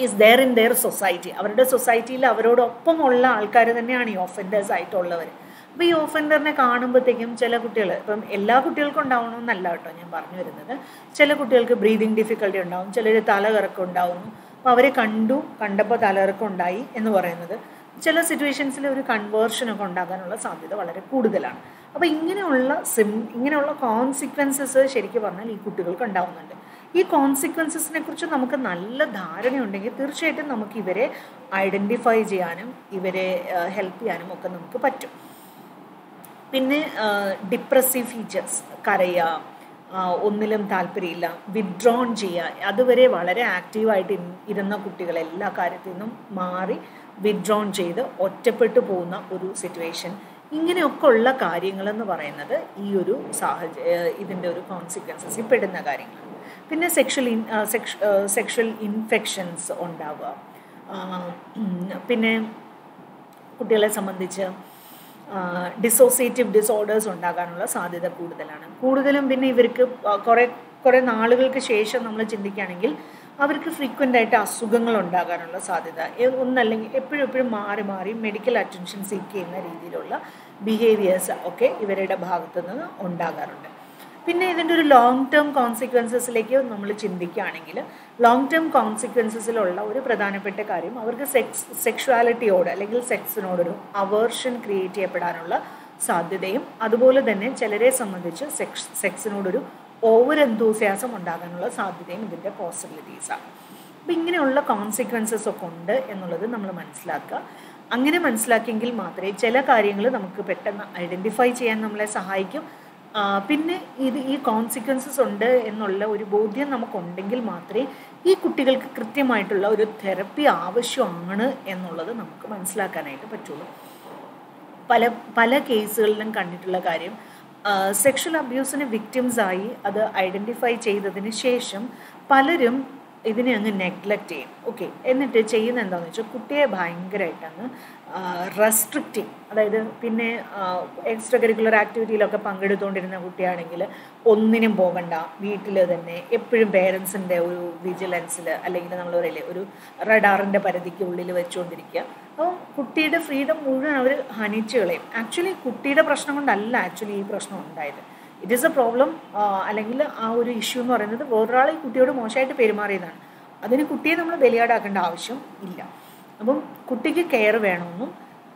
is there in their society അവരുടെ സൊസൈറ്റിയിൽ അവരോടൊപ്പമുള്ള ആൾക്കാർ തന്നെയാണ് ഈ ഒഫൻഡേഴ്സ് ആയിട്ടുള്ളവർ അപ്പോൾ ഈ ഓഫൻഡറിനെ കാണുമ്പോഴത്തേക്കും ചില കുട്ടികൾ ഇപ്പം എല്ലാ കുട്ടികൾക്കും ഉണ്ടാവണമെന്നല്ല കേട്ടോ ഞാൻ പറഞ്ഞു വരുന്നത്. ചില കുട്ടികൾക്ക് ബ്രീതിങ് ഡിഫിക്കൽട്ടി ഉണ്ടാവും ചിലർ തലകറക്കം ഉണ്ടാവുന്നു അപ്പോൾ അവരെ കണ്ടു കണ്ടപ്പോൾ തലകറക്കം ഉണ്ടായി എന്ന് പറയുന്നത്. ചില സിറ്റുവേഷൻസിൽ ഒരു കൺവേർഷനൊക്കെ ഉണ്ടാകാനുള്ള സാധ്യത വളരെ കൂടുതലാണ്. അപ്പോൾ ഇങ്ങനെയുള്ള സിം ഇങ്ങനെയുള്ള കോൺസിക്വൻസസ് ശരിക്കും പറഞ്ഞാൽ ഈ കുട്ടികൾക്ക് ഉണ്ടാവുന്നുണ്ട്. ഈ കോൺസിക്വൻസസിനെ കുറിച്ച് നമുക്ക് നല്ല ധാരണയുണ്ടെങ്കിൽ തീർച്ചയായിട്ടും നമുക്ക് ഇവരെ ഐഡന്റിഫൈ ചെയ്യാനും ഇവരെ ഹെൽപ്പ് ചെയ്യാനും ഒക്കെ നമുക്ക് പറ്റും. പിന്നെ ഡിപ്രസീവ് ഫീച്ചേഴ്സ് കരയുക ഒന്നിലും താല്പര്യമില്ല വിഡ്രോൺ ചെയ്യുക അതുവരെ വളരെ ആക്റ്റീവായിട്ട് ഇരുന്ന കുട്ടികൾ എല്ലാ കാര്യത്തിൽ നിന്നും മാറി വിഡ്രോൺ ചെയ്ത് ഒറ്റപ്പെട്ടു പോകുന്ന ഒരു സിറ്റുവേഷൻ ഇങ്ങനെയൊക്കെ ഉള്ള കാര്യങ്ങളെന്ന് പറയുന്നത് ഈ ഒരു സാഹചര്യ ഇതിന്റെ ഒരു കോൺസിക്വൻസസിൽ പെടുന്ന കാര്യങ്ങളാണ്. പിന്നെ സെക്ഷൽ ഇൻ സെക്ഷൽ ഇൻഫെക്ഷൻസ് ഉണ്ടാവുക. പിന്നെ കുട്ടികളെ സംബന്ധിച്ച് ഡിസോസിയേറ്റീവ് ഡിസോർഡേഴ്സ് ഉണ്ടാകാനുള്ള സാധ്യത കൂടുതലാണ്. കൂടുതലും പിന്നെ ഇവർക്ക് കുറേ കുറേ നാളുകൾക്ക് ശേഷം നമ്മൾ ചിന്തിക്കുകയാണെങ്കിൽ അവർക്ക് ഫ്രീക്വന്റ് ആയിട്ട് അസുഖങ്ങൾ ഉണ്ടാകാനുള്ള സാധ്യത. ഒന്നല്ലെങ്കിൽ എപ്പോഴും എപ്പോഴും മാറി മാറി മെഡിക്കൽ അറ്റൻഷൻ സീക്ക് ചെയ്യുന്ന രീതിയിലുള്ള ബിഹേവിയേഴ്സ് ഒക്കെ ഇവരുടെ ഭാഗത്തു നിന്ന് ഉണ്ടാകാറുണ്ട്. പിന്നെ ഇതിന്റെ ഒരു ലോങ് ടേം കോൺസിക്വൻസസിലേക്ക് നമ്മൾ ചിന്തിക്കുകയാണെങ്കിൽ ലോങ് ടേം കോൺസിക്വൻസസിലുള്ള ഒരു പ്രധാനപ്പെട്ട കാര്യം അവർക്ക് സെക്സ് സെക്ഷുവാലിറ്റിയോട് അല്ലെങ്കിൽ സെക്സിനോടൊരു അവേർഷൻ ക്രിയേറ്റ് ചെയ്യപ്പെടാനുള്ള സാധ്യതയും അതുപോലെ തന്നെ ചിലരെ സംബന്ധിച്ച് സെക്സ് സെക്സിനോടൊരു ഓവർ എന്തൂസിയാസം ഉണ്ടാകാനുള്ള സാധ്യതയും ഇതിന്റെ പോസിബിലിറ്റീസാണ് അപ്പം ഇങ്ങനെയുള്ള കോൺസിക്വൻസസ് ഒക്കെ ഉണ്ട് എന്നുള്ളത് നമ്മൾ മനസ്സിലാക്കുക. അങ്ങനെ മനസ്സിലാക്കിയെങ്കിൽ മാത്രമേ ചില കാര്യങ്ങൾ നമുക്ക് പെട്ടെന്ന് ഐഡന്റിഫൈ ചെയ്യാൻ നമ്മളെ സഹായിക്കും. പിന്നെ ഇത് ഈ കോൺസിക്വൻസസ് ഉണ്ട് എന്നുള്ള ഒരു ബോധ്യം നമുക്കുണ്ടെങ്കിൽ മാത്രമേ ഈ കുട്ടികൾക്ക് കൃത്യമായിട്ടുള്ള ഒരു തെറപ്പി ആവശ്യമാണ് എന്നുള്ളത് നമുക്ക് മനസ്സിലാക്കാനായിട്ട് പറ്റുള്ളൂ. പല പല കേസുകളിലും കണ്ടിട്ടുള്ള കാര്യം സെക്ഷൽ അബ്യൂസിന് വിക്ടിംസായി അത് ഐഡന്റിഫൈ ചെയ്തതിന് ശേഷം പലരും ഇതിനെ അങ്ങ് നെഗ്ലക്റ്റ് ചെയ്യും. ഓക്കെ എന്നിട്ട് ചെയ്യുന്ന എന്താണെന്ന് വെച്ചാൽ കുട്ടിയെ ഭയങ്കരമായിട്ട് അങ്ങ് ചെയ്യും. അതായത് പിന്നെ എക്സ്ട്രാ കരിക്കുലർ ആക്ടിവിറ്റിയിലൊക്കെ പങ്കെടുത്തുകൊണ്ടിരുന്ന കുട്ടിയാണെങ്കിൽ ഒന്നിനും പോകണ്ട. വീട്ടിൽ തന്നെ എപ്പോഴും പേരൻസിന്റെ ഒരു വിജിലൻസിൽ അല്ലെങ്കിൽ നമ്മൾ പറയില്ലേ ഒരു റഡാറിന്റെ പരിധിക്ക് ഉള്ളിൽ വെച്ചുകൊണ്ടിരിക്കുക അപ്പോൾ കുട്ടിയുടെ ഫ്രീഡം മുഴുവൻ അവർ ഹനിച്ചു കളയും. ആക്ച്വലി കുട്ടിയുടെ പ്രശ്നം കൊണ്ടല്ല ആക്ച്വലി ഈ പ്രശ്നം ഉണ്ടായത്. ഇറ്റ് ഈസ് എ പ്രോബ്ലം അല്ലെങ്കിൽ ആ ഒരു ഇഷ്യൂ എന്ന് പറയുന്നത് വേറൊരാൾ ഈ കുട്ടിയോട് മോശമായിട്ട് പെരുമാറിയതാണ്. അതിന് കുട്ടിയെ നമ്മൾ ബലിയാടാക്കേണ്ട ആവശ്യം ഇല്ല. അപ്പം കുട്ടിക്ക് കെയർ വേണമെന്നും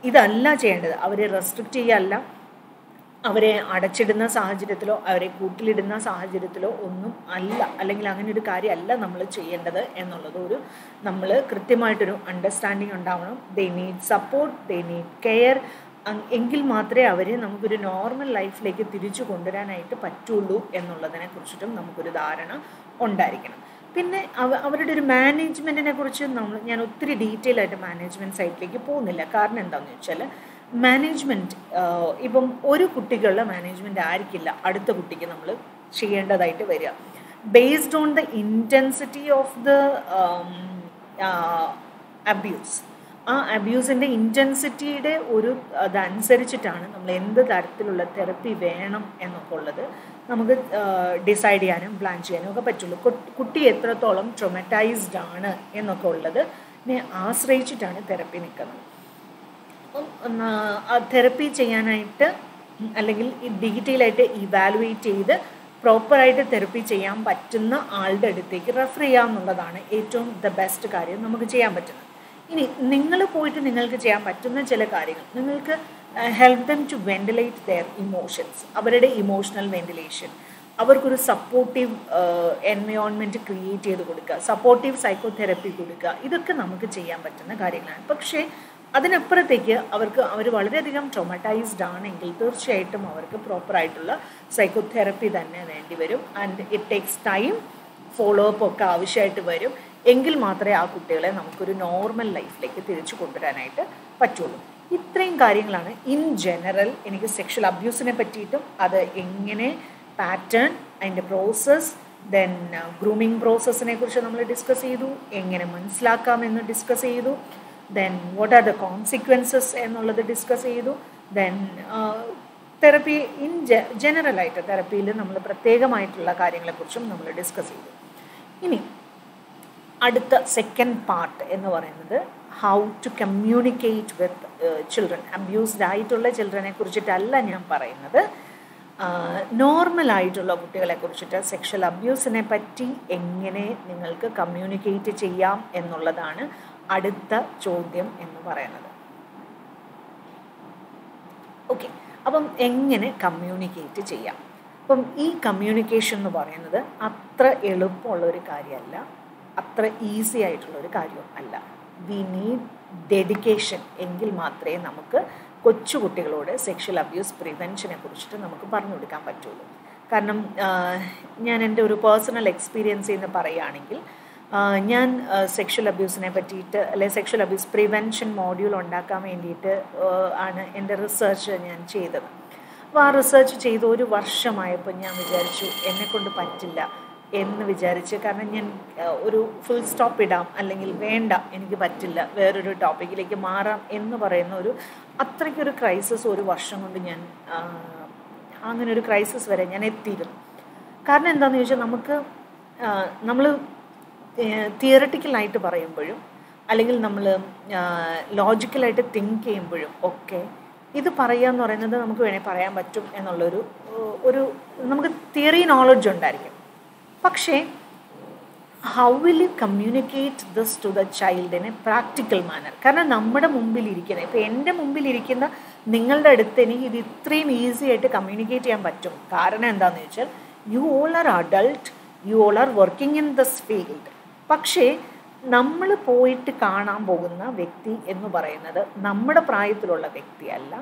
ഇതല്ല ചെയ്യേണ്ടത്. അവരെ റെസ്ട്രിക്റ്റ് ചെയ്യല്ല. അവരെ അടച്ചിടുന്ന സാഹചര്യത്തിലോ അവരെ കൂട്ടിലിടുന്ന സാഹചര്യത്തിലോ ഒന്നും അല്ല. അല്ലെങ്കിൽ അങ്ങനെ ഒരു കാര്യമല്ല നമ്മൾ ചെയ്യേണ്ടത് എന്നുള്ളത് ഒരു നമ്മൾ കൃത്യമായിട്ടൊരു അണ്ടർസ്റ്റാൻഡിങ് ഉണ്ടാവണം. They need support they need care എങ്കിൽ മാത്രമേ അവരെ നമുക്കൊരു നോർമൽ ലൈഫിലേക്ക് തിരിച്ചു കൊണ്ടുവരാനായിട്ട് പറ്റുള്ളൂ എന്നുള്ളതിനെ കുറിച്ചിട്ടും നമുക്കൊരു ധാരണ ഉണ്ടായിരിക്കണം. പിന്നെ അവ അവരുടെ ഒരു മാനേജ്മെന്റിനെ കുറിച്ച് നമ്മൾ ഞാൻ ഒത്തിരി ഡീറ്റെയിൽ ആയിട്ട് മാനേജ്മെന്റ് സൈറ്റിലേക്ക് പോകുന്നില്ല. കാരണം എന്താണെന്ന് വെച്ചാൽ മാനേജ്മെന്റ് ഇപ്പം ഒരു കുട്ടികളുടെ മാനേജ്മെന്റ് ആയിരിക്കില്ല അടുത്ത കുട്ടിക്ക് നമ്മൾ ചെയ്യേണ്ടതായിട്ട് വരിക. Based on the intensity of the abuse ആ അബ്യൂസിന്റെ ഇന്റൻസിറ്റിയുടെ ഒരു അതനുസരിച്ചിട്ടാണ് നമ്മൾ എന്ത് തരത്തിലുള്ള തെറപ്പി വേണം എന്നൊക്കെ ഉള്ളത്. നമുക്ക് ഡിസൈഡ് ചെയ്യാനും പ്ലാൻ ചെയ്യാനും ഒക്കെ പറ്റുള്ളൂ. കുട്ടി എത്രത്തോളം ട്രൊമറ്റൈസ്ഡ് ആണ് എന്നൊക്കെ ഉള്ളത് ആശ്രയിച്ചിട്ടാണ് തെറപ്പി നിൽക്കുന്നത്. തെറപ്പി ചെയ്യാനായിട്ട് അല്ലെങ്കിൽ ഡീറ്റെയിൽ ആയിട്ട് ഇവാലുവേറ്റ് ചെയ്ത് പ്രോപ്പറായിട്ട് തെറപ്പി ചെയ്യാൻ പറ്റുന്ന ആളുടെ അടുത്തേക്ക് റെഫർ ചെയ്യാമെന്നുള്ളതാണ് ഏറ്റവും ദ ബെസ്റ്റ് കാര്യം നമുക്ക് ചെയ്യാൻ പറ്റുന്നത്. ഇനി നിങ്ങൾ പോയിട്ട് നിങ്ങൾക്ക് ചെയ്യാൻ പറ്റുന്ന ചില കാര്യങ്ങൾ. നിങ്ങൾക്ക് help them to ventilate their emotions അവരുടെ ഇമോഷണൽ വെന്റിലേഷൻ അവർക്കൊരു സപ്പോർട്ടീവ് എൻവയോൺമെന്റ് ക്രിയേറ്റ് ചെയ്ത് കൊടുക്കുക. സപ്പോർട്ടീവ് സൈക്കോതെറപ്പി കൊടുക്കുക. ഇതൊക്കെ നമുക്ക് ചെയ്യാൻ പറ്റുന്ന കാര്യങ്ങളാണ്. പക്ഷേ അതിനപ്പുറത്തേക്ക് അവർക്ക് അവർ വളരെയധികം ട്രോമറ്റൈസ്ഡ് ആണെങ്കിൽ തീർച്ചയായിട്ടും അവർക്ക് പ്രോപ്പറായിട്ടുള്ള സൈക്കോതെറപ്പി തന്നെ വേണ്ടി വരും. And it takes time follow up ഒക്കെ ആവശ്യമായിട്ട് വരും. എങ്കിൽ മാത്രമേ ആ കുട്ടികളെ നമുക്കൊരു നോർമൽ ലൈഫിലേക്ക് തിരിച്ചു കൊണ്ടുവരാനായിട്ട് പറ്റുള്ളൂ. ഇത്രയും കാര്യങ്ങളാണ് ഇൻ ജനറൽ എനിക്ക് സെക്ഷൽ അബ്യൂസിനെ പറ്റിയിട്ടും അത് എങ്ങനെ പാറ്റേൺ അതിന്റെ പ്രോസസ്സ് ദെൻ ഗ്രൂമിങ് പ്രോസസ്സിനെ കുറിച്ച് നമ്മൾ ഡിസ്കസ് ചെയ്തു എങ്ങനെ മനസ്സിലാക്കാമെന്ന് ഡിസ്കസ് ചെയ്തു then what are the consequences എന്നുള്ളത് ഡിസ്കസ് ചെയ്തു ദെൻ തെറപ്പി ഇൻ ജനറലായിട്ട് തെറപ്പിയിൽ നമ്മൾ പ്രത്യേകമായിട്ടുള്ള കാര്യങ്ങളെക്കുറിച്ചും നമ്മൾ ഡിസ്കസ് ചെയ്തു. ഇനി അടുത്ത സെക്കൻഡ് പാർട്ട് എന്ന് പറയുന്നത് how to communicate with children abused ആയിട്ടുള്ള ചിൽഡ്രനെ കുറിച്ചിട്ടല്ല ഞാൻ പറയുന്നത്. നോർമൽ ആയിട്ടുള്ള കുട്ടികളെ കുറിച്ചിട്ട് സെക്ഷൽ അബ്യൂസിനെ പറ്റി എങ്ങനെ നിങ്ങൾക്ക് കമ്മ്യൂണിക്കേറ്റ് ചെയ്യാം എന്നുള്ളതാണ് അടുത്ത ചോദ്യം എന്ന് പറയുന്നത്. ഓക്കെ അപ്പം എങ്ങനെ കമ്മ്യൂണിക്കേറ്റ് ചെയ്യാം? അപ്പം ഈ കമ്മ്യൂണിക്കേഷൻ എന്ന് പറയുന്നത് അത്ര എളുപ്പമുള്ള ഒരു കാര്യമല്ല. അത്ര ഈസി ആയിട്ടുള്ള ഒരു കാര്യവും അല്ല. വി നീഡ് ഡെഡിക്കേഷൻ എങ്കിൽ മാത്രമേ നമുക്ക് കൊച്ചുകുട്ടികളോട് സെക്ഷൽ അബ്യൂസ് പ്രിവെൻഷനെ കുറിച്ചിട്ട് നമുക്ക് പറഞ്ഞു കൊടുക്കാൻ പറ്റുള്ളൂ. കാരണം ഞാൻ എന്റെ ഒരു പേഴ്സണൽ എക്സ്പീരിയൻസ് എന്ന് പറയുകയാണെങ്കിൽ ഞാൻ സെക്ഷൽ അബ്യൂസിനെ പറ്റിയിട്ട് അല്ലെ സെക്ഷൽ അബ്യൂസ് പ്രിവെൻഷൻ മോഡ്യൂൾ ഉണ്ടാക്കാൻ വേണ്ടിയിട്ട് ആണ് എന്റെ റിസർച്ച് ഞാൻ ചെയ്തത്. അപ്പോൾ ആ റിസർച്ച് ചെയ്ത് ഒരു വർഷമായപ്പോൾ ഞാൻ വിചാരിച്ചു എന്നെക്കൊണ്ട് പറ്റില്ല. എന്ന് വിചാരിച്ച് കാരണം ഞാൻ ഒരു ഫുൾ സ്റ്റോപ്പ് ഇടാം അല്ലെങ്കിൽ വേണ്ട എനിക്ക് പറ്റില്ല വേറൊരു ടോപ്പിക്കിലേക്ക് മാറാം എന്ന് പറയുന്ന ഒരു അത്രയ്ക്കൊരു ക്രൈസിസ് ഒരു വർഷം കൊണ്ട് ഞാൻ അങ്ങനെ ഒരു ക്രൈസിസ് വരെ ഞാൻ എത്തിയിരുന്നു. കാരണം എന്താണെന്ന് ചോദിച്ചാൽ നമുക്ക് നമ്മൾ തിയറട്ടിക്കലായിട്ട് പറയുമ്പോഴും അല്ലെങ്കിൽ നമ്മൾ ലോജിക്കലായിട്ട് തിങ്ക് ചെയ്യുമ്പോഴും ഒക്കെ ഇത് പറയുക എന്ന് പറയുന്നത് നമുക്ക് വേണേൽ പറയാൻ പറ്റും എന്നുള്ളൊരു ഒരു നമുക്ക് തിയറി നോളജ് ഉണ്ടായിരിക്കും. പക്ഷേ how will you communicate this to the child in a practical manner കാരണം നമ്മുടെ മുമ്പിലിരിക്കുന്ന ഇപ്പോൾ എന്റെ മുമ്പിലിരിക്കുന്ന നിങ്ങളുടെ അടുത്ത് എനിക്ക് ഇത് ഇത്രയും ഈസി ആയിട്ട് കമ്മ്യൂണിക്കേറ്റ് ചെയ്യാൻ പറ്റും. കാരണം എന്താണെന്ന് വെച്ചാൽ you all are adult you all are working in this field പക്ഷേ നമ്മൾ പോയിട്ട് കാണാൻ പോകുന്ന വ്യക്തി എന്ന് പറയുന്നത് നമ്മുടെ പ്രായത്തിലുള്ള വ്യക്തിയല്ല.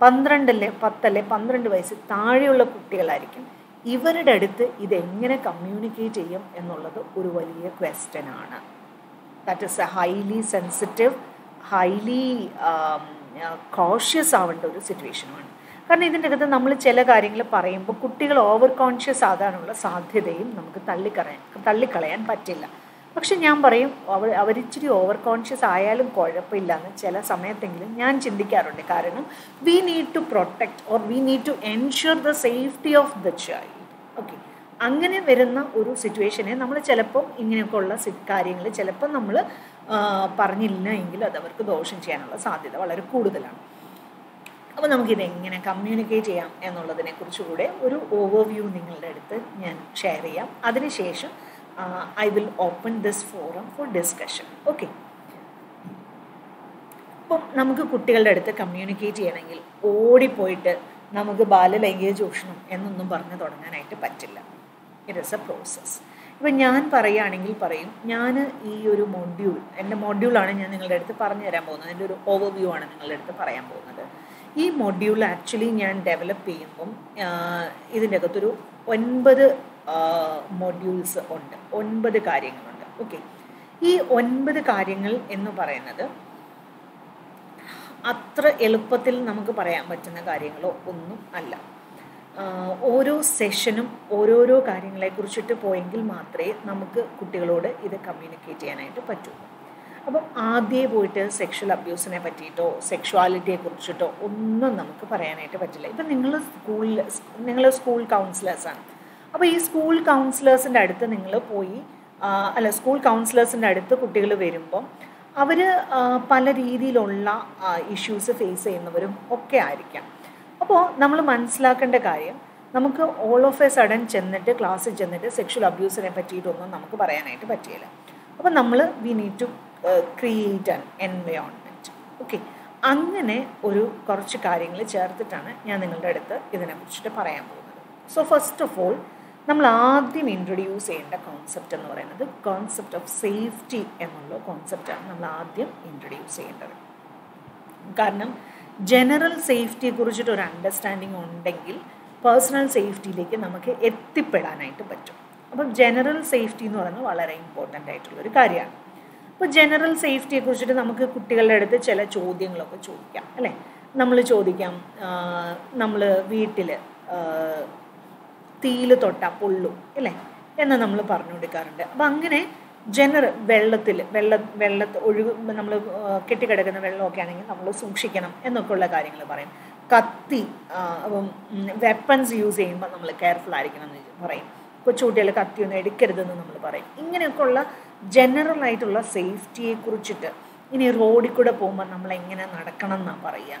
പന്ത്രണ്ടല്ലേ പത്തല്ലേ പന്ത്രണ്ട് വയസ്സ് താഴെയുള്ള കുട്ടികളായിരിക്കും. ഇവരുടെ അടുത്ത് ഇതെങ്ങനെ കമ്മ്യൂണിക്കേറ്റ് ചെയ്യും എന്നുള്ളത് ഒരു വലിയ ക്വസ്റ്റ്യൻ ആണ്. That is a highly sensitive highly cautious ആവേണ്ട ഒരു സിറ്റുവേഷനുമാണ് കാരണം ഇതിന്റെ അകത്ത് നമ്മൾ ചില കാര്യങ്ങൾ പറയുമ്പോൾ കുട്ടികൾ ഓവർ കോൺഷ്യസ് ആകാനുള്ള സാധ്യതയും നമുക്ക് തള്ളിക്കളയാൻ തള്ളിക്കളയാൻ പറ്റില്ല. പക്ഷെ ഞാൻ പറയും അവർ അവരിച്ചിരി ഓവർ കോൺഷ്യസ് ആയാലും കുഴപ്പമില്ല എന്ന് ചില സമയത്തെങ്കിലും ഞാൻ ചിന്തിക്കാറുണ്ട്. കാരണം we need to protect or we need to ensure the safety of the child okay അങ്ങനെ വരുന്ന ഒരു സിറ്റുവേഷനെ നമ്മൾ ചിലപ്പം ഇങ്ങനെയൊക്കെ ഉള്ള കാര്യങ്ങൾ ചിലപ്പം നമ്മൾ പറഞ്ഞില്ല എങ്കിൽ അത് അവർക്ക് ദോഷം ചെയ്യാനുള്ള സാധ്യത വളരെ കൂടുതലാണ്. അപ്പോൾ നമുക്കിത് എങ്ങനെ കമ്മ്യൂണിക്കേറ്റ് ചെയ്യാം എന്നുള്ളതിനെ കുറിച്ചുകൂടെ ഒരു ഓവർവ്യൂ നിങ്ങളുടെ അടുത്ത് ഞാൻ ഷെയർ ചെയ്യാം. അതിനുശേഷം I will open this forum for discussion okay ഇപ്പം നമുക്ക് കുട്ടികളുടെ അടുത്ത് കമ്മ്യൂണിക്കേറ്റ് ചെയ്യണമെങ്കിൽ ഓടിപ്പോയിട്ട് നമുക്ക് ബാലലൈംഗിക ചൂഷണം എന്നൊന്നും പറഞ്ഞു തുടങ്ങാനായിട്ട് പറ്റില്ല. ഇറ്റ് ഇസ് എ പ്രോസസ്സ് ഇപ്പം ഞാൻ പറയുകയാണെങ്കിൽ പറയും ഞാൻ ഈ ഒരു മൊഡ്യൂൾ എന്റെ മൊഡ്യൂളാണ് ഞാൻ നിങ്ങളുടെ അടുത്ത് പറഞ്ഞു തരാൻ പോകുന്നത്. എന്റെ ഒരു ഓവർവ്യൂ ആണ് നിങ്ങളുടെ അടുത്ത് പറയാൻ പോകുന്നത്. ഈ മൊഡ്യൂൾ ആക്ച്വലി ഞാൻ ഡെവലപ്പ് ചെയ്യുമ്പം ഇതിന്റെ അകത്തൊരു ഒൻപത് മൊഡ്യൂൾസ് ഉണ്ട്. ഒൻപത് കാര്യങ്ങളുണ്ട്. ഓക്കെ ഈ ഒൻപത് കാര്യങ്ങൾ എന്ന് പറയുന്നത് അത്ര എളുപ്പത്തിൽ നമുക്ക് പറയാൻ പറ്റുന്ന കാര്യങ്ങളോ ഒന്നും അല്ല. ഓരോ സെഷനും ഓരോരോ കാര്യങ്ങളെക്കുറിച്ചിട്ട് പോയെങ്കിൽ മാത്രമേ നമുക്ക് കുട്ടികളോട് ഇത് കമ്മ്യൂണിക്കേറ്റ് ചെയ്യാനായിട്ട് പറ്റൂ. അപ്പം ആദ്യമേ പോയിട്ട് സെക്ഷൽ അബ്യൂസിനെ പറ്റിയിട്ടോ സെക്ഷുവാലിറ്റിയെ കുറിച്ചിട്ടോ ഒന്നും നമുക്ക് പറയാനായിട്ട് പറ്റില്ല. ഇപ്പം നിങ്ങൾ സ്കൂളിൽ നിങ്ങൾ സ്കൂൾ കൗൺസിലേഴ്സാണ് അപ്പോൾ ഈ സ്കൂൾ കൗൺസിലേഴ്സിന്റെ അടുത്ത് നിങ്ങൾ പോയി അല്ല സ്കൂൾ കൗൺസിലേഴ്സിന്റെ അടുത്ത് കുട്ടികൾ വരുമ്പം അവർ പല രീതിയിലുള്ള ഇഷ്യൂസ് ഫേസ് ചെയ്യുന്നവരും ഒക്കെ ആയിരിക്കാം. അപ്പോൾ നമ്മൾ മനസ്സിലാക്കേണ്ട കാര്യം നമുക്ക് ഓൾ ഓഫ് എ സഡൻ ചെന്നിട്ട് ക്ലാസ്സിൽ ചെന്നിട്ട് സെക്ഷൽ അബ്യൂസിനെ പറ്റിയിട്ടൊന്നും നമുക്ക് പറയാനായിട്ട് പറ്റിയില്ല. അപ്പോൾ നമ്മൾ we need to create an environment okay അങ്ങനെ ഒരു കുറച്ച് കാര്യങ്ങൾ ചേർത്തിട്ടാണ് ഞാൻ നിങ്ങളുടെ അടുത്ത് ഇതിനെക്കുറിച്ചിട്ട് പറയാൻ പോകുന്നത്. സോ ഫസ്റ്റ് ഓഫ് ഓൾ നമ്മൾ ആദ്യം ഇൻട്രൊഡ്യൂസ് ചെയ്യേണ്ട കോൺസെപ്റ്റ് എന്ന് പറയുന്നത് കോൺസെപ്റ്റ് ഓഫ് സേഫ്റ്റി എന്നുള്ള കോൺസെപ്റ്റാണ് നമ്മൾ ആദ്യം ഇൻട്രൊഡ്യൂസ് ചെയ്യേണ്ടത്. കാരണം ജനറൽ സേഫ്റ്റിയെ കുറിച്ചിട്ട് ഒരു അണ്ടർസ്റ്റാൻഡിങ് ഉണ്ടെങ്കിൽ പേഴ്സണൽ സേഫ്റ്റിയിലേക്ക് നമുക്ക് എത്തിപ്പെടാനായിട്ട് പറ്റും. അപ്പം ജനറൽ സേഫ്റ്റി എന്ന് പറയുന്നത് വളരെ ഇമ്പോർട്ടന്റ് ആയിട്ടുള്ളൊരു കാര്യമാണ്. അപ്പോൾ ജനറൽ സേഫ്റ്റിയെ കുറിച്ചിട്ട് നമുക്ക് കുട്ടികളുടെ അടുത്ത് ചില ചോദ്യങ്ങളൊക്കെ ചോദിക്കാം അല്ലേ? നമ്മൾ ചോദിക്കാം നമ്മൾ വീട്ടിൽ തീയിൽ തൊട്ടാൽ പൊള്ളും അല്ലേ? എന്ന് നമ്മൾ പറഞ്ഞു കൊടുക്കാറുണ്ട് അപ്പം അങ്ങനെ ജനറൽ വെള്ളത്തിൽ വെള്ള വെള്ളത്തിൽ ഒഴുകു നമ്മൾ കെട്ടിക്കിടക്കുന്ന വെള്ളമൊക്കെ ആണെങ്കിൽ നമ്മൾ സൂക്ഷിക്കണം എന്നൊക്കെയുള്ള കാര്യങ്ങൾ പറയും. കത്തി വെപ്പൺസ് യൂസ് ചെയ്യുമ്പോൾ നമ്മൾ കെയർഫുൾ ആയിരിക്കണം എന്ന് പറയും. കൊച്ചുകുട്ടികൾ കത്തിയൊന്നും എടുക്കരുതെന്ന് നമ്മൾ പറയും. ഇങ്ങനെയൊക്കെയുള്ള ജനറൽ ആയിട്ടുള്ള സേഫ്റ്റിയെ കുറിച്ചിട്ട് ഇനി റോഡിൽ കൂടെ പോകുമ്പോൾ നമ്മൾ എങ്ങനെ നടക്കണം എന്നാണ് പറയുക?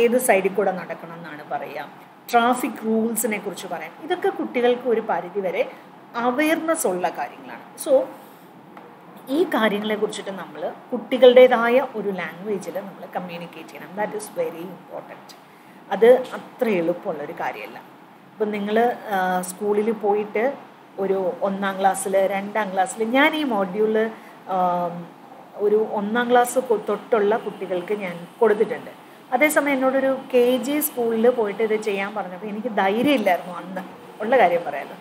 ഏത് സൈഡിൽ കൂടെ നടക്കണം എന്നാണ് പറയുക? ട്രാഫിക് റൂൾസിനെ കുറിച്ച് പറയാം. ഇതൊക്കെ കുട്ടികൾക്ക് ഒരു പരിധിവരെ അവയർനെസ് ഉള്ള കാര്യങ്ങളാണ്. സോ ഈ കാര്യങ്ങളെ കുറിച്ചിട്ട് നമ്മൾ കുട്ടികളുടേതായ ഒരു ലാംഗ്വേജിൽ നമ്മൾ കമ്മ്യൂണിക്കേറ്റ് ചെയ്യണം. ദാറ്റ് ഈസ് വെരി ഇമ്പോർട്ടന്റ് അത് അത്ര എളുപ്പമുള്ളൊരു കാര്യമല്ല. ഇപ്പം നിങ്ങൾ സ്കൂളിൽ പോയിട്ട് ഒരു ഒന്നാം ക്ലാസ്സിൽ രണ്ടാം ക്ലാസ്സിൽ ഞാൻ ഈ മോഡ്യൂൾ ഒരു ഒന്നാം ക്ലാസ് തൊട്ടുള്ള കുട്ടികൾക്ക് ഞാൻ കൊടുത്തിട്ടുണ്ട്. അതേസമയം എന്നോടൊരു കെ ജി സ്കൂളിൽ പോയിട്ട് ഇത് ചെയ്യാൻ പറഞ്ഞപ്പോൾ എനിക്ക് ധൈര്യമില്ലായിരുന്നു അന്ന്. ഉള്ള കാര്യം പറയാമല്ലോ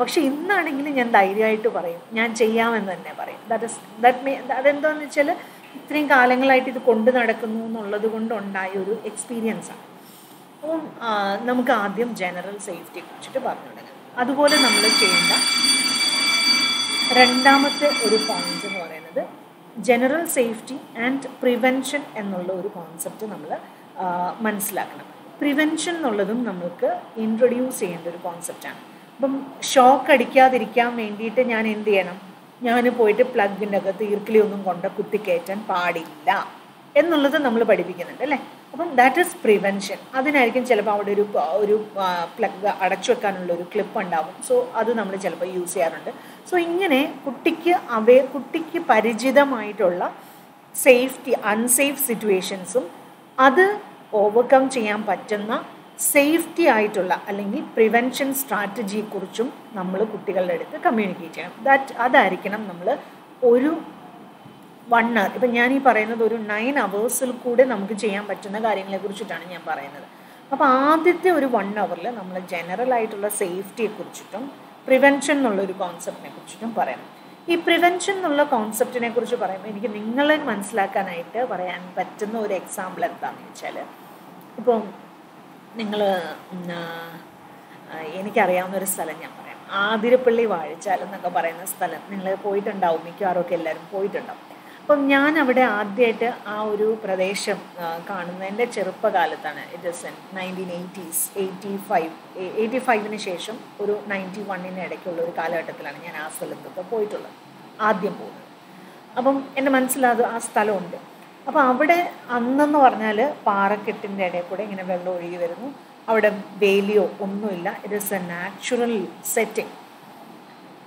പക്ഷെ ഇന്നാണെങ്കിൽ ഞാൻ ധൈര്യമായിട്ട് പറയും. ഞാൻ ചെയ്യാമെന്ന് തന്നെ പറയും. ദാറ്റ് ഇസ് ദാറ്റ് മീ അതെന്താണെന്ന് വെച്ചാൽ ഇത്രയും കാലങ്ങളായിട്ട് ഇത് കൊണ്ടു നടക്കുന്നു എന്നുള്ളത് കൊണ്ടുണ്ടായ ഒരു എക്സ്പീരിയൻസാണ് അപ്പോൾ നമുക്ക് ആദ്യം ജനറൽ സേഫ്റ്റിയെ കുറിച്ചിട്ട് പറഞ്ഞു തുടങ്ങാം അതുപോലെ നമ്മൾ ചെയ്യേണ്ട രണ്ടാമത്തെ ഒരു പോയിന്റ് എന്ന് പറയുന്നത് ജനറൽ സേഫ്റ്റി ആൻഡ് പ്രിവെൻഷൻ എന്നുള്ള ഒരു കോൺസെപ്റ്റ് നമ്മൾ മനസ്സിലാക്കണം. പ്രിവെൻഷൻ എന്നുള്ളതും നമ്മൾക്ക് ഇൻട്രൊഡ്യൂസ് ചെയ്യേണ്ട ഒരു കോൺസെപ്റ്റാണ് അപ്പം ഷോക്ക് അടിക്കാതിരിക്കാൻ വേണ്ടിയിട്ട് ഞാൻ എന്ത് ചെയ്യണം? ഞാൻ പോയിട്ട് പ്ലഗിന്റെ അകത്ത് ഈർക്കിലി ഒന്നും കൊണ്ട് കുത്തിക്കയറ്റാൻ പാടില്ല. എന്നുള്ളത് നമ്മൾ പഠിപ്പിക്കുന്നുണ്ട് അല്ലേ? അപ്പം ദാറ്റ് ഈസ് പ്രിവെൻഷൻ അതിനായിരിക്കും ചിലപ്പോൾ അവിടെ ഒരു ഒരു പ്ലഗ് അടച്ചു വെക്കാനുള്ള ഒരു ക്ലിപ്പ് ഉണ്ടാവും. സോ അത് നമ്മൾ ചിലപ്പോൾ യൂസ് ചെയ്യാറുണ്ട്. സോ ഇങ്ങനെ കുട്ടിക്ക് അവേ കുട്ടിക്ക് പരിചിതമായിട്ടുള്ള സേഫ്റ്റി അൺസേഫ് സിറ്റുവേഷൻസും അത് ഓവർകം ചെയ്യാൻ പറ്റുന്ന സേഫ്റ്റി ആയിട്ടുള്ള അല്ലെങ്കിൽ പ്രിവെൻഷൻ സ്ട്രാറ്റജിയെക്കുറിച്ചും നമ്മൾ കുട്ടികളുടെ അടുത്ത് കമ്മ്യൂണിക്കേറ്റ് ചെയ്യണം. ദാറ്റ് അതായിരിക്കണം നമ്മൾ ഒരു വൺ അവർ ഇപ്പം ഞാൻ ഈ പറയുന്നത് ഒരു നയൻ അവേഴ്സിൽ കൂടെ നമുക്ക് ചെയ്യാൻ പറ്റുന്ന കാര്യങ്ങളെ കുറിച്ചിട്ടാണ് ഞാൻ പറയുന്നത്. അപ്പോൾ ആദ്യത്തെ ഒരു വൺ അവറിൽ നമ്മൾ ജനറൽ ആയിട്ടുള്ള സേഫ്റ്റിയെ കുറിച്ചിട്ടും പ്രിവെൻഷൻ എന്നുള്ള ഒരു കോൺസെപ്റ്റിനെ കുറിച്ചിട്ടും പറയണം ഈ പ്രിവെൻഷൻ എന്നുള്ള കോൺസെപ്റ്റിനെ കുറിച്ച് പറയുമ്പോൾ എനിക്ക് നിങ്ങളെ മനസ്സിലാക്കാനായിട്ട് പറയാൻ പറ്റുന്ന ഒരു എക്സാമ്പിൾ എന്താണെന്ന് വെച്ചാൽ ഇപ്പം നിങ്ങൾ എനിക്കറിയാവുന്ന ഒരു സ്ഥലം ഞാൻ പറയാം. ആതിരപ്പള്ളി വാഴച്ചാൽ എന്നൊക്കെ പറയുന്ന സ്ഥലം. നിങ്ങൾ പോയിട്ടുണ്ടാവും മിക്കവാറും ഒക്കെ എല്ലാവരും പോയിട്ടുണ്ടാവും. അപ്പം ഞാൻ അവിടെ ആദ്യമായിട്ട് ആ ഒരു പ്രദേശം കാണുന്നത് എന്റെ ചെറുപ്പകാലത്താണ്. It is in nineteen eighties eighty five eighty ഫൈവിന് ശേഷം ഒരു നയന്റി വണ്ണിന് ഇടയ്ക്കുള്ള ഒരു കാലഘട്ടത്തിലാണ് ഞാൻ ആ സ്ഥലത്തൊക്കെ പോയിട്ടുള്ളത്. ആദ്യം പോകുന്നത്. അപ്പം എന്റെ മനസ്സിലത് ആ സ്ഥലമുണ്ട്. അപ്പോൾ അവിടെ അന്നെന്ന് പറഞ്ഞാൽ പാറക്കെട്ടിന്റെ ഇടയിൽ കൂടെ ഇങ്ങനെ വെള്ളം ഒഴുകി വരുന്നു. അവിടെ വേലിയോ ഒന്നുമില്ല. It is a natural setting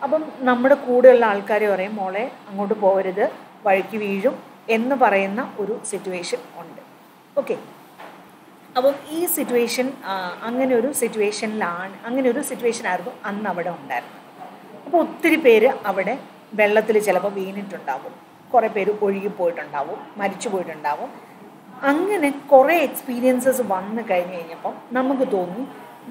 അപ്പം നമ്മുടെ കൂടെയുള്ള ആൾക്കാർ പറയും മോളെ അങ്ങോട്ട് പോകരുത് വഴിക്ക് വീഴും എന്ന് പറയുന്ന ഒരു സിറ്റുവേഷൻ ഉണ്ട്. ഓക്കെ അപ്പം ഈ സിറ്റുവേഷൻ അങ്ങനെ ഒരു സിറ്റുവേഷനിലാണ് അങ്ങനെ ഒരു സിറ്റുവേഷൻ ആയിരുന്നു അന്ന് അവിടെ ഉണ്ടായിരുന്നത്. അപ്പോൾ ഒത്തിരി പേര് അവിടെ വെള്ളത്തിൽ ചിലപ്പോൾ വീണിട്ടുണ്ടാവും. കുറേ പേര് ഒഴുകിപ്പോയിട്ടുണ്ടാവും മരിച്ചു പോയിട്ടുണ്ടാവും. അങ്ങനെ കുറേ എക്സ്പീരിയൻസസ് വന്നു കഴിഞ്ഞ് കഴിഞ്ഞപ്പം നമുക്ക് തോന്നി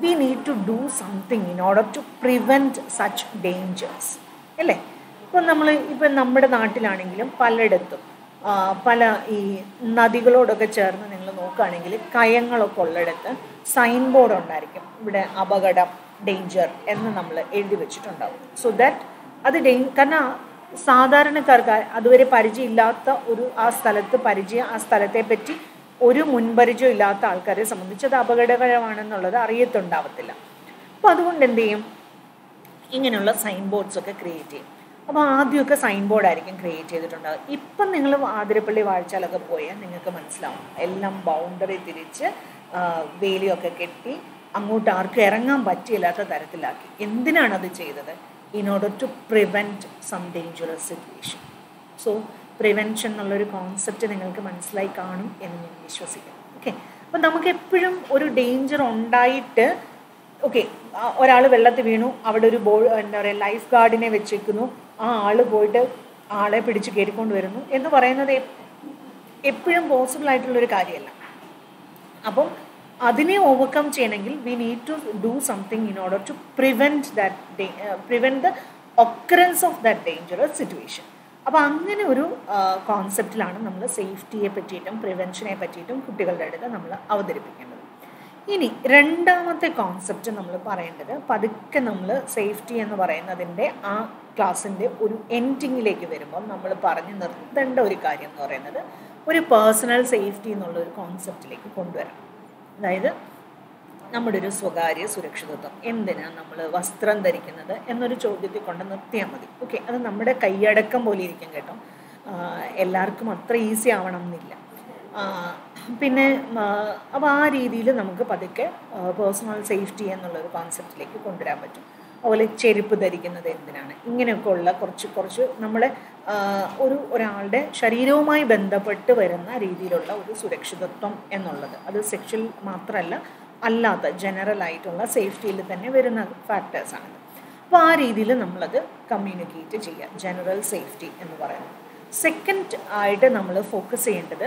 we need to do something in order to prevent such dangers അല്ലേ? ഇപ്പം നമ്മൾ ഇപ്പം നമ്മുടെ നാട്ടിലാണെങ്കിലും പലയിടത്തും പല ഈ നദികളോടൊക്കെ ചേർന്ന് നിങ്ങൾ നോക്കുകയാണെങ്കിൽ കയങ്ങളൊക്കെ ഉള്ളിടത്ത് സൈൻ ബോർഡ് ഉണ്ടായിരിക്കും. ഇവിടെ അപകടം ഡേഞ്ചർ എന്ന് നമ്മൾ എഴുതി വെച്ചിട്ടുണ്ടാവും. സോ ദാറ്റ് അത് ഡേ കാരണം സാധാരണക്കാർക്ക് അതുവരെ പരിചയമില്ലാത്ത ഒരു ആ സ്ഥലത്ത് പരിചയം ആ സ്ഥലത്തെ പറ്റി ഒരു മുൻപരിചയം ഇല്ലാത്ത ആൾക്കാരെ സംബന്ധിച്ച് അത് അപകടകരമാണെന്നുള്ളത് അറിയത്തുണ്ടാവത്തില്ല. അപ്പോൾ അതുകൊണ്ട് എന്ത് ചെയ്യും? ഇങ്ങനെയുള്ള സൈൻ ബോർഡ്സ് ഒക്കെ ക്രിയേറ്റ് ചെയ്യും. അപ്പോൾ ആദ്യമൊക്കെ സൈൻ ബോർഡ് ആയിരിക്കും ക്രിയേറ്റ് ചെയ്തിട്ടുണ്ടാകും ഇപ്പം നിങ്ങൾ ആതിരപ്പള്ളി വാഴ്ചാലൊക്കെ പോയാൽ നിങ്ങൾക്ക് മനസ്സിലാവും. എല്ലാം ബൗണ്ടറി തിരിച്ച് വേലിയൊക്കെ കെട്ടി അങ്ങോട്ട് ആർക്കും ഇറങ്ങാൻ പറ്റിയില്ലാത്ത തരത്തിലാക്കി. എന്തിനാണ് അത് ചെയ്തത്? In order to prevent some dangerous situation so prevention എന്നുള്ളൊരു കോൺസെപ്റ്റ് നിങ്ങൾക്ക് മനസ്സിലായി കാണും എന്ന് ഞാൻ വിശ്വസിക്കുന്നു. ഓക്കെ അപ്പം നമുക്ക് എപ്പോഴും ഒരു ഡേഞ്ചർ ഉണ്ടായിട്ട് ഓക്കെ ഒരാൾ വെള്ളത്തിൽ വീണു അവിടെ ഒരു ബോ എന്താ പറയുക ലൈഫ് ഗാർഡിനെ വെച്ചേക്കുന്നു. ആ ആൾ പോയിട്ട് ആളെ പിടിച്ച് കയറിക്കൊണ്ട് വരുന്നു എന്ന് പറയുന്നത് എപ്പോഴും പോസിബിൾ ആയിട്ടുള്ളൊരു കാര്യമല്ല. അപ്പം അതിനെ ഓവർകം ചെയ്യണമെങ്കിൽ we need to do something in order to prevent that prevent the occurrence of that dangerous situation അപ്പോൾ അങ്ങനെ ഒരു കോൺസെപ്റ്റിലാണ് നമ്മൾ സേഫ്റ്റിയെ പറ്റിയിട്ടും പ്രിവെൻഷനെ പറ്റിയിട്ടും കുട്ടികളുടെ അടുത്ത് നമ്മൾ അവതരിപ്പിക്കേണ്ടത്. ഇനി രണ്ടാമത്തെ കോൺസെപ്റ്റ് നമ്മൾ പറയേണ്ടത് പതുക്കെ നമ്മൾ സേഫ്റ്റി എന്ന് പറയുന്നതിന്റെ ആ ക്ലാസ്സിന്റെ ഒരു എൻഡിങ്ങിലേക്ക് വരുമ്പോൾ നമ്മൾ പറഞ്ഞു നിർത്തേണ്ട ഒരു കാര്യം എന്ന് പറയുന്നത് ഒരു പേഴ്സണൽ സേഫ്റ്റി എന്നുള്ള ഒരു കോൺസെപ്റ്റിലേക്ക് കൊണ്ടുവരാം അതായത് നമ്മുടെ ഒരു സ്വകാര്യ സുരക്ഷിതത്വം. എന്തിനാണ് നമ്മൾ വസ്ത്രം ധരിക്കുന്നത് എന്നൊരു ചോദ്യത്തിൽ കൊണ്ട് നിർത്തിയാൽ മതി. ഓക്കെ അത് നമ്മുടെ കൈയടക്കം പോലെ ഇരിക്കും കേട്ടോ. എല്ലാവർക്കും അത്ര ഈസി ആവണം എന്നില്ല. പിന്നെ അപ്പോൾ ആ രീതിയിൽ നമുക്ക് പതുക്കെ പേഴ്സണൽ സേഫ്റ്റി എന്നുള്ളൊരു കോൺസെപ്റ്റിലേക്ക് കൊണ്ടുവരാൻ പറ്റും. അതുപോലെ ചെരുപ്പ് ധരിക്കുന്നത് എന്തിനാണ്? ഇങ്ങനെയൊക്കെ ഉള്ള കുറച്ച് കുറച്ച് നമ്മളെ ഒരു ഒരാളുടെ ശരീരവുമായി ബന്ധപ്പെട്ട് വരുന്ന രീതിയിലുള്ള ഒരു സുരക്ഷിതത്വം എന്നുള്ളത്. അത് സെക്ഷൽ മാത്രമല്ല അല്ലാത്ത ജനറൽ ആയിട്ടുള്ള സേഫ്റ്റിയിൽ തന്നെ വരുന്ന ഫാക്ടേഴ്സാണിത് അപ്പോൾ ആ രീതിയിൽ നമ്മളത് കമ്മ്യൂണിക്കേറ്റ് ചെയ്യുക. ജനറൽ സേഫ്റ്റി എന്ന് പറയുന്നത്. സെക്കൻഡ് ആയിട്ട് നമ്മൾ ഫോക്കസ് ചെയ്യേണ്ടത്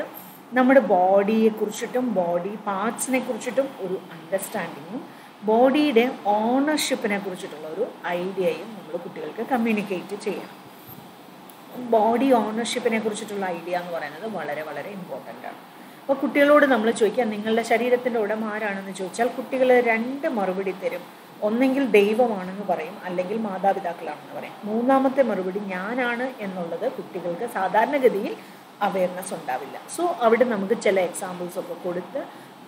നമ്മുടെ ബോഡിയെ കുറിച്ചിട്ടും ബോഡി പാർട്സിനെ കുറിച്ചിട്ടും ഒരു അണ്ടർസ്റ്റാൻഡിങ്ങും ബോഡിയുടെ ഓണർഷിപ്പിനെ കുറിച്ചിട്ടുള്ള ഒരു ഐഡിയയും നമ്മൾ കുട്ടികൾക്ക് കമ്മ്യൂണിക്കേറ്റ് ചെയ്യണം ബോഡി ഓണർഷിപ്പിനെ കുറിച്ചിട്ടുള്ള ഐഡിയ എന്ന് പറയുന്നത് വളരെ വളരെ ഇമ്പോർട്ടന്റ് ആണ്. അപ്പോൾ കുട്ടികളോട് നമ്മൾ ചോദിക്കാം നിങ്ങളുടെ ശരീരത്തിന്റെ ഉടമ ആരാണെന്ന് ചോദിച്ചാൽ കുട്ടികൾ രണ്ട് മറുപടി തരും. ഒന്നെങ്കിൽ ദൈവമാണെന്ന് പറയും അല്ലെങ്കിൽ മാതാപിതാക്കളാണെന്ന് പറയും. മൂന്നാമത്തെ മറുപടി ഞാനാണ് എന്നുള്ളത് കുട്ടികൾക്ക് സാധാരണഗതിയിൽ അവയർനെസ് ഉണ്ടാവില്ല. സോ അവിടെ നമുക്ക് ചില എക്സാമ്പിൾസ് ഒക്കെ കൊടുത്ത്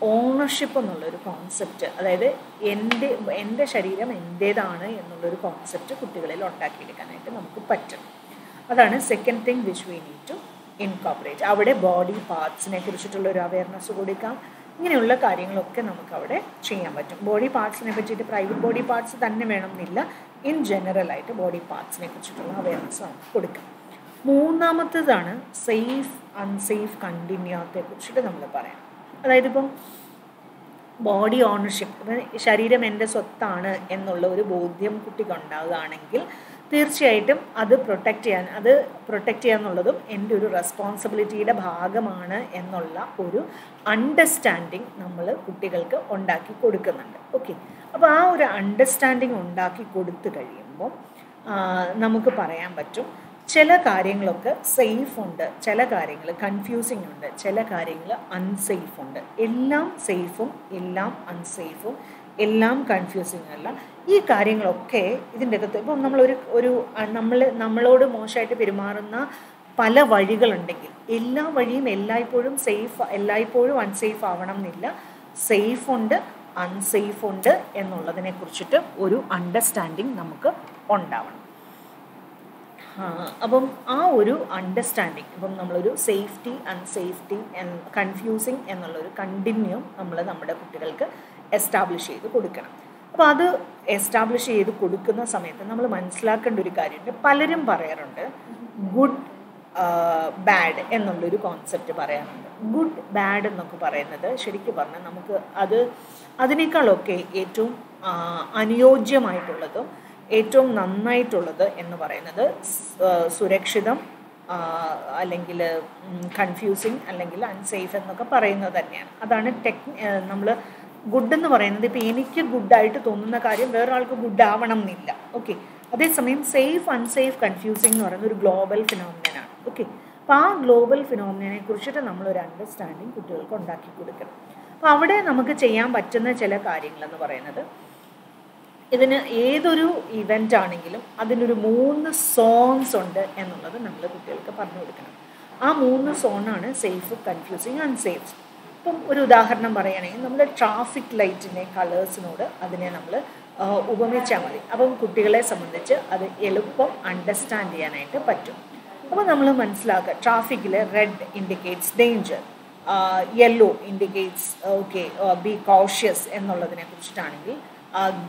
ഓണർഷിപ്പ് എന്നുള്ളൊരു കോൺസെപ്റ്റ് അതായത് എന്റെ എന്റെ ശരീരം എന്റേതാണ് എന്നുള്ളൊരു കോൺസെപ്റ്റ് കുട്ടികളിൽ ഉണ്ടാക്കിയെടുക്കാനായിട്ട് നമുക്ക് പറ്റും. അതാണ് second thing which we need to incorporate അവിടെ ബോഡി പാർട്സിനെ കുറിച്ചിട്ടുള്ള ഒരു അവയർനെസ് കൊടുക്കാം. ഇങ്ങനെയുള്ള കാര്യങ്ങളൊക്കെ നമുക്ക് അവിടെ ചെയ്യാൻ പറ്റും. ബോഡി പാർട്സിനെ പറ്റിയിട്ട് പ്രൈവറ്റ് ബോഡി പാർട്സ് തന്നെ വേണമെന്നില്ല. ഇൻ ജനറൽ ആയിട്ട് ബോഡി പാർട്സിനെ കുറിച്ചിട്ടുള്ള അവയർനെസ് നമുക്ക് കൊടുക്കാം മൂന്നാമത്തേതാണ് സേഫ് അൺസേഫ് കണ്ടിന്യൂത്തെ കുറിച്ചിട്ട് നമ്മൾ പറയാം. അതായത് ഇപ്പം ബോഡി ഓണർഷിപ്പ് ശരീരം എന്റെ സ്വത്താണ് എന്നുള്ള ഒരു ബോധ്യം കുട്ടിക്ക് ഉണ്ടാകുകയാണെങ്കിൽ തീർച്ചയായിട്ടും അത് പ്രൊട്ടക്റ്റ് ചെയ്യാൻ അത് പ്രൊട്ടക്റ്റ് ചെയ്യുക എന്നുള്ളതും എന്റെ ഒരു റെസ്പോൺസിബിലിറ്റിയുടെ ഭാഗമാണ് എന്നുള്ള ഒരു അണ്ടർസ്റ്റാൻഡിങ് നമ്മൾ കുട്ടികൾക്ക് ഉണ്ടാക്കി കൊടുക്കുന്നുണ്ട്. ഓക്കെ അപ്പോൾ ആ ഒരു അണ്ടർസ്റ്റാൻഡിങ് ഉണ്ടാക്കി കൊടുത്തു കഴിയുമ്പോൾ നമുക്ക് പറയാൻ പറ്റും ചില കാര്യങ്ങളൊക്കെ സേഫ് ഉണ്ട്. ചില കാര്യങ്ങൾ കൺഫ്യൂസിങ് ഉണ്ട്. ചില കാര്യങ്ങൾ അൺസേഫ് ഉണ്ട്. എല്ലാം സേഫും എല്ലാം അൺസേഫും എല്ലാം കൺഫ്യൂസിങ് അല്ല. ഈ കാര്യങ്ങളൊക്കെ ഇതിന്റെ അകത്ത് ഇപ്പം നമ്മളൊരു ഒരു നമ്മൾ നമ്മളോട് മോശമായിട്ട് പെരുമാറുന്ന പല വഴികളുണ്ടെങ്കിൽ എല്ലാ വഴിയും എല്ലായ്പ്പോഴും സേഫ് എല്ലായ്പ്പോഴും അൺസേഫ് ആവണം എന്നില്ല സേഫ് ഉണ്ട് അൺസേഫ് ഉണ്ട് എന്നുള്ളതിനെ കുറിച്ചിട്ട് ഒരു അണ്ടർസ്റ്റാൻഡിങ് നമുക്ക് ഉണ്ടാവണം. അപ്പം ആ ഒരു അണ്ടർസ്റ്റാൻഡിങ് ഇപ്പം നമ്മളൊരു സേഫ്റ്റി അൺസേഫ്റ്റി കൺഫ്യൂസിങ് എന്നുള്ളൊരു കണ്ടിന്യൂ നമ്മൾ നമ്മുടെ കുട്ടികൾക്ക് എസ്റ്റാബ്ലിഷ് ചെയ്ത് കൊടുക്കണം. അപ്പോൾ അത് എസ്റ്റാബ്ലിഷ് ചെയ്ത് കൊടുക്കുന്ന സമയത്ത് നമ്മൾ മനസ്സിലാക്കേണ്ട ഒരു കാര്യമുണ്ട്. പലരും പറയാറുണ്ട് ഗുഡ് ബാഡ് എന്നുള്ളൊരു കോൺസെപ്റ്റ് പറയാറുണ്ട്. ഗുഡ് ബാഡ് എന്നൊക്കെ പറയുന്നത് ശരിക്കും പറഞ്ഞാൽ നമുക്ക് അത് അതിനേക്കാളൊക്കെ ഏറ്റവും അനുയോജ്യമായിട്ടുള്ളതും ഏറ്റവും നന്നായിട്ടുള്ളത് എന്ന് പറയുന്നത് സുരക്ഷിതം അല്ലെങ്കിൽ കൺഫ്യൂസിങ് അല്ലെങ്കിൽ അൺസേഫ് എന്നൊക്കെ പറയുന്നത് തന്നെയാണ്. അതാണ് ടെക് നമ്മൾ ഗുഡ് എന്ന് പറയുന്നത്. ഇപ്പോൾ എനിക്ക് ഗുഡായിട്ട് തോന്നുന്ന കാര്യം വേറൊരാൾക്ക് ഗുഡ് ആവണം എന്നില്ല. ഓക്കെ അതേസമയം സേഫ് അൺസേഫ് കൺഫ്യൂസിങ് എന്ന് പറയുന്ന ഒരു ഗ്ലോബൽ ഫിനോമിനനാണ് ഓക്കെ അപ്പോൾ ആ ഗ്ലോബൽ ഫിനോമിനെ കുറിച്ചിട്ട് നമ്മളൊരു അണ്ടർസ്റ്റാൻഡിങ് കുട്ടികൾക്ക് ഉണ്ടാക്കി കൊടുക്കണം. അപ്പോൾ അവിടെ നമുക്ക് ചെയ്യാൻ പറ്റുന്ന ചില കാര്യങ്ങളെന്ന് പറയുന്നത് ഇതിന് ഏതൊരു ഇവന്റ് ആണെങ്കിലും അതിനൊരു മൂന്ന് സോങ്സ് ഉണ്ട് എന്നുള്ളത് നമ്മൾ കുട്ടികൾക്ക് പറഞ്ഞു കൊടുക്കണം. ആ മൂന്ന് സോണാണ് സേഫ് കൺഫ്യൂസിങ് അൺസേഫ് ഇപ്പം ഒരു ഉദാഹരണം പറയുകയാണെങ്കിൽ നമ്മൾ ട്രാഫിക് ലൈറ്റിന്റെ കളേഴ്സിനോട് അതിനെ നമ്മൾ ഉപമിച്ചാൽ മതി. അപ്പം കുട്ടികളെ സംബന്ധിച്ച് അത് എളുപ്പം അണ്ടർസ്റ്റാൻഡ് ചെയ്യാനായിട്ട് പറ്റും. അപ്പോൾ നമ്മൾ മനസ്സിലാക്കുക ട്രാഫിക്കിൽ red indicates danger yellow indicates okay be cautious എന്നുള്ളതിനെ കുറിച്ചിട്ടാണെങ്കിൽ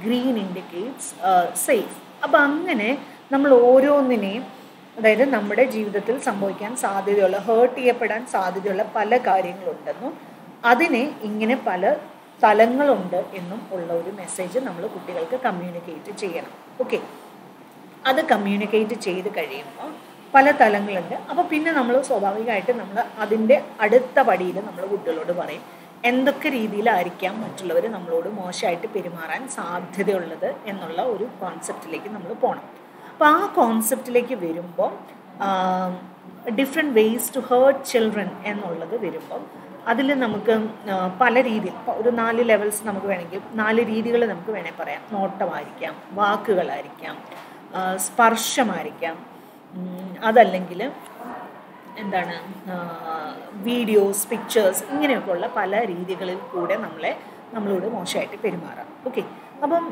ഗ്രീൻ ഇൻഡിക്കേറ്റ്സ് സേഫ് അപ്പം അങ്ങനെ നമ്മൾ ഓരോന്നിനെയും അതായത് നമ്മുടെ ജീവിതത്തിൽ സംഭവിക്കാൻ സാധ്യതയുള്ള ഹേർട്ട് ചെയ്യപ്പെടാൻ സാധ്യതയുള്ള പല കാര്യങ്ങളുണ്ടെന്നും അതിനെ ഇങ്ങനെ പല തലങ്ങളുണ്ട് എന്നും ഉള്ള ഒരു മെസ്സേജ് നമ്മൾ കുട്ടികൾക്ക് കമ്മ്യൂണിക്കേറ്റ് ചെയ്യണം. ഓക്കെ അത് കമ്മ്യൂണിക്കേറ്റ് ചെയ്ത് കഴിയുമ്പോൾ പല തലങ്ങളുണ്ട്. അപ്പോൾ പിന്നെ നമ്മൾ സ്വാഭാവികമായിട്ട് നമ്മൾ അതിന്റെ അടുത്ത പടിയിൽ നമ്മൾ കുട്ടികളോട് പറയും എന്തൊക്കെ രീതിയിലായിരിക്കാം മറ്റുള്ളവർ നമ്മളോട് മോശമായിട്ട് പെരുമാറാൻ സാധ്യതയുള്ളത് എന്നുള്ള ഒരു കോൺസെപ്റ്റിലേക്ക് നമ്മൾ പോകണം അപ്പോൾ ആ കോൺസെപ്റ്റിലേക്ക് വരുമ്പോൾ different ways to hurt children എന്നുള്ളത് വരുമ്പം അതിൽ നമുക്ക് പല രീതിയിൽ ഒരു നാല് ലെവൽസ് നമുക്ക് വേണമെങ്കിൽ നാല് രീതികൾ നമുക്ക് വേണേൽ പറയാം. നോട്ടമായിരിക്കാം വാക്കുകളായിരിക്കാം സ്പർശമായിരിക്കാം അതല്ലെങ്കിൽ എന്താണ് വീഡിയോസ് പിക്ചേഴ്സ് ഇങ്ങനെയൊക്കെയുള്ള പല രീതികളിൽ കൂടെ നമ്മളെ നമ്മളോട് മോശമായിട്ട് പെരുമാറാം. ഓക്കെ? അപ്പം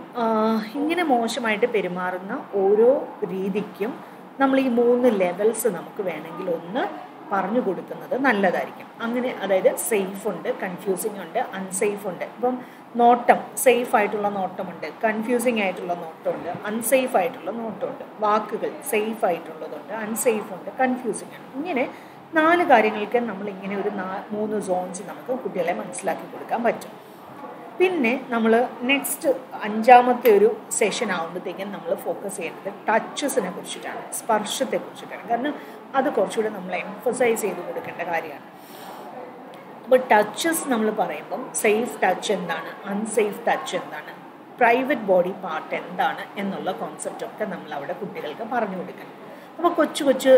ഇങ്ങനെ മോശമായിട്ട് പെരുമാറുന്ന ഓരോ രീതിക്കും നമ്മൾ ഈ മൂന്ന് ലെവൽസ് നമുക്ക് വേണമെങ്കിൽ ഒന്ന് പറഞ്ഞു കൊടുക്കുന്നത് നല്ലതായിരിക്കും. അങ്ങനെ അതായത് സേഫ് ഉണ്ട് കൺഫ്യൂസിങ് ഉണ്ട് അൺസേഫ് ഉണ്ട്. ഇപ്പം നോട്ടം സേഫ് ആയിട്ടുള്ള നോട്ടമുണ്ട്. കൺഫ്യൂസിങ് ആയിട്ടുള്ള നോട്ടമുണ്ട്. അൺസേഫ് ആയിട്ടുള്ള നോട്ടമുണ്ട്. വാക്കുകൾ സേഫ് ആയിട്ടുള്ളതുണ്ട്. അൺസേഫ് ഉണ്ട്. കൺഫ്യൂസിങ് ആണ്. ഇങ്ങനെ നാല് കാര്യങ്ങൾക്ക് നമ്മൾ ഇങ്ങനെ ഒരു നാ മൂന്ന് സോൺസ് നമുക്ക് കുട്ടികളെ മനസ്സിലാക്കി കൊടുക്കാൻ പറ്റും. പിന്നെ നമ്മൾ നെക്സ്റ്റ് അഞ്ചാമത്തെ ഒരു സെഷൻ ആകുമ്പോഴത്തേക്കും നമ്മൾ ഫോക്കസ് ചെയ്യേണ്ടത് ടച്ചസിനെ കുറിച്ചിട്ടാണ് സ്പർശത്തെ കുറിച്ചിട്ടാണ് കാരണം അത് കുറച്ചുകൂടെ നമ്മൾ എംഫസൈസ് ചെയ്ത് കൊടുക്കേണ്ട കാര്യമാണ്. അപ്പോൾ ടച്ചസ് നമ്മൾ പറയുമ്പം സേഫ് ടച്ച് എന്താണ്? അൺസേഫ് ടച്ച് എന്താണ്? പ്രൈവറ്റ് ബോഡി പാർട്ട് എന്താണ്? എന്നുള്ള കോൺസെപ്റ്റൊക്കെ നമ്മൾ അവിടെ കുട്ടികൾക്ക് പറഞ്ഞു കൊടുക്കണം. അപ്പോൾ കൊച്ചു കൊച്ചു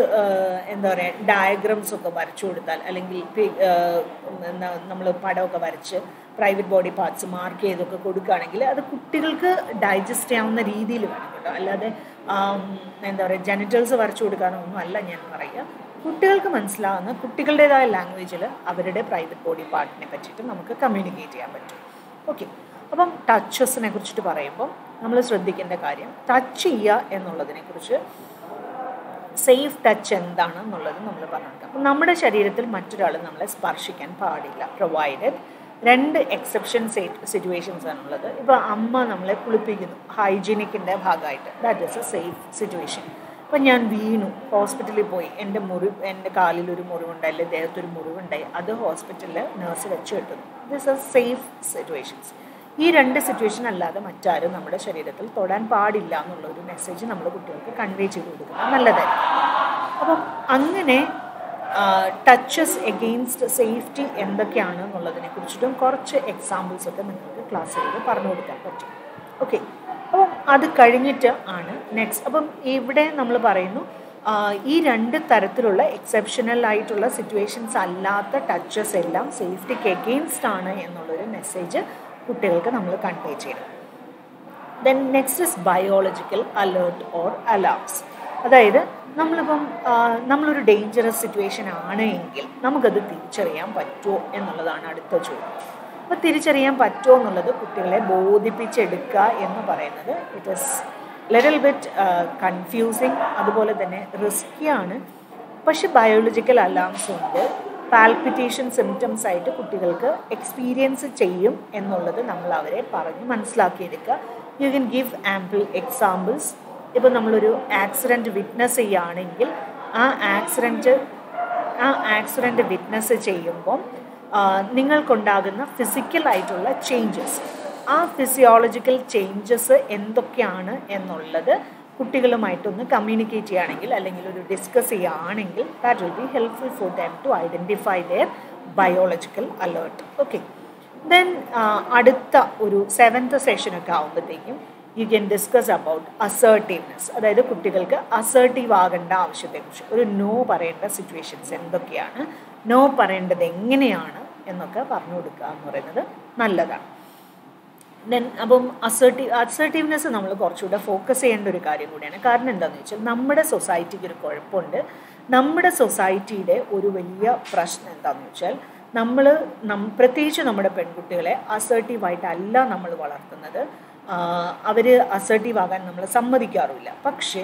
എന്താ പറയുക ഡയഗ്രംസ് ഒക്കെ വരച്ചു കൊടുത്താൽ അല്ലെങ്കിൽ നമ്മൾ പടമൊക്കെ വരച്ച് പ്രൈവറ്റ് ബോഡി പാർട്സ് മാർക്ക് ചെയ്തൊക്കെ കൊടുക്കുകയാണെങ്കിൽ അത് കുട്ടികൾക്ക് ഡൈജസ്റ്റ് ചെയ്യാവുന്ന രീതിയിൽ വേണം കേട്ടോ. അല്ലാതെ എന്താ പറയുക ജെനിറ്റൽസ് വരച്ചു കൊടുക്കാനോ ഒന്നും അല്ല ഞാൻ പറയുക. കുട്ടികൾക്ക് മനസ്സിലാവുന്ന കുട്ടികളുടേതായ ലാംഗ്വേജിൽ അവരുടെ പ്രൈവറ്റ് ബോഡി പാർട്ടിനെ പറ്റിയിട്ട് നമുക്ക് കമ്മ്യൂണിക്കേറ്റ് ചെയ്യാൻ പറ്റും. ഓക്കെ അപ്പം ടച്ചസിനെ കുറിച്ചിട്ട് പറയുമ്പോൾ നമ്മൾ ശ്രദ്ധിക്കേണ്ട കാര്യം ടച്ച് ചെയ്യുക എന്നുള്ളതിനെ കുറിച്ച് സേഫ് ടച്ച് എന്താണ് എന്നുള്ളത് നമ്മൾ പറഞ്ഞിട്ടുണ്ട്. അപ്പം നമ്മുടെ ശരീരത്തിൽ മറ്റൊരാൾ നമ്മളെ സ്പർശിക്കാൻ പാടില്ല. പ്രൊവൈഡഡ് രണ്ട് എക്സെപ്ഷൻ സിറ്റുവേഷൻസ് ആണുള്ളത്. ഇപ്പോൾ അമ്മ നമ്മളെ കുളിപ്പിക്കുന്നു. ഹൈജീനിക്കിന്റെ ഭാഗമായിട്ട്. That is a safe situation ഇപ്പം ഞാൻ വീണു. ഹോസ്പിറ്റലിൽ പോയി. എന്റെ മുറിവ് എന്റെ കാലിൽ ഒരു മുറിവുണ്ടായി അല്ലെങ്കിൽ ദേഹത്തൊരു മുറിവുണ്ടായി. അത് ഹോസ്പിറ്റലിൽ നേഴ്സ് വെച്ച് കിട്ടുന്നു ദിസ് ആർ സേഫ് സിറ്റുവേഷൻസ് ഈ രണ്ട് സിറ്റുവേഷൻ അല്ലാതെ മറ്റാരും നമ്മുടെ ശരീരത്തിൽ തൊടാൻ പാടില്ല എന്നുള്ള ഒരു മെസ്സേജ് നമ്മൾ കുട്ടികൾക്ക് കൺവേ ചെയ്ത് കൊടുക്കുന്നത് നല്ലതായിരിക്കും. അപ്പം അങ്ങനെ ടച്ചസ് എഗെയിൻസ്റ്റ് സേഫ്റ്റി എന്തൊക്കെയാണ് എന്നുള്ളതിനെ കുറിച്ചിട്ടും കുറച്ച് എക്സാമ്പിൾസ് ഒക്കെ നിങ്ങൾക്ക് ക്ലാസ്സിലൂടെ പറഞ്ഞു കൊടുക്കാൻ പറ്റും. ഓക്കെ അപ്പം അത് കഴിഞ്ഞിട്ട് ആണ് നെക്സ്റ്റ് അപ്പം ഇവിടെ നമ്മൾ പറയുന്നു ഈ രണ്ട് തരത്തിലുള്ള എക്സെപ്ഷണൽ ആയിട്ടുള്ള സിറ്റുവേഷൻസ് അല്ലാത്ത ടച്ചസ് എല്ലാം സേഫ്റ്റിക്ക് എഗെയിൻസ്റ്റ് ആണ് എന്നുള്ളൊരു മെസ്സേജ് കുട്ടികൾക്ക് നമ്മൾ കൺവേ ചെയ്യണം. Then next is biological alert or alarms അതായത് നമ്മളിപ്പം നമ്മളൊരു ഡേഞ്ചറസ് സിറ്റുവേഷൻ ആണ് എങ്കിൽ നമുക്കത് തിരിച്ചറിയാൻ പറ്റുമോ എന്നുള്ളതാണ് അടുത്ത ചോദ്യം. അപ്പോൾ തിരിച്ചറിയാൻ പറ്റുമോ എന്നുള്ളത് കുട്ടികളെ ബോധിപ്പിച്ചെടുക്കുക എന്ന് പറയുന്നത്. It is little bit confusing അതുപോലെ തന്നെ റിസ്ക്കിയാണ് പക്ഷെ ബയോളജിക്കൽ അലാംസ് ഉണ്ട്. പാൽപിറ്റേഷൻ സിംറ്റംസ് ആയിട്ട് കുട്ടികൾക്ക് എക്സ്പീരിയൻസ് ചെയ്യും എന്നുള്ളത് നമ്മൾ അവരെ പറഞ്ഞ് മനസ്സിലാക്കിയെടുക്കുക. You can give ample examples ഇപ്പോൾ നമ്മളൊരു ആക്സിഡന്റ് വിറ്റ്നസ് ചെയ്യുകയാണെങ്കിൽ ആ ആക്സിഡന്റ് ആ ആക്സിഡന്റ് വിറ്റ്നസ് ചെയ്യുമ്പം നിങ്ങൾക്കുണ്ടാകുന്ന ഫിസിക്കൽ ആയിട്ടുള്ള ചേഞ്ചസ് ആ ഫിസിയോളജിക്കൽ ചേഞ്ചസ് എന്തൊക്കെയാണ് എന്നുള്ളത് കുട്ടികളുമായിട്ടൊന്ന് കമ്മ്യൂണിക്കേറ്റ് ചെയ്യുകയാണെങ്കിൽ അല്ലെങ്കിൽ ഒരു ഡിസ്കസ് ചെയ്യുകയാണെങ്കിൽ that will be helpful for them to identify their biological alert okay then അടുത്ത ഒരു സെവൻത്ത് സെഷനൊക്കെ ആകുമ്പോഴത്തേക്കും you can discuss about assertiveness അതായത് കുട്ടികൾക്ക് അസേർട്ടീവ് ആകേണ്ട ആവശ്യത്തെക്കുറിച്ച്. ഒരു നോ പറയേണ്ട സിറ്റുവേഷൻസ് എന്തൊക്കെയാണ്? നോ പറയേണ്ടത് എങ്ങനെയാണ് എന്നൊക്കെ പറഞ്ഞു കൊടുക്കുക എന്ന് പറയുന്നത് നല്ലതാണ്. ദെൻ അപ്പം അസേർട്ടീവ് അസേർട്ടീവ്നെസ് നമ്മൾ കുറച്ചുകൂടെ ഫോക്കസ് ചെയ്യേണ്ട ഒരു കാര്യം കൂടിയാണ്. കാരണം എന്താണെന്ന് വെച്ചാൽ നമ്മുടെ സൊസൈറ്റിക്ക് ഒരു കുഴപ്പമുണ്ട്. നമ്മുടെ സൊസൈറ്റിയുടെ ഒരു വലിയ പ്രശ്നം എന്താണെന്ന് വെച്ചാൽ നമ്മൾ നം പ്രത്യേകിച്ച് നമ്മുടെ പെൺകുട്ടികളെ അസേർട്ടീവായിട്ടല്ല നമ്മൾ വളർത്തുന്നത്. അവർ അസേർട്ടീവ് ആകാൻ നമ്മൾ സമ്മതിക്കാറുമില്ല. പക്ഷേ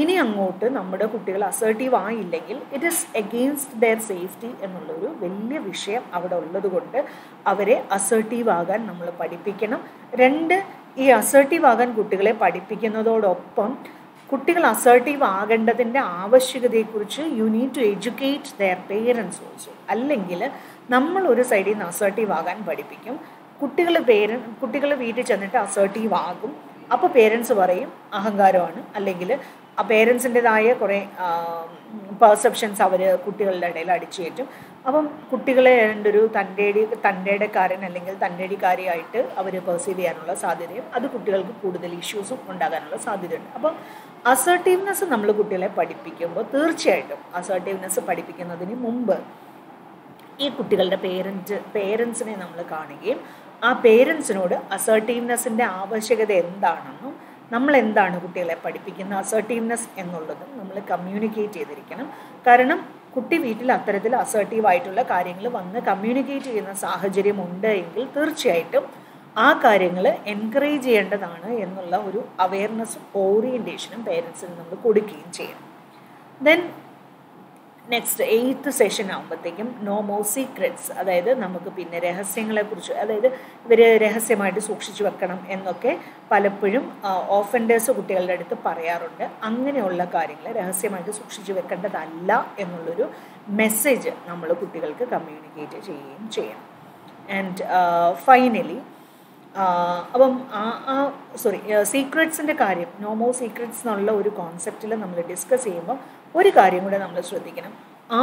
ഇനി അങ്ങോട്ട് നമ്മുടെ കുട്ടികൾ assertive ആയില്ലെങ്കിൽ it is against their safety എന്നുള്ളൊരു വലിയ വിഷയം അവിടെ ഉള്ളതുകൊണ്ട് അവരെ അസേർട്ടീവ് ആകാൻ നമ്മൾ പഠിപ്പിക്കണം. രണ്ട് ഈ അസേർട്ടീവ് ആകാൻ കുട്ടികളെ പഠിപ്പിക്കുന്നതോടൊപ്പം കുട്ടികൾ അസേർട്ടീവ് ആകേണ്ടതിന്റെ ആവശ്യകതയെക്കുറിച്ച് you need to educate their parents also അല്ലെങ്കിൽ നമ്മൾ ഒരു സൈഡിൽ നിന്ന് അസേർട്ടീവ് ആകാൻ പഠിപ്പിക്കും. കുട്ടികൾ പേര കുട്ടികൾ വീട്ടിൽ ചെന്നിട്ട് അസേർട്ടീവ് ആകും. അപ്പോൾ പേരൻസ് പറയും അഹങ്കാരമാണ്. അല്ലെങ്കിൽ ആ പേരൻസിന്റെതായ കുറേ പെർസെപ്ഷൻസ് അവർ കുട്ടികളുടെ ഇടയിൽ അടിച്ചു കയറ്റും അപ്പം കുട്ടികളെ ഒരു തന്റെടി തന്റെടക്കാരൻ അല്ലെങ്കിൽ തന്റെടിക്കാരിയായിട്ട് അവർ പെർസീവ് ചെയ്യാനുള്ള സാധ്യതയും അത് കുട്ടികൾക്ക് കൂടുതൽ ഇഷ്യൂസും ഉണ്ടാകാനുള്ള സാധ്യതയുണ്ട്. അപ്പം അസേർട്ടീവ്നെസ് നമ്മൾ കുട്ടികളെ പഠിപ്പിക്കുമ്പോൾ തീർച്ചയായിട്ടും അസേർട്ടീവ്നെസ് പഠിപ്പിക്കുന്നതിന് മുമ്പ് ഈ കുട്ടികളുടെ പേരന്റ് പേരൻസിനെ നമ്മൾ കാണുകയും ആ പേരൻസിനോട് അസർട്ടീവ്നെസ്സിന്റെ ആവശ്യകത എന്താണെന്നും നമ്മൾ എന്താണ് കുട്ടികളെ പഠിപ്പിക്കുന്ന അസേർട്ടീവ്നെസ് എന്നുള്ളത് നമ്മൾ കമ്മ്യൂണിക്കേറ്റ് ചെയ്തിരിക്കണം. കാരണം കുട്ടി വീട്ടിൽ അത്തരത്തിൽ അസേർട്ടീവായിട്ടുള്ള കാര്യങ്ങൾ വന്ന് കമ്മ്യൂണിക്കേറ്റ് ചെയ്യുന്ന സാഹചര്യം ഉണ്ട് എങ്കിൽ തീർച്ചയായിട്ടും ആ കാര്യങ്ങൾ എൻകറേജ് ചെയ്യേണ്ടതാണ് എന്നുള്ള ഒരു അവയർനെസ്സും ഓറിയന്റേഷനും പേരൻസിന് നമ്മൾ കൊടുക്കുകയും ചെയ്യണം. ദെൻ നെക്സ്റ്റ് എയ്ത്ത് സെഷൻ ആകുമ്പോഴത്തേക്കും നോ മോ സീക്രറ്റ്സ് അതായത് നമുക്ക് പിന്നെ രഹസ്യങ്ങളെക്കുറിച്ച് അതായത് ഇവർ രഹസ്യമായിട്ട് സൂക്ഷിച്ചു വെക്കണം എന്നൊക്കെ പലപ്പോഴും ഓഫൻഡേഴ്സ് കുട്ടികളുടെ അടുത്ത് പറയാറുണ്ട്. അങ്ങനെയുള്ള കാര്യങ്ങൾ രഹസ്യമായിട്ട് സൂക്ഷിച്ചു വെക്കേണ്ടതല്ല എന്നുള്ളൊരു മെസ്സേജ് നമ്മൾ കുട്ടികൾക്ക് കമ്മ്യൂണിക്കേറ്റ് ചെയ്യുകയും ചെയ്യണം. ആൻഡ് ഫൈനലി അപ്പം ആ ആ സോറി സീക്രട്സിന്റെ കാര്യം നോമോ സീക്രട്സ് എന്നുള്ള ഒരു കോൺസെപ്റ്റിൽ നമ്മൾ ഡിസ്കസ് ചെയ്യുമ്പോൾ ഒരു കാര്യം കൂടെ നമ്മൾ ശ്രദ്ധിക്കണം.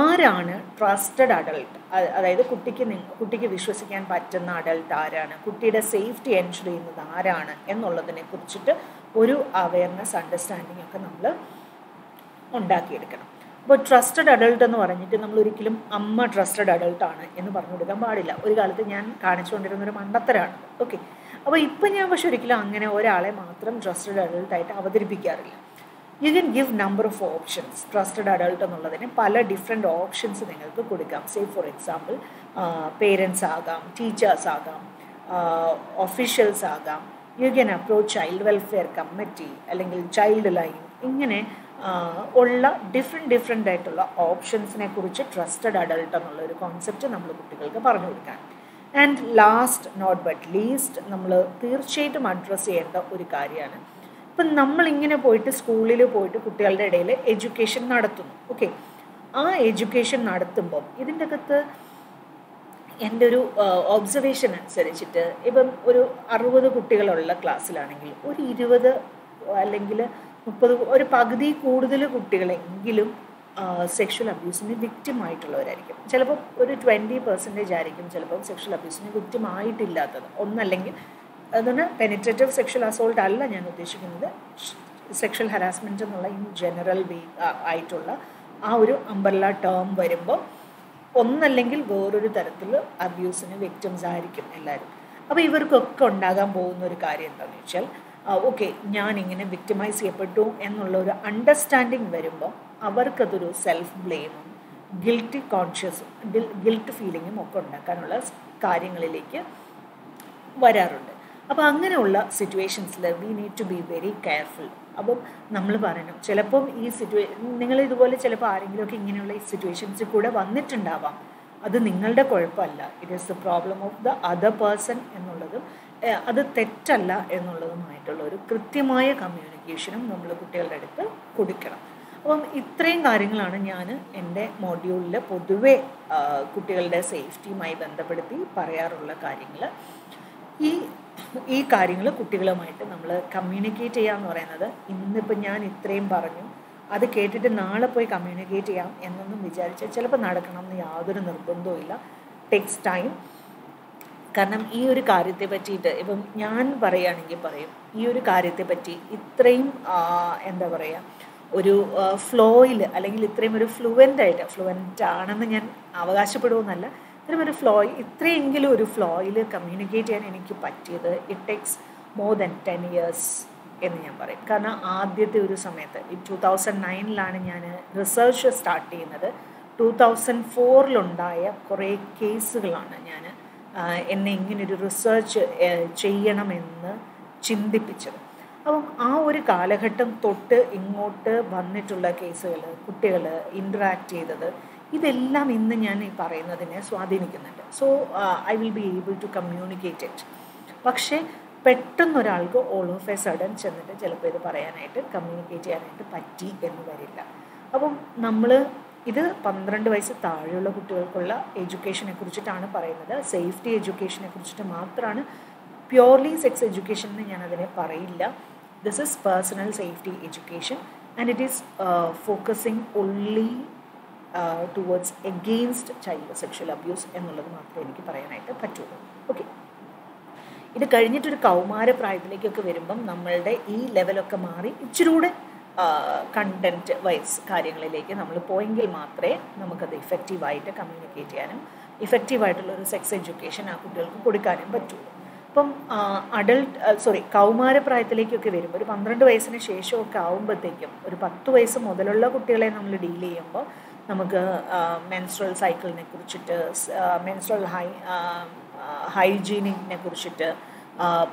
ആരാണ് ട്രസ്റ്റഡ് അഡൾട്ട് അതായത് കുട്ടിക്ക് കുട്ടിക്ക് വിശ്വസിക്കാൻ പറ്റുന്ന അഡൾട്ട് ആരാണ്? കുട്ടിയുടെ സേഫ്റ്റി എൻഷുർ ചെയ്യുന്നത് ആരാണ്? എന്നുള്ളതിനെ കുറിച്ചിട്ട് ഒരു അവയർനെസ് അണ്ടർസ്റ്റാൻഡിങ് ഒക്കെ നമ്മൾ ഉണ്ടാക്കിയെടുക്കണം. അപ്പോൾ ട്രസ്റ്റഡ് അഡൾട്ട് എന്ന് പറഞ്ഞിട്ട് നമ്മൾ ഒരിക്കലും അമ്മ ട്രസ്റ്റഡ് അഡൾട്ടാണ് എന്ന് പറഞ്ഞു കൊടുക്കാൻ പാടില്ല. ഒരു കാലത്ത് ഞാൻ കാണിച്ചുകൊണ്ടിരുന്ന ഒരു മണ്ടത്തരാണ്. ഓക്കെ അപ്പോൾ ഇപ്പം ഞാൻ പക്ഷെ ഒരിക്കലും അങ്ങനെ ഒരാളെ മാത്രം ട്രസ്റ്റഡ് അഡൾട്ടായിട്ട് അവതരിപ്പിക്കാറില്ല. You can give number of options trusted adult എന്നുള്ളതിന് പല ഡിഫറെന്റ് ഓപ്ഷൻസ് നിങ്ങൾക്ക് കൊടുക്കാം. സേ ഫോർ എക്സാമ്പിൾ പേരൻസ് ആകാം ടീച്ചേഴ്സ് ആകാം ഒഫീഷ്യൽസ് ആകാം. You can approach child welfare committee അല്ലെങ്കിൽ ചൈൽഡ് ലൈൻ ഇങ്ങനെ ഉള്ള ഡിഫറെന്റ് ഡിഫറെന്റ് ആയിട്ടുള്ള ഓപ്ഷൻസിനെ കുറിച്ച് ട്രസ്റ്റഡ് അഡൾട്ട് എന്നുള്ള ഒരു കോൺസെപ്റ്റ് നമ്മൾ കുട്ടികൾക്ക് പറഞ്ഞു കൊടുക്കാൻ and last not but least നമ്മൾ തീർച്ചയായിട്ടും അഡ്രസ്സ് ചെയ്യേണ്ട ഒരു കാര്യമാണ് ഇപ്പം നമ്മളിങ്ങനെ പോയിട്ട് സ്കൂളിൽ പോയിട്ട് കുട്ടികളുടെ ഇടയിൽ എഡ്യൂക്കേഷൻ നടത്തുന്നു. ഓക്കെ. ആ എഡ്യൂക്കേഷൻ നടത്തുമ്പം ഇതിന്റെ അകത്ത് എന്റെ ഒരു ഒബ്സർവേഷൻ അനുസരിച്ചിട്ട് ഇപ്പം ഒരു അറുപത് കുട്ടികളുള്ള ക്ലാസ്സിലാണെങ്കിൽ ഒരു ഇരുപത് അല്ലെങ്കിൽ മുപ്പത് ഒരു പകുതി കൂടുതൽ കുട്ടികളെങ്കിലും സെക്ഷൽ അബ്യൂസിന് വിക്റ്റിം ആയിട്ടുള്ളവരായിരിക്കും. ചിലപ്പോൾ ഒരു ട്വന്റി പെർസെന്റേജ് ആയിരിക്കും ചിലപ്പം സെക്ഷൽ അബ്യൂസിന് വിക്റ്റിം ആയിട്ടില്ലാത്തത്. ഒന്നല്ലെങ്കിൽ അതുകൊണ്ട് പെനിട്രേറ്റീവ് സെക്ഷൽ അസോൾട്ട് അല്ല ഞാൻ ഉദ്ദേശിക്കുന്നത്. സെക്ഷൽ ഹരാസ്മെന്റ് എന്നുള്ള ഇൻ ജനറൽ വേ ആയിട്ടുള്ള ആ ഒരു അമ്പർല ടേം വരുമ്പോൾ ഒന്നല്ലെങ്കിൽ വേറൊരു തരത്തിൽ അബ്യൂസിന് വിക്ടിംസ് ആയിരിക്കും എല്ലാവരും. അപ്പോൾ ഇവർക്കൊക്കെ ഉണ്ടാകാൻ പോകുന്ന ഒരു കാര്യം എന്താണെന്ന് വെച്ചാൽ ഓക്കെ ഞാൻ ഇങ്ങനെ വിക്ടിമൈസ് ചെയ്യപ്പെട്ടു എന്നുള്ള ഒരു അണ്ടർസ്റ്റാൻഡിങ് വരുമ്പോൾ അവർക്കതൊരു സെൽഫ് ബ്ലെയിമും ഗിൽറ്റി കോൺഷ്യസും ഗിൽറ്റ് ഫീലിങ്ങും ഒക്കെ ഉണ്ടാക്കാനുള്ള കാര്യങ്ങളിലേക്ക് വരാറുണ്ട്. അപ്പോൾ അങ്ങനെയുള്ള സിറ്റുവേഷൻസിൽ we need to be very careful അപ്പം നമ്മൾ പറയണം ചിലപ്പം ഈ സിറ്റുവേ നിങ്ങൾ ഇതുപോലെ ചിലപ്പോൾ ആരെങ്കിലുമൊക്കെ ഇങ്ങനെയുള്ള ഈ സിറ്റുവേഷൻസിൽ കൂടെ വന്നിട്ടുണ്ടാവാം. അത് നിങ്ങളുടെ കുഴപ്പമല്ല. It is the problem of the other person എന്നുള്ളതും അത് തെറ്റല്ല എന്നുള്ളതുമായിട്ടുള്ള ഒരു കൃത്യമായ കമ്മ്യൂണിക്കേഷനും നമ്മൾ കുട്ടികളുടെ അടുത്ത് കൊടുക്കണം. അപ്പം ഇത്രയും കാര്യങ്ങളാണ് ഞാൻ എന്റെ മോഡ്യൂളിൽ പൊതുവെ കുട്ടികളുടെ സേഫ്റ്റിയുമായി ബന്ധപ്പെടുത്തി പറയാറുള്ള കാര്യങ്ങൾ ഈ ഈ കാര്യങ്ങൾ കുട്ടികളുമായിട്ട് നമ്മൾ കമ്മ്യൂണിക്കേറ്റ് ചെയ്യുക എന്ന് പറയുന്നത് ഇന്നിപ്പോൾ ഞാൻ ഇത്രയും പറഞ്ഞു. അത് കേട്ടിട്ട് നാളെ പോയി കമ്മ്യൂണിക്കേറ്റ് ചെയ്യാം എന്നൊന്നും വിചാരിച്ചാൽ ചിലപ്പോൾ നടക്കണം എന്ന് യാതൊരു നിർബന്ധവും ഇല്ല. ടെക്സ് ടൈം കാരണം ഈ ഒരു കാര്യത്തെ പറ്റിയിട്ട് ഇപ്പം ഞാൻ പറയുകയാണെങ്കിൽ പറയും ഈ ഒരു കാര്യത്തെ പറ്റി ഇത്രയും എന്താ പറയുക ഒരു ഫ്ലോയിൽ അല്ലെങ്കിൽ ഇത്രയും ഒരു ഫ്ലുവന്റ് ആയിട്ട് ഫ്ലുവന്റ് ആണെന്ന് ഞാൻ അവകാശപ്പെടുമെന്നല്ല ഇത്രയും ഒരു ഫ്ലോ ഇത്രയെങ്കിലും ഒരു ഫ്ലോയിൽ കമ്മ്യൂണിക്കേറ്റ് ചെയ്യാൻ എനിക്ക് പറ്റിയത് it takes more than ten years എന്ന് ഞാൻ പറയും. കാരണം ആദ്യത്തെ ഒരു സമയത്ത് ഈ ടു തൗസൻഡ് നയനിലാണ് ഞാൻ റിസർച്ച് സ്റ്റാർട്ട് ചെയ്യുന്നത്. ടു തൗസൻഡ് ഫോറിലുണ്ടായ കുറേ കേസുകളാണ് ഞാൻ എന്നെ ഇങ്ങനൊരു റിസർച്ച് ചെയ്യണമെന്ന് ചിന്തിപ്പിച്ചത്. അപ്പം ആ ഒരു കാലഘട്ടം തൊട്ട് ഇങ്ങോട്ട് വന്നിട്ടുള്ള കേസുകൾ കുട്ടികൾ ഇന്ററാക്ട് ചെയ്തത് ഇതെല്ലാം ഇന്ന് ഞാൻ ഈ പറയുന്നതിനെ സ്വാധീനിക്കുന്നുണ്ട്. So I will be able to communicate it പക്ഷേ പെട്ടെന്ന് ഒരാൾക്ക് ഓൾ ഓഫ് എ സഡൻ ചെന്നിട്ട് ചിലപ്പോൾ ഇത് പറയാനായിട്ട് കമ്മ്യൂണിക്കേറ്റ് ചെയ്യാനായിട്ട് പറ്റി എന്ന് വരില്ല. അപ്പം നമ്മൾ ഇത് പന്ത്രണ്ട് വയസ്സ് താഴെയുള്ള കുട്ടികൾക്കുള്ള എഡ്യൂക്കേഷനെ കുറിച്ചിട്ടാണ് പറയുന്നത്. സേഫ്റ്റി എഡ്യൂക്കേഷനെ കുറിച്ചിട്ട് മാത്രമാണ്. പ്യോർലി സെക്സ് എഡ്യൂക്കേഷൻ എന്ന് ഞാനതിനെ പറയില്ല. This is personal safety education and it is focusing only towards against child sexual abuse എന്നുള്ളത് മാത്രമേ എനിക്ക് പറയാനായിട്ട് പറ്റുള്ളൂ. ഓക്കെ ഇത് കഴിഞ്ഞിട്ടൊരു കൗമാര പ്രായത്തിലേക്കൊക്കെ വരുമ്പം നമ്മളുടെ ഈ ലെവലൊക്കെ മാറി ഇച്ചിരി കൂടെ കണ്ടന്റ് വൈസ് കാര്യങ്ങളിലേക്ക് നമ്മൾ പോയെങ്കിൽ മാത്രമേ നമുക്കത് ഇഫക്റ്റീവായിട്ട് കമ്മ്യൂണിക്കേറ്റ് ചെയ്യാനും ഇഫക്റ്റീവായിട്ടുള്ള ഒരു സെക്സ് എഡ്യൂക്കേഷൻ ആ കുട്ടികൾക്ക് കൊടുക്കാനും പറ്റുള്ളൂ. അപ്പം അഡൾട്ട് സോറി കൗമാരപ്രായത്തിലേക്കൊക്കെ വരുമ്പോൾ ഒരു പന്ത്രണ്ട് വയസ്സിന് ശേഷമൊക്കെ ആകുമ്പോഴത്തേക്കും ഒരു പത്ത് വയസ്സ് മുതലുള്ള കുട്ടികളെ നമ്മൾ ഡീൽ ചെയ്യുമ്പോൾ നമുക്ക് മെൻസ്ട്രൽ സൈക്കിളിനെ കുറിച്ചിട്ട് മെൻസ്ട്രൽ ഹൈ ഹൈജീനിക്കിനെ കുറിച്ചിട്ട്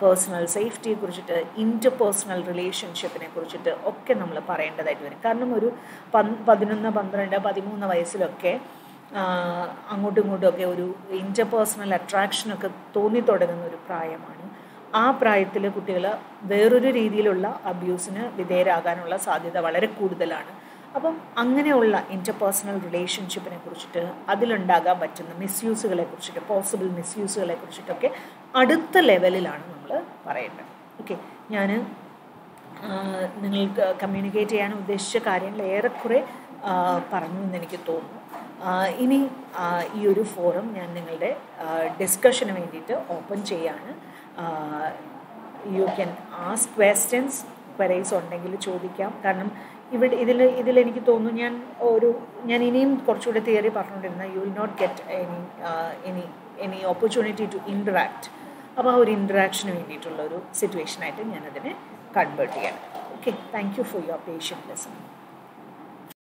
പേഴ്സണൽ സേഫ്റ്റിയെ കുറിച്ചിട്ട് ഇന്റർ പേഴ്സണൽ റിലേഷൻഷിപ്പിനെ കുറിച്ചിട്ട് ഒക്കെ നമ്മൾ പറയേണ്ടതായിട്ട് വരും. കാരണം ഒരു പതിനൊന്ന് പന്ത്രണ്ട് പതിമൂന്ന് വയസ്സിലൊക്കെ അങ്ങോട്ടും ഇങ്ങോട്ടുമൊക്കെ ഒരു ഇന്റർ പേഴ്സണൽ അട്രാക്ഷനൊക്കെ തോന്നി തുടങ്ങുന്ന ഒരു പ്രായമാണ്. ആ പ്രായത്തിൽ കുട്ടികൾ വേറൊരു രീതിയിലുള്ള അബ്യൂസിന് വിധേയരാകാനുള്ള സാധ്യത വളരെ കൂടുതലാണ്. അപ്പം അങ്ങനെയുള്ള ഇന്റർപേഴ്സണൽ റിലേഷൻഷിപ്പിനെ കുറിച്ചിട്ട് അതിലുണ്ടാകാൻ പറ്റുന്ന മിസ്യൂസുകളെ കുറിച്ചിട്ട് പോസിബിൾ മിസ്യൂസുകളെ കുറിച്ചിട്ടൊക്കെ അടുത്ത ലെവലിലാണ് നമ്മൾ പറയേണ്ടത്. ഓക്കെ ഞാൻ നിങ്ങൾക്ക് കമ്മ്യൂണിക്കേറ്റ് ചെയ്യാൻ ഉദ്ദേശിച്ച കാര്യങ്ങൾ ഏറെക്കുറെ പറഞ്ഞു എന്ന് എനിക്ക് തോന്നുന്നു. ഇനി ഈ ഒരു ഫോറം ഞാൻ നിങ്ങളുടെ ഡിസ്കഷന് വേണ്ടിയിട്ട് ഓപ്പൺ ചെയ്യാണ്. You can ask questions queries ഉണ്ടെങ്കിൽ ചോദിക്കാം. കാരണം ഇവിടെ ഇതിൽ ഇതിലെനിക്ക് തോന്നുന്നു ഞാൻ ഒരു ഞാൻ ഇനിയും കുറച്ചുകൂടെ തിയറി പറഞ്ഞുകൊണ്ടിരുന്ന you will not get any any any opportunity to interact അപ്പോൾ ആ ഒരു ഇന്ററാക്ഷന് വേണ്ടിയിട്ടുള്ള ഒരു സിറ്റുവേഷനായിട്ട് ഞാനതിനെ കൺവേർട്ട് ചെയ്യണം. Okay thank you for your patient lesson